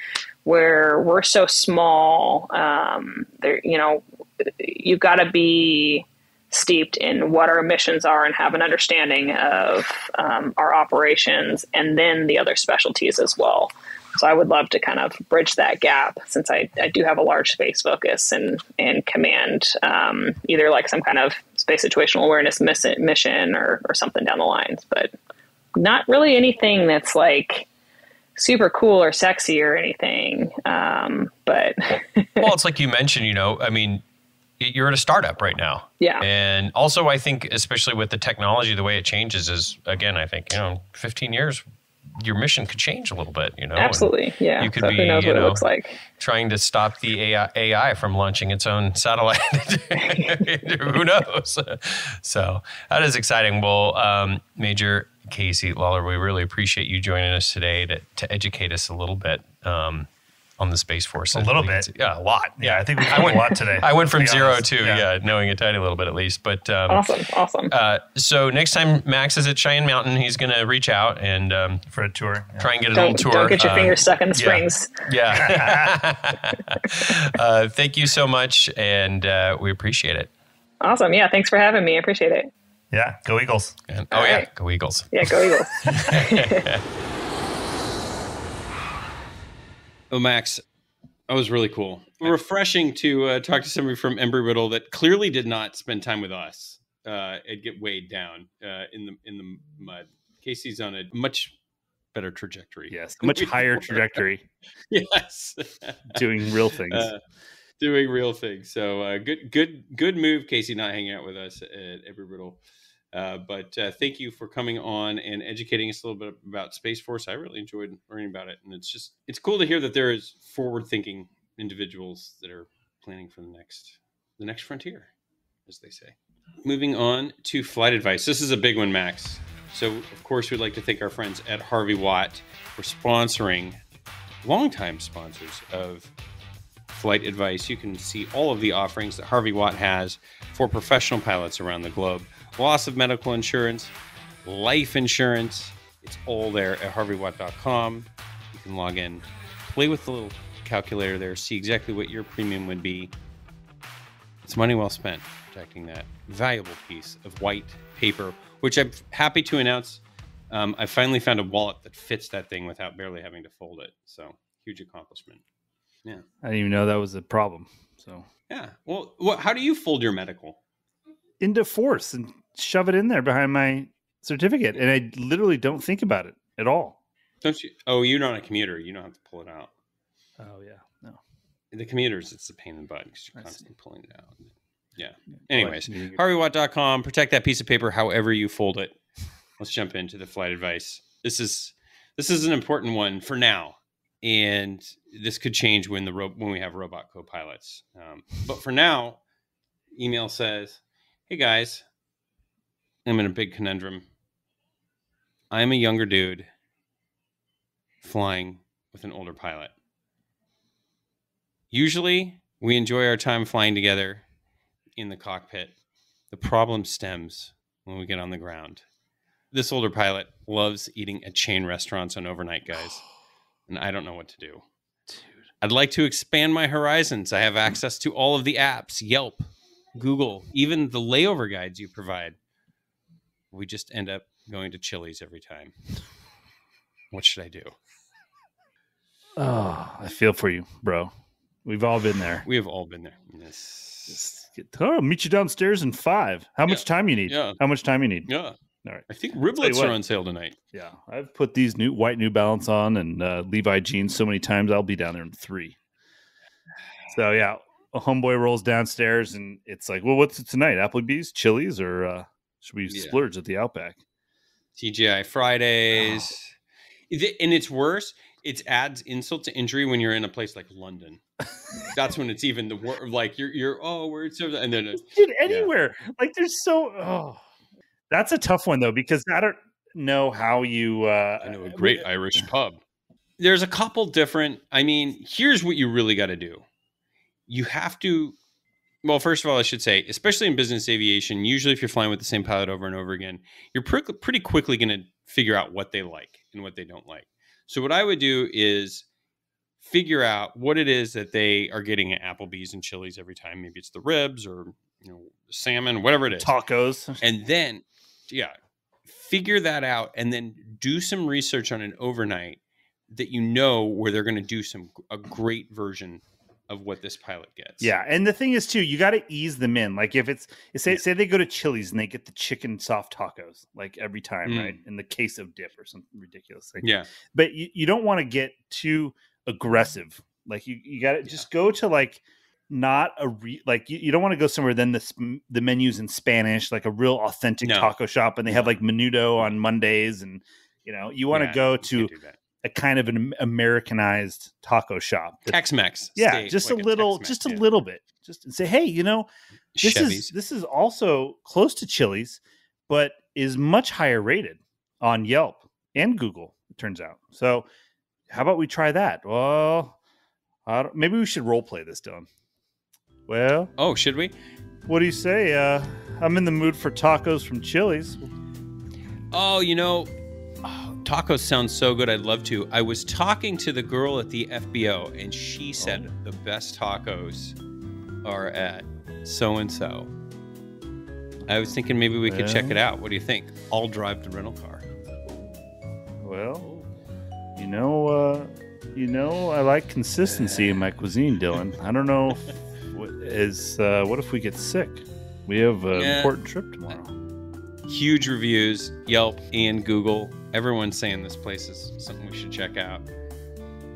where we're so small, um, there, you know, you've got to be steeped in what our missions are and have an understanding of um, our operations and then the other specialties as well. So I would love to kind of bridge that gap since I, I do have a large space focus and, and command um, either like some kind of space situational awareness miss- mission or, or something down the lines, but not really anything that's like super cool or sexy or anything. Um, but well, it's like you mentioned, you know, I mean, you're at a startup right now. Yeah. And also, I think, especially with the technology, the way it changes is, again, I think, you know, 15 years, your mission could change a little bit, you know? and Absolutely. Yeah. You could so be, who knows you what know, it looks like. trying to stop the AI, AI from launching its own satellite. Who knows? So that is exciting. Well, um, Major Kacie Lawler, we really appreciate you joining us today to, to educate us a little bit um, on the Space Force. A little bit. Yeah, a lot. Yeah, I think we I learned went a lot today. I went from be zero honest. to yeah. knowing a tiny little bit at least. But um, Awesome. Awesome. uh, so next time Max is at Cheyenne Mountain, he's going to reach out and um, for a tour. yeah. try and get a don't, little tour. don't get your Uh, fingers stuck in the yeah. springs. Yeah. uh, thank you so much, and uh, we appreciate it. Awesome. Yeah. Thanks for having me. I appreciate it. Yeah, go Eagles. And, oh All yeah, right. go Eagles! Yeah. Go Eagles. Oh, Max, that was really cool. Refreshing to uh, talk to somebody from Embry Riddle that clearly did not spend time with us uh, and get weighed down uh, in the in the mud. Kacie's on a much better trajectory. Yes, much higher trajectory, yes, doing real things. Uh, doing real things. So uh, good, good, good move, Kacie, not hanging out with us at Embry Riddle. Uh, but uh, thank you for coming on and educating us a little bit about Space Force. I really enjoyed learning about it, and it's just it's cool to hear that there is forward-thinking individuals that are planning for the next the next frontier, as they say. Moving on to flight advice. This is a big one, Max. So of course we'd like to thank our friends at Harvey Watt for sponsoring, longtime sponsors of flight advice. You can see all of the offerings that Harvey Watt has for professional pilots around the globe. Loss of medical insurance, life insurance. It's all there at harveywatt.com. You can log in, play with the little calculator there, see exactly what your premium would be. It's money well spent protecting that valuable piece of white paper, which I'm happy to announce. Um, I finally found a wallet that fits that thing without barely having to fold it. So huge accomplishment. Yeah. I didn't even know that was a problem. So Yeah. Well, what, how do you fold your medical? into force and shove it in there behind my certificate, and I literally don't think about it at all. Don't you? Oh, you're not a commuter. You don't have to pull it out. Oh yeah, no. The commuters, it's a pain in the butt because you're I see. constantly pulling it out. Yeah. Anyways, get- harveywatt.com. Protect that piece of paper however you fold it. Let's jump into the flight advice. This is this is an important one for now, and this could change when the ro- when we have robot co-pilots. Um, but for now, email says, "Hey guys, I'm in a big conundrum. I'm a younger dude flying with an older pilot. Usually, we enjoy our time flying together in the cockpit. The problem stems when we get on the ground. This older pilot loves eating at chain restaurants on overnight, guys, and I don't know what to do. I'd like to expand my horizons. I have access to all of the apps, Yelp, Google, even the layover guides you provide. We just end up going to Chili's every time. What should I do? Oh, I feel for you, bro. We've all been there. We have all been there. Yes. Just get- oh, meet you downstairs in five. How much time you need? Yeah. How much time you need? Yeah. All right. I think riblets are on sale tonight. Yeah, I've put these new white New Balance on and uh, Levi jeans so many times. I'll be down there in three. So yeah, a homeboy rolls downstairs and it's like, well, what's it tonight? Applebee's, Chili's, or uh, should we Yeah. splurge at the Outback? TGI Fridays. It- And it's worse. It adds insult to injury when you're in a place like London. That's when it's even the worst. Like you're, you're, oh, we're so, and then Dude, anywhere. Like there's so. Oh, that's a tough one though because I don't know how you. Uh, I know a great Irish pub. There's a couple different. I mean, here's what you really got to do. You have to. Well, first of all, I should say, especially in business aviation, usually if you're flying with the same pilot over and over again, you're pretty, pretty quickly going to figure out what they like and what they don't like. So, what I would do is figure out what it is that they are getting at Applebee's and Chili's every time. Maybe it's the ribs or you know salmon, whatever it is tacos. and then yeah figure that out and then do some research on an overnight that you know where they're going to do some a great version of what this pilot gets Yeah, and the thing is too, you got to ease them in. Like if it's say say they go to Chili's and they get the chicken soft tacos like every time, Mm. right? In the case of dip or something ridiculous thing. yeah but you, you don't want to get too aggressive. Like you, you got to just go to like not a re- like you, you don't want to go somewhere then the sp- the menus in Spanish, like a real authentic No. taco shop, and they have like menudo mm-hmm. on Mondays, and you know you want to Yeah, go to do that. a kind of an Americanized taco shop. Tex-Mex. yeah, just like a little, Tex-Mex, just a yeah. little bit, just say, hey, you know, this Chevys. is this is also close to Chili's, but is much higher rated on Yelp and Google. It turns out. So, how about we try that? Well, I don't, maybe we should role play this, Dylan. Well, Oh, should we? what do you say? Uh, I'm in the mood for tacos from Chili's. Oh, you know, oh, tacos sound so good. I'd love to. I was talking to the girl at the FBO, and she said Oh. the best tacos are at so and so. I was thinking maybe we could check it out. What do you think? I'll drive the rental car. Well, you know, uh, you know, I like consistency in my cuisine, Dylan. I don't know if is uh, what if we get sick? We have an Yeah. important trip tomorrow. Huge reviews, Yelp and Google. Everyone's saying this place is something we should check out.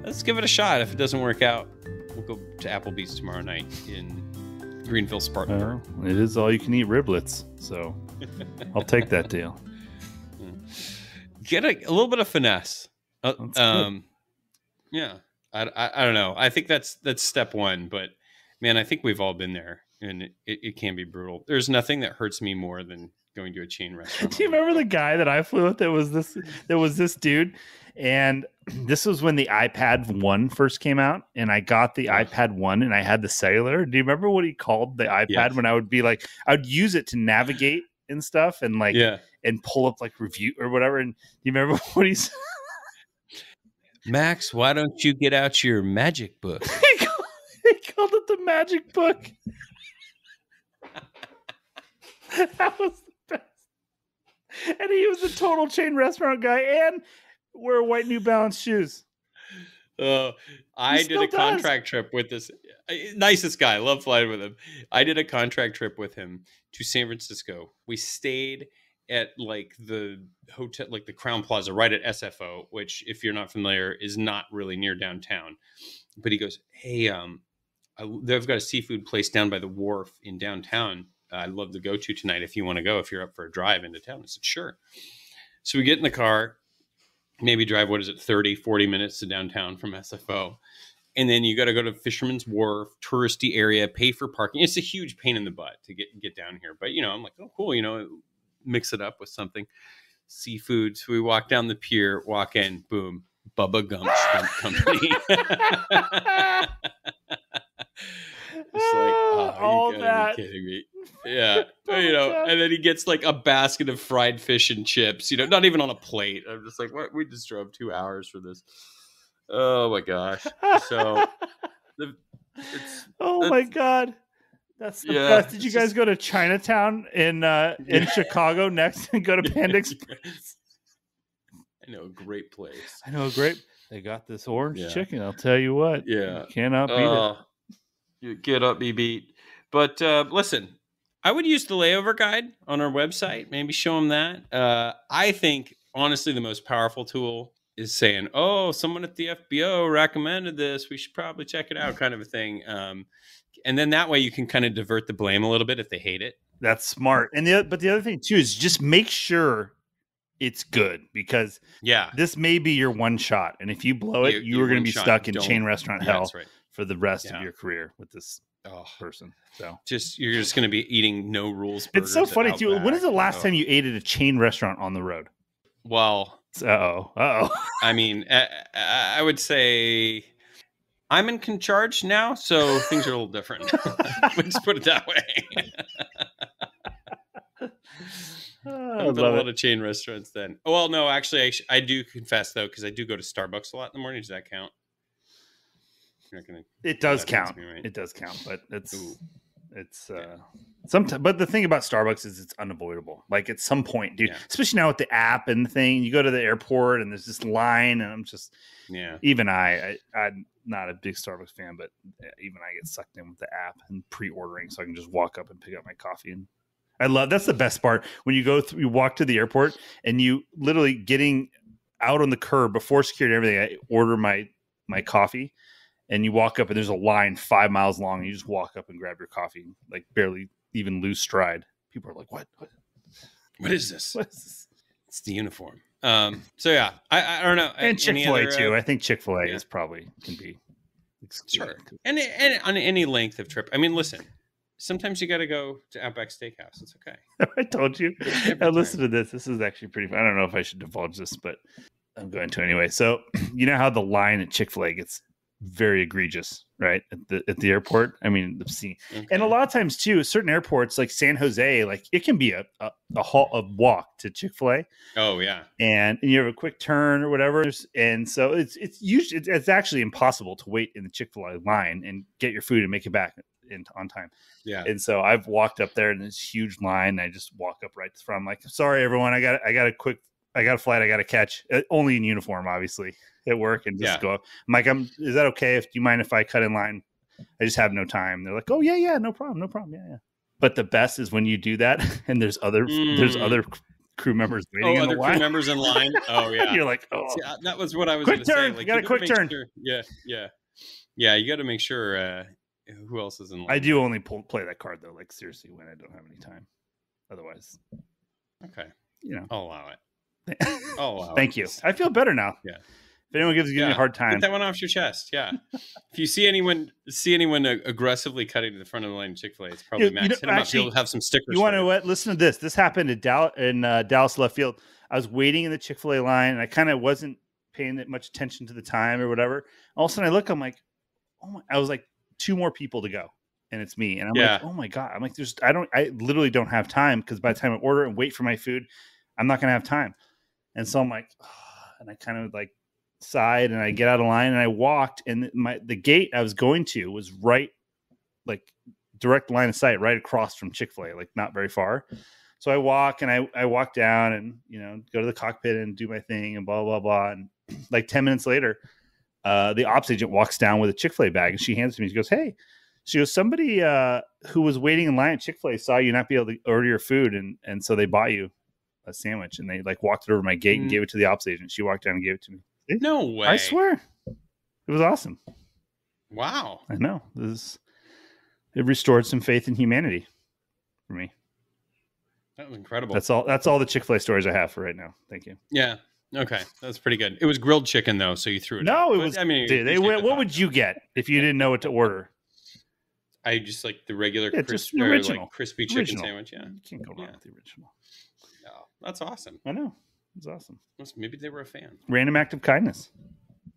Let's give it a shot. If it doesn't work out, we'll go to Applebee's tomorrow night in Greenville, Spartanburg. Well, it is all you can eat riblets, so I'll take that deal. get a, a little bit of finesse. Uh, um, yeah, I, I I don't know. I think that's that's step one. But man, I think we've all been there, and it, it, can be brutal. There's nothing that hurts me more than going to a chain restaurant. Do you remember the guy that I flew with? That was this. That was this dude, and this was when the iPad One first came out, and I got the iPad One, and I had the cellular. Do you remember what he called the iPad Yes. when I would be like, I would use it to navigate and stuff, and like, yeah, and pull up like review or whatever. And do you remember what he said? Max, why don't you get out your magic book? called, it the magic book. that was the best. And he was the total chain restaurant guy and wear white New Balance shoes. Uh, I did a does. contract trip with this uh, nicest guy. Love flying with him. I did a contract trip with him to San Francisco. We stayed at like the hotel, like the Crowne Plaza, right at SFO, which, if you're not familiar, is not really near downtown. But he goes, "Hey, um, I, they've got a seafood place down by the wharf in downtown. Uh, I'd love to go to tonight if you want to go. If you're up for a drive into town." I said, "Sure." So we get in the car maybe drive what is it 30 40 minutes to downtown from sfo and then you got to go to fisherman's wharf touristy area pay for parking it's a huge pain in the butt to get get down here but you know i'm like oh cool you know mix it up with something seafood so we walk down the pier walk in boom bubba gump shrimp company it's like oh All you gotta that. be kidding me yeah you know and then he gets like a basket of fried fish and chips you know not even on a plate i'm just like what we just drove two hours for this oh my gosh so the, it's oh my god. That's the Yeah, best. Did you guys just- go to Chinatown in uh in Chicago next and go to Panda Express? i know a great place I know, a great. They got this orange Yeah. chicken. I'll tell you what. Yeah. You cannot beat it. You get up, be beat. But uh, listen, I would use the layover guide on our website. Maybe show them that. Uh, I think honestly, the most powerful tool is saying, "Oh, someone at the FBO recommended this. We should probably check it out," kind of a thing. Um, and then that way, you can kind of divert the blame a little bit if they hate it. That's smart. And the but the other thing too is just make sure it's good because Yeah, this may be your one shot, and if you blow it, you, you are going to be shot. stuck in chain restaurant yeah, hell that's right. For the rest Yeah. of your career with this Oh, person. So just you're just going to be eating no rules. it's so funny too. When is the last Oh. time you ate at a chain restaurant on the road? Well, Uh oh. Uh oh. I mean, I, I I would say I'm in charge now, so things are a little different. Let's put it that way. I I've done a lot it. of chain restaurants then. Oh, well, no, actually, I, sh- I do confess though, because I do go to Starbucks a lot in the morning. Does that count? You're not gonna. It does count. right? It does count, but it's Ooh. it's uh sometimes but the thing about Starbucks is it's unavoidable. Like at some point, dude, Yeah. especially now with the app and the thing, you go to the airport and there's this line and I'm just Yeah. even I, I I'm not a big Starbucks fan, but uh, even I get sucked in with the app and pre-ordering so I can just walk up and pick up my coffee and I love that's the best part when you go through you walk to the airport and you literally getting out on the curb before security and everything I order my my coffee and you walk up and there's a line five miles long. And you just walk up and grab your coffee, like barely even lose stride. People are like, "What? What, What is this? what is this?" It's the uniform. Um. So yeah, I I don't know. And chick-fil-a other, uh, too. I think Chick Fil A yeah. is probably can be. Sure. And, and on any length of trip. I mean, listen. Sometimes you got to go to Outback Steakhouse. It's okay. I told you. I listened to this. This is actually pretty fun. I don't know if I should divulge this, but I'm going to anyway. So, you know how the line at Chick fil A gets very egregious, right? At the, at the airport. I mean, the scene. And a lot of times, too, certain airports like San Jose, like it can be a, a, a, haul, a walk to Chick fil A Oh yeah. and, and you have a quick turn or whatever. And so it's, it's usually, it's, it's actually impossible to wait in the Chick fil A line and get your food and make it back in, on time. Yeah. And so I've walked up there in this huge line. And I just walk up right to the front. I'm like, sorry, everyone. I got I got a quick, I got a flight I got to catch. Uh, only in uniform, obviously, at work. And just Yeah. go up. I'm like, I'm, is that okay? If do you mind if I cut in line? I just have no time. They're like, oh, yeah, yeah, no problem. No problem. Yeah, yeah. But the best is when you do that and there's other, there's Mm. other crew members Oh, waiting in other the crew line. members in line. Oh yeah. You're like, oh, See, that was what I was Quick turn. Say. Like, You got a quick turn. sure- Yeah, yeah, yeah. You got to make sure uh, who else is in line. I do only pull, play that card though. Like seriously, when I don't have any time. Otherwise, Okay, you know. I'll allow it. I'll allow Thank you. I feel better now. Yeah. If anyone gives you Yeah, a hard time, Get that one off your chest. Yeah. if you see anyone see anyone uh, aggressively cutting to the front of the line Chick Fil A, it's probably You- you Max. know, Hit him up. actually, He'll have some stickers. You want to what? Listen to this. This happened in Dallas, in uh, Dallas Love Field. I was waiting in the Chick Fil A line, and I kind of wasn't paying that much attention to the time or whatever. All of a sudden, I look. I'm like, oh my! I was like, two more people to go, and it's me. And I'm like, oh my god! I'm like, there's. I don't. I literally don't have time because by the time I order and wait for my food, I'm not gonna have time. And so I'm like, and I kind of like sighed, and I get out of line, and I walked, and my the gate I was going to was right, like direct line of sight, right across from Chick Fil A, like not very far. So I walk and I, I walk down and you know go to the cockpit and do my thing and blah blah blah. And like 10 minutes later uh, the ops agent walks down with a chick-fil-a bag and she hands it to me. She goes hey she goes somebody uh, who was waiting in line at chick-fil-a saw you not be able to order your food and and so they bought you a sandwich and they like walked it over my gate and Mm. gave it to the ops agent she walked down and gave it to me No way. i swear it was awesome Wow. i know this it restored some faith in humanity for me That was incredible. that's all that's all the chick-fil-a stories i have for right now thank you yeah. Okay, that's pretty good. It was grilled chicken though, so you threw it. No, out. it But, was. I mean, dude, they went, what would you get if you didn't know what to order? I just like the regular Yeah, crisp, just the or, original. like crispy chicken Original. sandwich. Yeah, You can't go wrong Yeah. with the original. That's awesome. I know. It's awesome. Maybe they were a fan. Random act of kindness.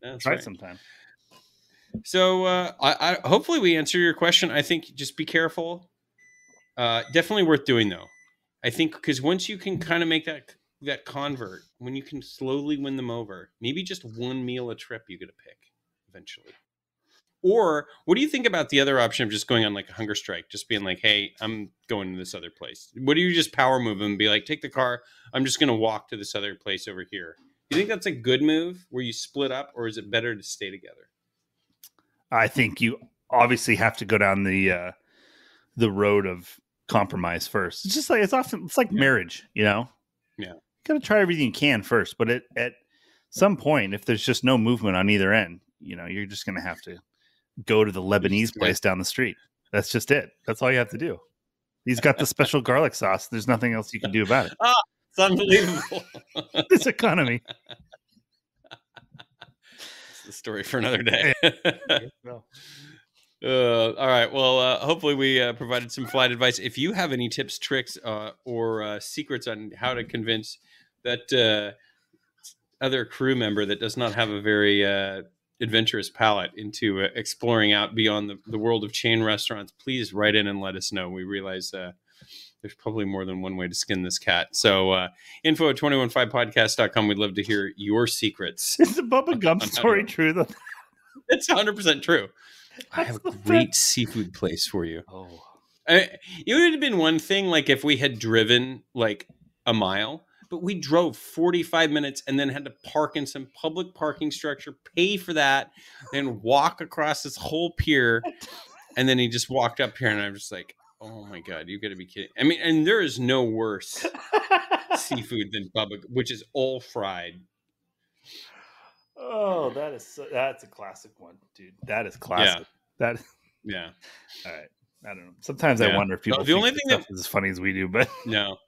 That's Try right. it sometime. So uh, I, I hopefully we answer your question. I think just be careful. Uh, definitely worth doing though. I think because once you can kind of make that that convert, when you can slowly win them over, maybe just one meal a trip you get to pick eventually. Or what do you think about the other option of just going on like a hunger strike, just being like, "Hey, I'm going to this other place." What do you just power move them and be like, "Take the car. I'm just going to walk to this other place over here." Do you think that's a good move where you split up, or is it better to stay together? I think you obviously have to go down the uh, the road of compromise first. It's just like it's often it's like marriage, you know. Yeah. you got to try everything you can first, but at at some point, if there's just no movement on either end, you know, you're just going to have to go to the Lebanese place down the street. That's just it. That's all you have to do. He's got the special garlic sauce. There's nothing else you can do about it. It's unbelievable. This economy. It's the story for another day. Uh, all right. Well, uh, hopefully we uh, provided some flight advice. If you have any tips, tricks, uh, or uh, secrets on how to convince that uh, other crew member that does not have a very uh, adventurous palate into uh, exploring out beyond the, the world of chain restaurants, please write in and let us know. We realize uh, there's probably more than one way to skin this cat. So, uh, info at 215podcast.com. We'd love to hear your secrets. Is the Bubba Gump On how story true though? It's 100% true. I have a That's the great seafood place for you. Oh, I, it would have been one thing like if we had driven like a mile, but we drove 45 minutes and then had to park in some public parking structure, pay for that, then walk across this whole pier. And then he just walked up here, and I'm just like, oh my God, you got to be kidding. I mean, and there is no worse seafood than Bubba, which is all fried. Oh, that is so, that's a classic one, dude. That is classic. Yeah. That Yeah. all right. I don't know. Sometimes I wonder if The- people the think only thing stuff is as funny as we do, but No.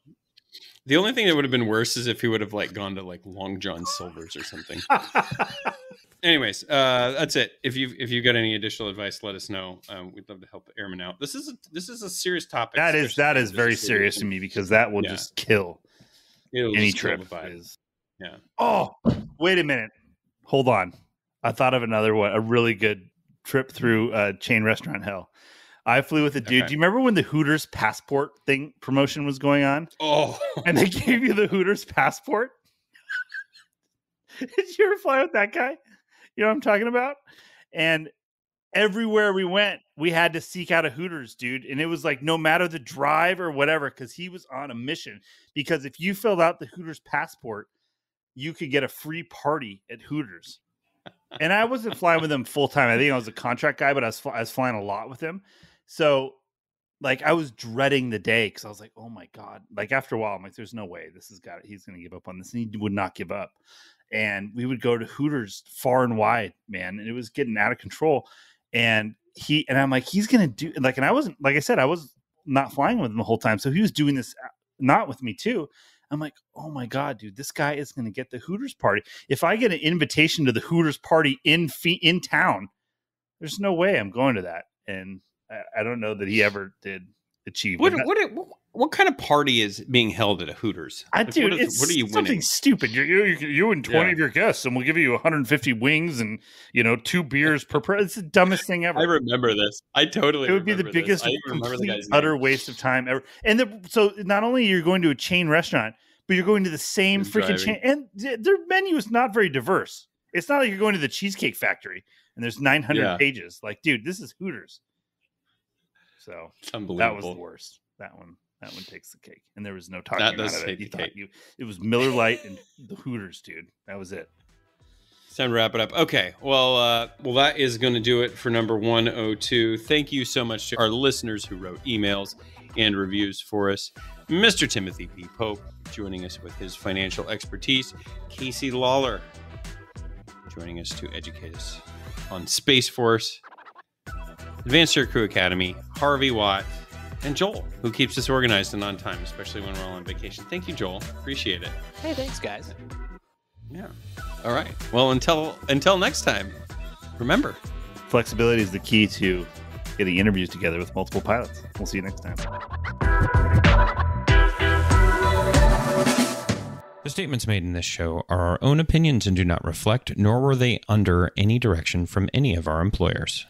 The only thing that would have been worse is if he would have like gone to like Long John Silver's or something. Anyways, uh, that's it. If you if you've got any additional advice, let us know. Um, we'd love to help the airmen out. This is a, this is a serious topic. that is that is very serious to me because that will Yeah. just kill It'll any just trip. Yeah. Oh, wait a minute. Hold on. I thought of another one. A really good trip through uh, chain restaurant hell. I flew with a dude. Okay. Do you remember when the Hooters passport thing promotion was going on? Oh, And they gave you the Hooters passport? Did you ever fly with that guy? You know what I'm talking about? And everywhere we went, we had to seek out a Hooters, dude. And it was like no matter the drive or whatever, because he was on a mission. Because if you filled out the Hooters passport, you could get a free party at Hooters. And I wasn't flying with him full time. I think I was a contract guy, but I was, fly- I was flying a lot with him. So, like, I was dreading the day because I was like, oh my God. Like, after a while, I'm like, there's no way this has got it. He's going to give up on this. And he would not give up. And we would go to Hooters far and wide, man. And it was getting out of control. And he, and I'm like, he's going to do, like, and I wasn't, like I said, I was not flying with him the whole time. So he was doing this uh, not with me too. I'm like, oh my god, dude, this guy is going to get the Hooters party. If I get an invitation to the Hooters party in fe- in town, there's no way I'm going to that. And I, I don't know that he ever did achieve. what, what what what kind of party is being held at a Hooters? I Like, dude, what, is- what are you something winning? stupid. You, you, you and 20 Yeah. of your guests, and we'll give you 150 wings and you know two beers per person. It's the dumbest thing ever. I remember this. I totally. it would be the biggest complete utter name. waste of time ever and the, so not only you're going to a chain restaurant but you're going to the same freaking driving. chain and th- their menu is not very diverse it's not like you're going to the cheesecake factory and there's 900 Yeah. pages like dude this is hooters so that was the worst that one that one takes the cake and there was no talking That does it take you the cake. you it was miller Lite and the hooters dude that was it It's time to wrap it up. Okay. Well, uh, well, that is going to do it for number 102. Thank you so much to our listeners who wrote emails and reviews for us. Mr. Timothy P. Pope joining us with his financial expertise. Kacie Lawler joining us to educate us on Space Force, Advanced Aircrew Academy, Harvey Watt, and Joel, who keeps us organized and on time, especially when we're all on vacation. Thank you, Joel. Appreciate it. Hey, thanks, guys. Yeah. All right. Well, until until next time, remember. flexibility is the key to getting interviews together with multiple pilots we'll see you next time The statements made in this show are our own opinions and do not reflect, nor were they under any direction from any of our employers.